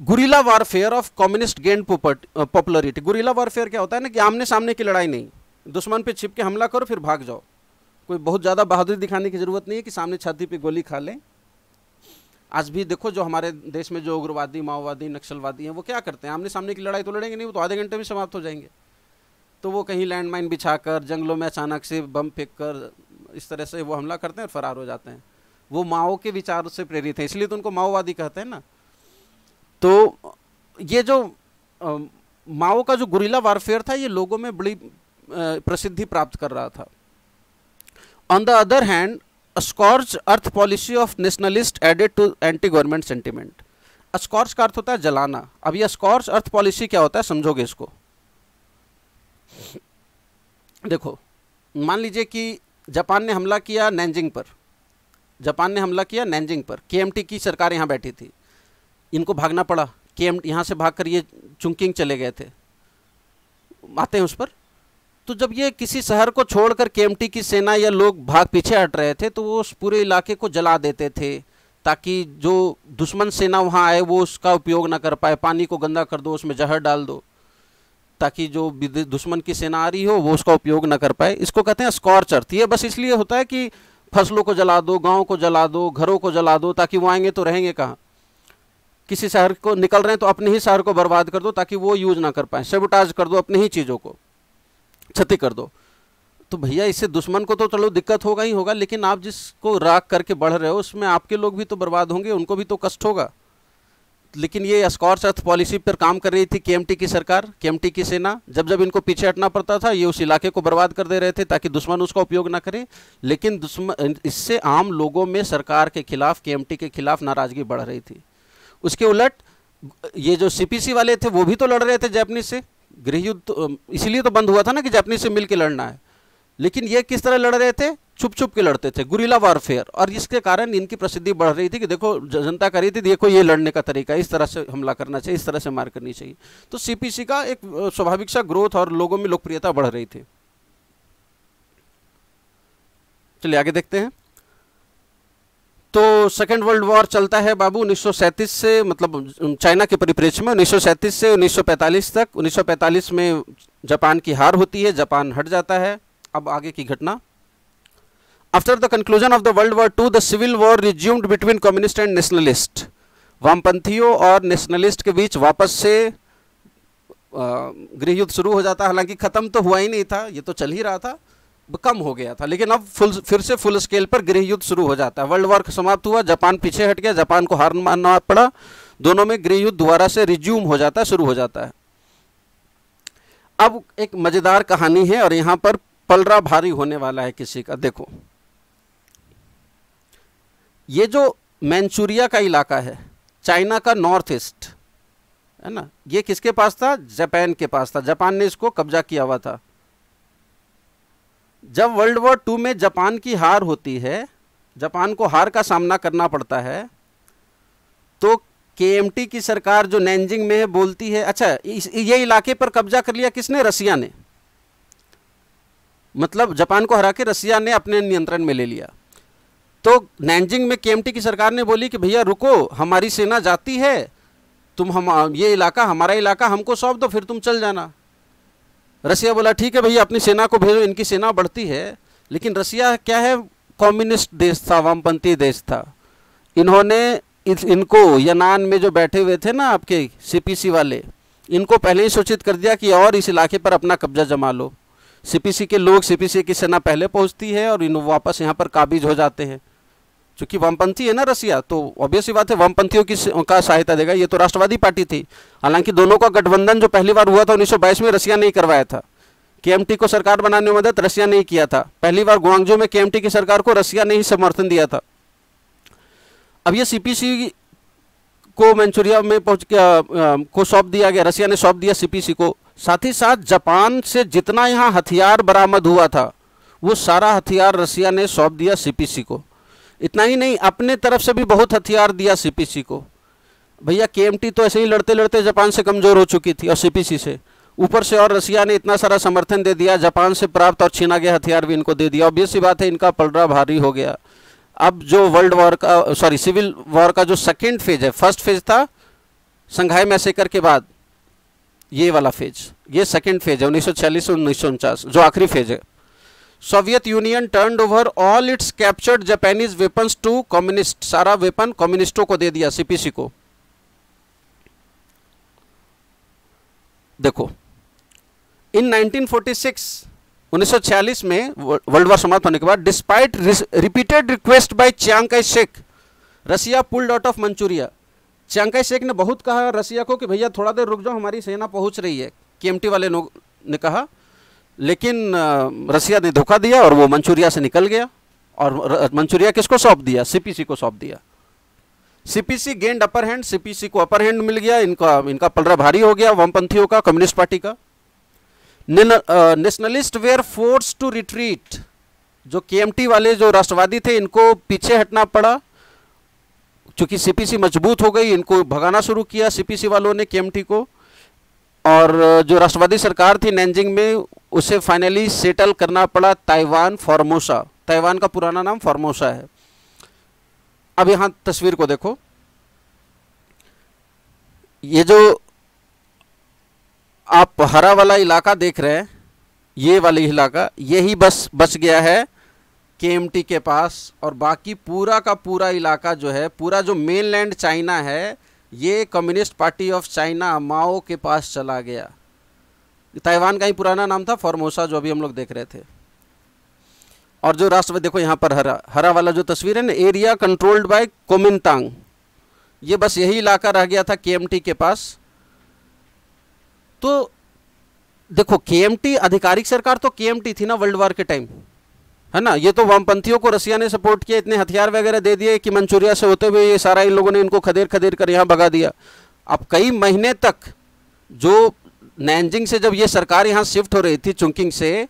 Guerrilla warfare of communist gained popularity guerrilla warfare क्या होता है ना कि आमने सामने की लड़ाई नहीं। दुश्मन पे छिप के हमला करो, फिर भाग जाओ। कोई बहुत ज़्यादा बहादुरी दिखाने की ज़रूरत नहीं है कि सामने छाती पे गोली खा लें। आज भी देखो जो हमारे देश में जो उग्रवादी, माओवादी, नक्सलवादी हैं, वो क्या करते हैं? आमने सामने की लड़ाई तो लड़ेंगे नहीं, वो तो आधे घंटे में समाप्त हो जाएँगे। तो वो कहीं लैंड माइन बिछा कर जंगलों में अचानक से बम फेंक कर इस तरह से वो हमला करते हैं और फरार हो जाते हैं। वो माओ के विचार से प्रेरित है, इसलिए तो उनको माओवादी कहते हैं ना। तो ये जो माओ का जो गुरीला वारफेयर था, ये लोगों में बड़ी प्रसिद्धि प्राप्त कर रहा था। On the other hand scorched earth policy of nationalist added to anti government sentiment scorched का अर्थ होता है जलाना। अब यह स्कॉर्च अर्थ पॉलिसी क्या होता है, समझोगे इसको? देखो, मान लीजिए कि जापान ने हमला किया नैनजिंग पर। जापान ने हमला किया नैनजिंग पर। के की सरकार यहाँ बैठी थी। इनको भागना पड़ा। के एम यहाँ से भागकर ये चुंकिंग चले गए थे। आते हैं उस पर। तो जब ये किसी शहर को छोड़कर के की सेना या लोग भाग पीछे हट रहे थे तो वो उस पूरे इलाके को जला देते थे, ताकि जो दुश्मन सेना वहाँ आए, वो उसका उपयोग ना कर पाए। पानी को गंदा कर दो, उसमें जहर डाल दो। ताकि जो दुश्मन की सेना आ रही हो, वो उसका उपयोग न कर पाए। इसको कहते हैं स्कॉर्च अर्थ ये बस इसलिए होता है कि फ़सलों को जला दो, गाँव को जला दो, घरों को जला दो, ताकि वो आएँगे तो रहेंगे कहाँ? किसी शहर को निकल रहे हैं तो अपने ही शहर को बर्बाद कर दो, ताकि वो यूज़ ना कर पाए। सेबुटाज कर दो, अपनी ही चीज़ों को। क्षति कर दो। तो भैया, इससे दुश्मन को तो चलो दिक्कत होगा ही होगा, लेकिन आप जिसको राग करके बढ़ रहे हो, उसमें आपके लोग भी तो बर्बाद होंगे, उनको भी तो कष्ट होगा। लेकिन ये स्कॉर्च अर्थ पॉलिसी पर काम कर रही थी केएमटी की सरकार केएमटी की सेना। जब जब इनको पीछे हटना पड़ता था ये उस इलाके को बर्बाद कर दे रहे थे ताकि दुश्मन उसका उपयोग ना करे। लेकिन दुश्मन इससे आम लोगों में सरकार के खिलाफ केएमटी के खिलाफ नाराज़गी बढ़ रही थी। उसके उलट ये जो सीपीसी वाले थे वो भी तो लड़ रहे थे जैपनीज से। गृह युद्ध तो, इसीलिए तो बंद हुआ था ना कि जैपनीज से मिल लड़ना है। लेकिन ये किस तरह लड़ रहे थे? छुप छुप के लड़ते थे गुरीला वारफेयर और इसके कारण इनकी प्रसिद्धि बढ़ रही थी कि देखो, जनता कह रही थी, देखो, ये लड़ने का तरीका इस तरह से हमला करना चाहिए, इस तरह से मार करनी चाहिए। तो सीपीसी का एक स्वाभाविक सा ग्रोथ और लोगों में लोकप्रियता बढ़ रही थी। चलिए आगे देखते हैं। तो सेकेंड वर्ल्ड वॉर चलता है बाबू, उन्नीस सौ सैंतीस से मतलब चाइना के परिप्रेक्ष्य में, उन्नीस सौ सैंतीस से 1945 तक। 1945 में जापान की हार होती है, जापान हट जाता है। अब आगे की घटना। After the conclusion of the world war two the civil war resumed between communist and nationalist वामपंथियों और नेशनलिस्ट के बीच वापस से गृह युद्ध शुरू हो जाता। हालाँकि ख़त्म तो हुआ ही नहीं था, ये तो चल ही रहा था, कम हो गया था। लेकिन अब फुल, फिर से फुल स्केल पर गृह युद्ध शुरू हो जाता है। वर्ल्ड वॉर समाप्त हुआ, जापान पीछे हट गया, जापान को हार मानना पड़ा। दोनों में गृह युद्ध से रिज्यूम हो जाता है शुरू हो जाता है। अब एक मज़ेदार कहानी है और यहाँ पर पलरा भारी होने वाला है किसी का। देखो। ये जो मैंचूरिया का इलाका है चाइना का नॉर्थ ईस्ट है ना? ये किसके पास था? जापान के पास था। जापान ने इसको कब्जा किया हुआ था। जब वर्ल्ड वॉर टू में जापान की हार होती है जापान को हार का सामना करना पड़ता है तो केएमटी की सरकार जो नैनजिंग में है बोलती है अच्छा इस, ये इलाके पर कब्जा कर लिया किसने? रसिया ने। मतलब जापान को हरा के रसिया ने अपने नियंत्रण में ले लिया। तो नैनजिंग में केएमटी की सरकार ने बोली कि भैया रुको, हमारी सेना जाती है, तुम हम, ये इलाका, हमारा इलाका, हमको सौंप दो, फिर तुम चल जाना। रसिया बोला, ठीक है भैया, अपनी सेना को भेजो, इनकी सेना बढ़ती है। लेकिन रसिया क्या है? कम्युनिस्ट देश था, वामपंथी देश था। इन्होंने इनको, यनान में जो बैठे हुए थे ना आपके सीपीसी वाले, इनको पहले ही सूचित कर दिया कि और इस इलाके पर अपना कब्जा जमा लो। सीपीसी के लोग सीपीसी की सेना पहले पहुँचती है और इन वापस यहाँ पर काबिज हो जाते हैं। क्योंकि वामपंथी है ना रसिया तो ऑब्वियस ही बात है, वामपंथियों की का सहायता देगा। ये तो राष्ट्रवादी पार्टी थी। हालाँकि दोनों का गठबंधन जो पहली बार हुआ था, उन्नीस सौ बाईस में रसिया नहीं करवाया था। के को सरकार बनाने में मदद रसिया नहीं किया था। पहली बार गुआंगजो में केएमटी की सरकार को रसिया ने ही समर्थन दिया था। अब ये सीपीसी को मंचूरिया में पहुँच को सौंप दिया गया, रसिया ने सौंप दिया सीपीसी को। साथ ही साथ जापान से जितना यहाँ हथियार बरामद हुआ था, वो सारा हथियार रसिया ने सौंप दिया सीपीसी को। इतना ही नहीं, अपने तरफ़ से भी बहुत हथियार दिया सीपीसी को। भैया केएमटी तो ऐसे ही लड़ते लड़ते जापान से कमज़ोर हो चुकी थी, और सीपीसी से। ऊपर से और रसिया ने इतना सारा समर्थन दे दिया, जापान से प्राप्त और छीना गया हथियार भी इनको दे दिया। ऑब्वियस सी बात है, इनका पलड़ा भारी हो गया। अब जो वर्ल्ड वॉर का सॉरी सिविल वॉर का जो सेकेंड फ़ेज़ है फ़र्स्ट फ़ेज़ था, संघाई मैसेकर के बाद, ये वाला फ़ेज़ ये सेकेंड फ़ेज़ है, उन्नीस सौ उन्नीस जो आखिरी फ़ेज़ है। Soviet Union turn over all its captured Japanese weapons to communist सारा वेपन कम्युनिस्टों को दे दिया सीपीसी को देखो इन 1946 1946 में वर्ल्ड वॉर समाप्त होने के बाद despite repeated request by Chiang Shek Russia pulled out of Manchuria Chiang Shek ने बहुत कहा रसिया को कि भैया थोड़ा देर रुक जाओ, हमारी सेना पहुँच रही है। केएमटी वाले ने कहा लेकिन रसिया ने धोखा दिया और वो मंचूरिया से निकल गया और मंचूरिया किसको सौंप दिया? सीपीसी को सौंप दिया। CPC gained upper hand CPC को अपर हैंड मिल गया, इनका इनका पलरा भारी हो गया, वामपंथियों का, कम्युनिस्ट पार्टी का। Nationalist were forced to retreat जो केएमटी वाले, जो राष्ट्रवादी थे, इनको पीछे हटना पड़ा। क्योंकि सीपीसी मज़बूत हो गई, इनको भगाना शुरू किया सीपीसी वालों ने केएमटी को। और जो राष्ट्रवादी सरकार थी नैनजिंग में, उसे फाइनली सेटल करना पड़ा ताइवान फॉर्मोसा। ताइवान का पुराना नाम फॉर्मोसा है। अब यहाँ तस्वीर को देखो। ये जो आप हरा वाला इलाका देख रहे हैं, ये वाली इलाका, यही बस बच गया है के के पास और बाकी पूरा का पूरा इलाका जो है, पूरा जो मेन लैंड चाइना है ये communist party of China Mao के पास चला गया। ताइवान का ही पुराना नाम था, फॉर्मोसा, जो अभी हम लोग देख रहे थे। और जो राष्ट्रपति, देखो यहाँ पर हरा हरा वाला जो तस्वीर है ना, एरिया कंट्रोल्ड बाय कोमिनतांग। ये बस यही इलाका रह गया था के के पास। तो देखो के आधिकारिक सरकार तो के थी ना वर्ल्ड वॉर के टाइम। है ना? ये तो वामपंथियों को रसिया ने सपोर्ट किया, इतने हथियार वगैरह दे दिए कि मंचूरिया से होते हुए ये सारा इन लोगों ने इनको खदेर खदेर कर यहाँ भगा दिया। अब कई महीने तक जो नैनजिंग से जब ये सरकार यहाँ शिफ्ट हो रही थी चुंकिंग से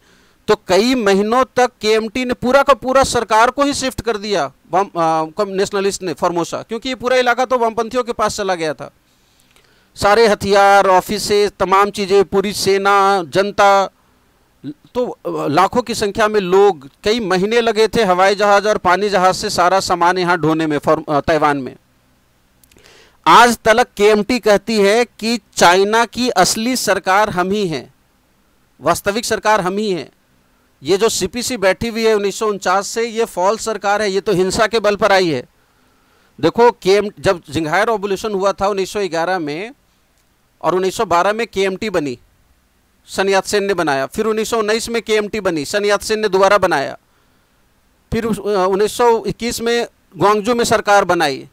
तो कई महीनों तक के ने पूरा का पूरा सरकार को ही शिफ्ट कर दिया नेशनलिस्ट ने फॉर्मोसा क्योंकि ये पूरा इलाका तो वामपंथियों के पास चला गया था। सारे हथियार ऑफ़िस तमाम चीज़ें, पूरी सेना, जनता तो लाखों की संख्या में लोग कई महीने लगे थे हवाई जहाज़ और पानी जहाज़ से सारा सामान यहाँ ढोने में ताइवान में। आज तलक के कहती है कि चाइना की असली सरकार हम ही हैं, वास्तविक सरकार हम ही हैं। ये जो सीपीसी बैठी हुई है उन्नीस सौ उनचास से, ये फॉल्स सरकार है, ये तो हिंसा के बल पर आई है। देखो के जब जिंघाई रेवोल्यूशन हुआ था 1911 में और 1912 में के बनी सन यात सेन ने बनाया। फिर 1919 में के बनी सन यात सेन ने दोबारा बनाया। फिर 1921 में ग्वांगजू में सरकार बनाई।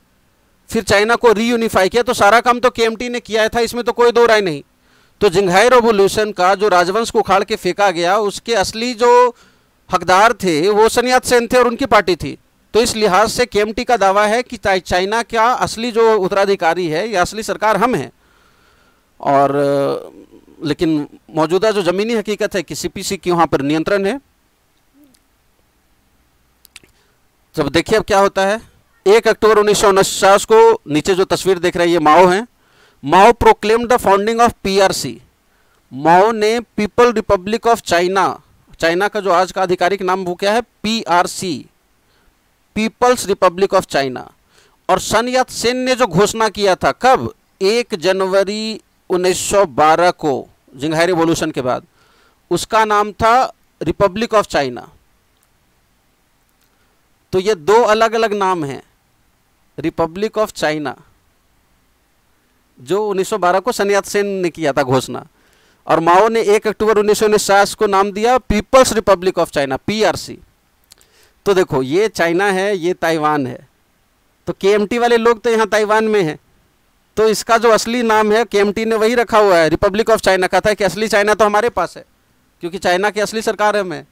फिर चाइना को रीयूनिफाई किया तो सारा काम तो के ने किया था, इसमें तो कोई दो राय नहीं। तो जिंघाई रेवोल्यूशन का जो राजवंश को उखाड़ के फेंका गया, उसके असली जो हकदार थे, वो सनियात सेन थे और उनकी पार्टी थी। तो इस लिहाज से के का दावा है कि चाइना का असली जो उत्तराधिकारी है या असली सरकार हम हैं। और लेकिन मौजूदा जो ज़मीनी हकीकत है कि सीपीसी की वहाँ पर नियंत्रण है। जब देखिए अब क्या होता है। एक अक्टूबर उन्नीस को नीचे जो तस्वीर देख रहे हैं, ये माओ हैं। Mao proclaim the founding of PRC Mao ने people republic of China China का जो आज का आधिकारिक नाम वो क्या है? PRC people's republic of China और सन यात सेन ने जो घोषणा किया था, कब? एक जनवरी 1912 को जिंघाई रिवोल्यूशन के बाद, उसका नाम था रिपब्लिक ऑफ़ चाइना तो ये दो अलग अलग नाम हैं रिपब्लिक ऑफ़ चाइना जो 1912 को सनियात सेन ने किया था घोषणा, और माओ ने 1 अक्टूबर उन्नीस को नाम दिया people's republic of China PRC तो देखो, ये चाइना है, ये ताइवान है। तो के वाले लोग तो यहाँ ताइवान में हैं। तो इसका जो असली नाम है के ने वही रखा हुआ है। रिपब्लिक ऑफ़ चाइना कहता है कि असली चाइना तो हमारे पास है, क्योंकि चाइना की असली सरकार है हमें।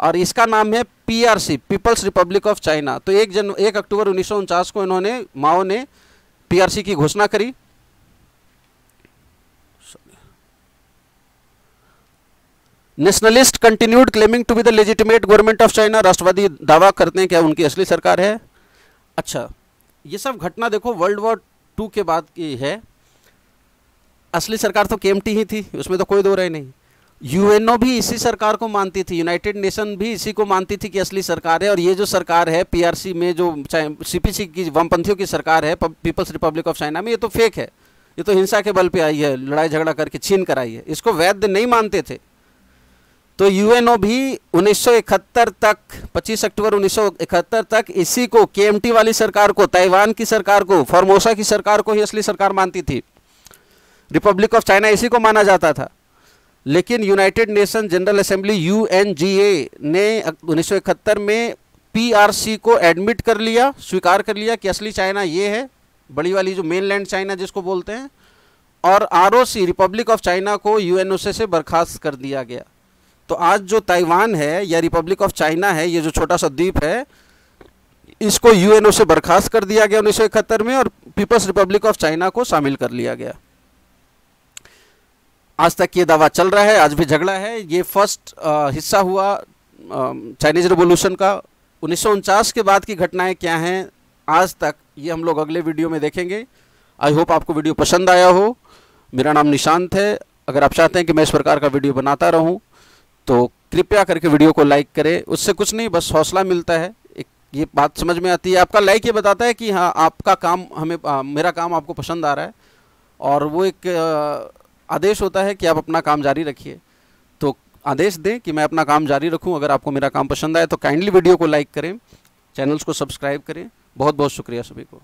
और इसका नाम है PRC people's republic of China तो एक जन, एक अक्टूबर उन्नीस सौ उनचास को इन्होंने, माओ ने पीआरसी की घोषणा करी। Nationalist continued claiming to be the legitimate government of China राष्ट्रवादी दावा करते हैं क्या उनकी असली सरकार है। अच्छा ये सब घटना देखो वर्ल्ड वॉर टू के बाद की है। असली सरकार तो के ही थी, उसमें तो कोई दो रहे नहीं। यूएनओ भी इसी सरकार को मानती थी, यूनाइटेड नेशन भी इसी को मानती थी कि असली सरकार है, और ये जो सरकार है, पीआरसी में जो सीपीसी की, वामपंथियों की सरकार है पीपल्स रिपब्लिक ऑफ़ चाइना में, ये तो फेक है। ये तो हिंसा के बल पे आई है, लड़ाई झगड़ा करके छीन कर आई है। इसको वैध नहीं मानते थे। तो यूएनओ भी 1971 तक 25 अक्टूबर 1971 तक इसी को केएमटी वाली सरकार को, ताइवान की सरकार को, फॉर्मोसा की सरकार को ही असली सरकार मानती थी। रिपब्लिक ऑफ़ चाइना इसी को माना जाता था। लेकिन United Nation General Assembly UNGA ने 1971 में पीआरसी को एडमिट कर लिया, स्वीकार कर लिया कि असली चाइना ये है, बड़ी वाली जो मेनलैंड चाइना जिसको बोलते हैं, और आरओसी रिपब्लिक ऑफ़ चाइना को यूएनओसी से बर्खास्त कर दिया गया। तो आज जो ताइवान है या रिपब्लिक ऑफ़ चाइना है, ये जो छोटा सा द्वीप है, इसको यूएनओ से बर्खास्त कर दिया गया उन्नीस सौ इकहत्तर में और पीपल्स रिपब्लिक ऑफ़ चाइना को शामिल कर लिया गया। आज तक ये दावा चल रहा है, आज भी झगड़ा है। ये फ़र्स्ट हिस्सा हुआ चाइनीज़ रिवोल्यूशन का। उन्नीस सौ उनचास के बाद की घटनाएँ क्या हैं, आज तक ये हम लोग अगले वीडियो में देखेंगे। आई होप आपको वीडियो पसंद आया हो। मेरा नाम निशांत है। अगर आप चाहते हैं कि मैं इस प्रकार का वीडियो बनाता रहूँ तो कृपया करके वीडियो को लाइक करें। उससे कुछ नहीं बस हौसला मिलता है। एक ये बात समझ में आती है। आपका लाइक ये बताता है कि हाँ आपका काम हमें आ, मेरा काम आपको पसंद आ रहा है। और वो एक आ, आदेश होता है कि आप अपना काम जारी रखिए। तो आदेश दें कि मैं अपना काम जारी रखूँ। अगर आपको मेरा काम पसंद आए तो काइंडली वीडियो को लाइक करें। चैनल्स को सब्सक्राइब करें। बहुत बहुत शुक्रिया सभी को।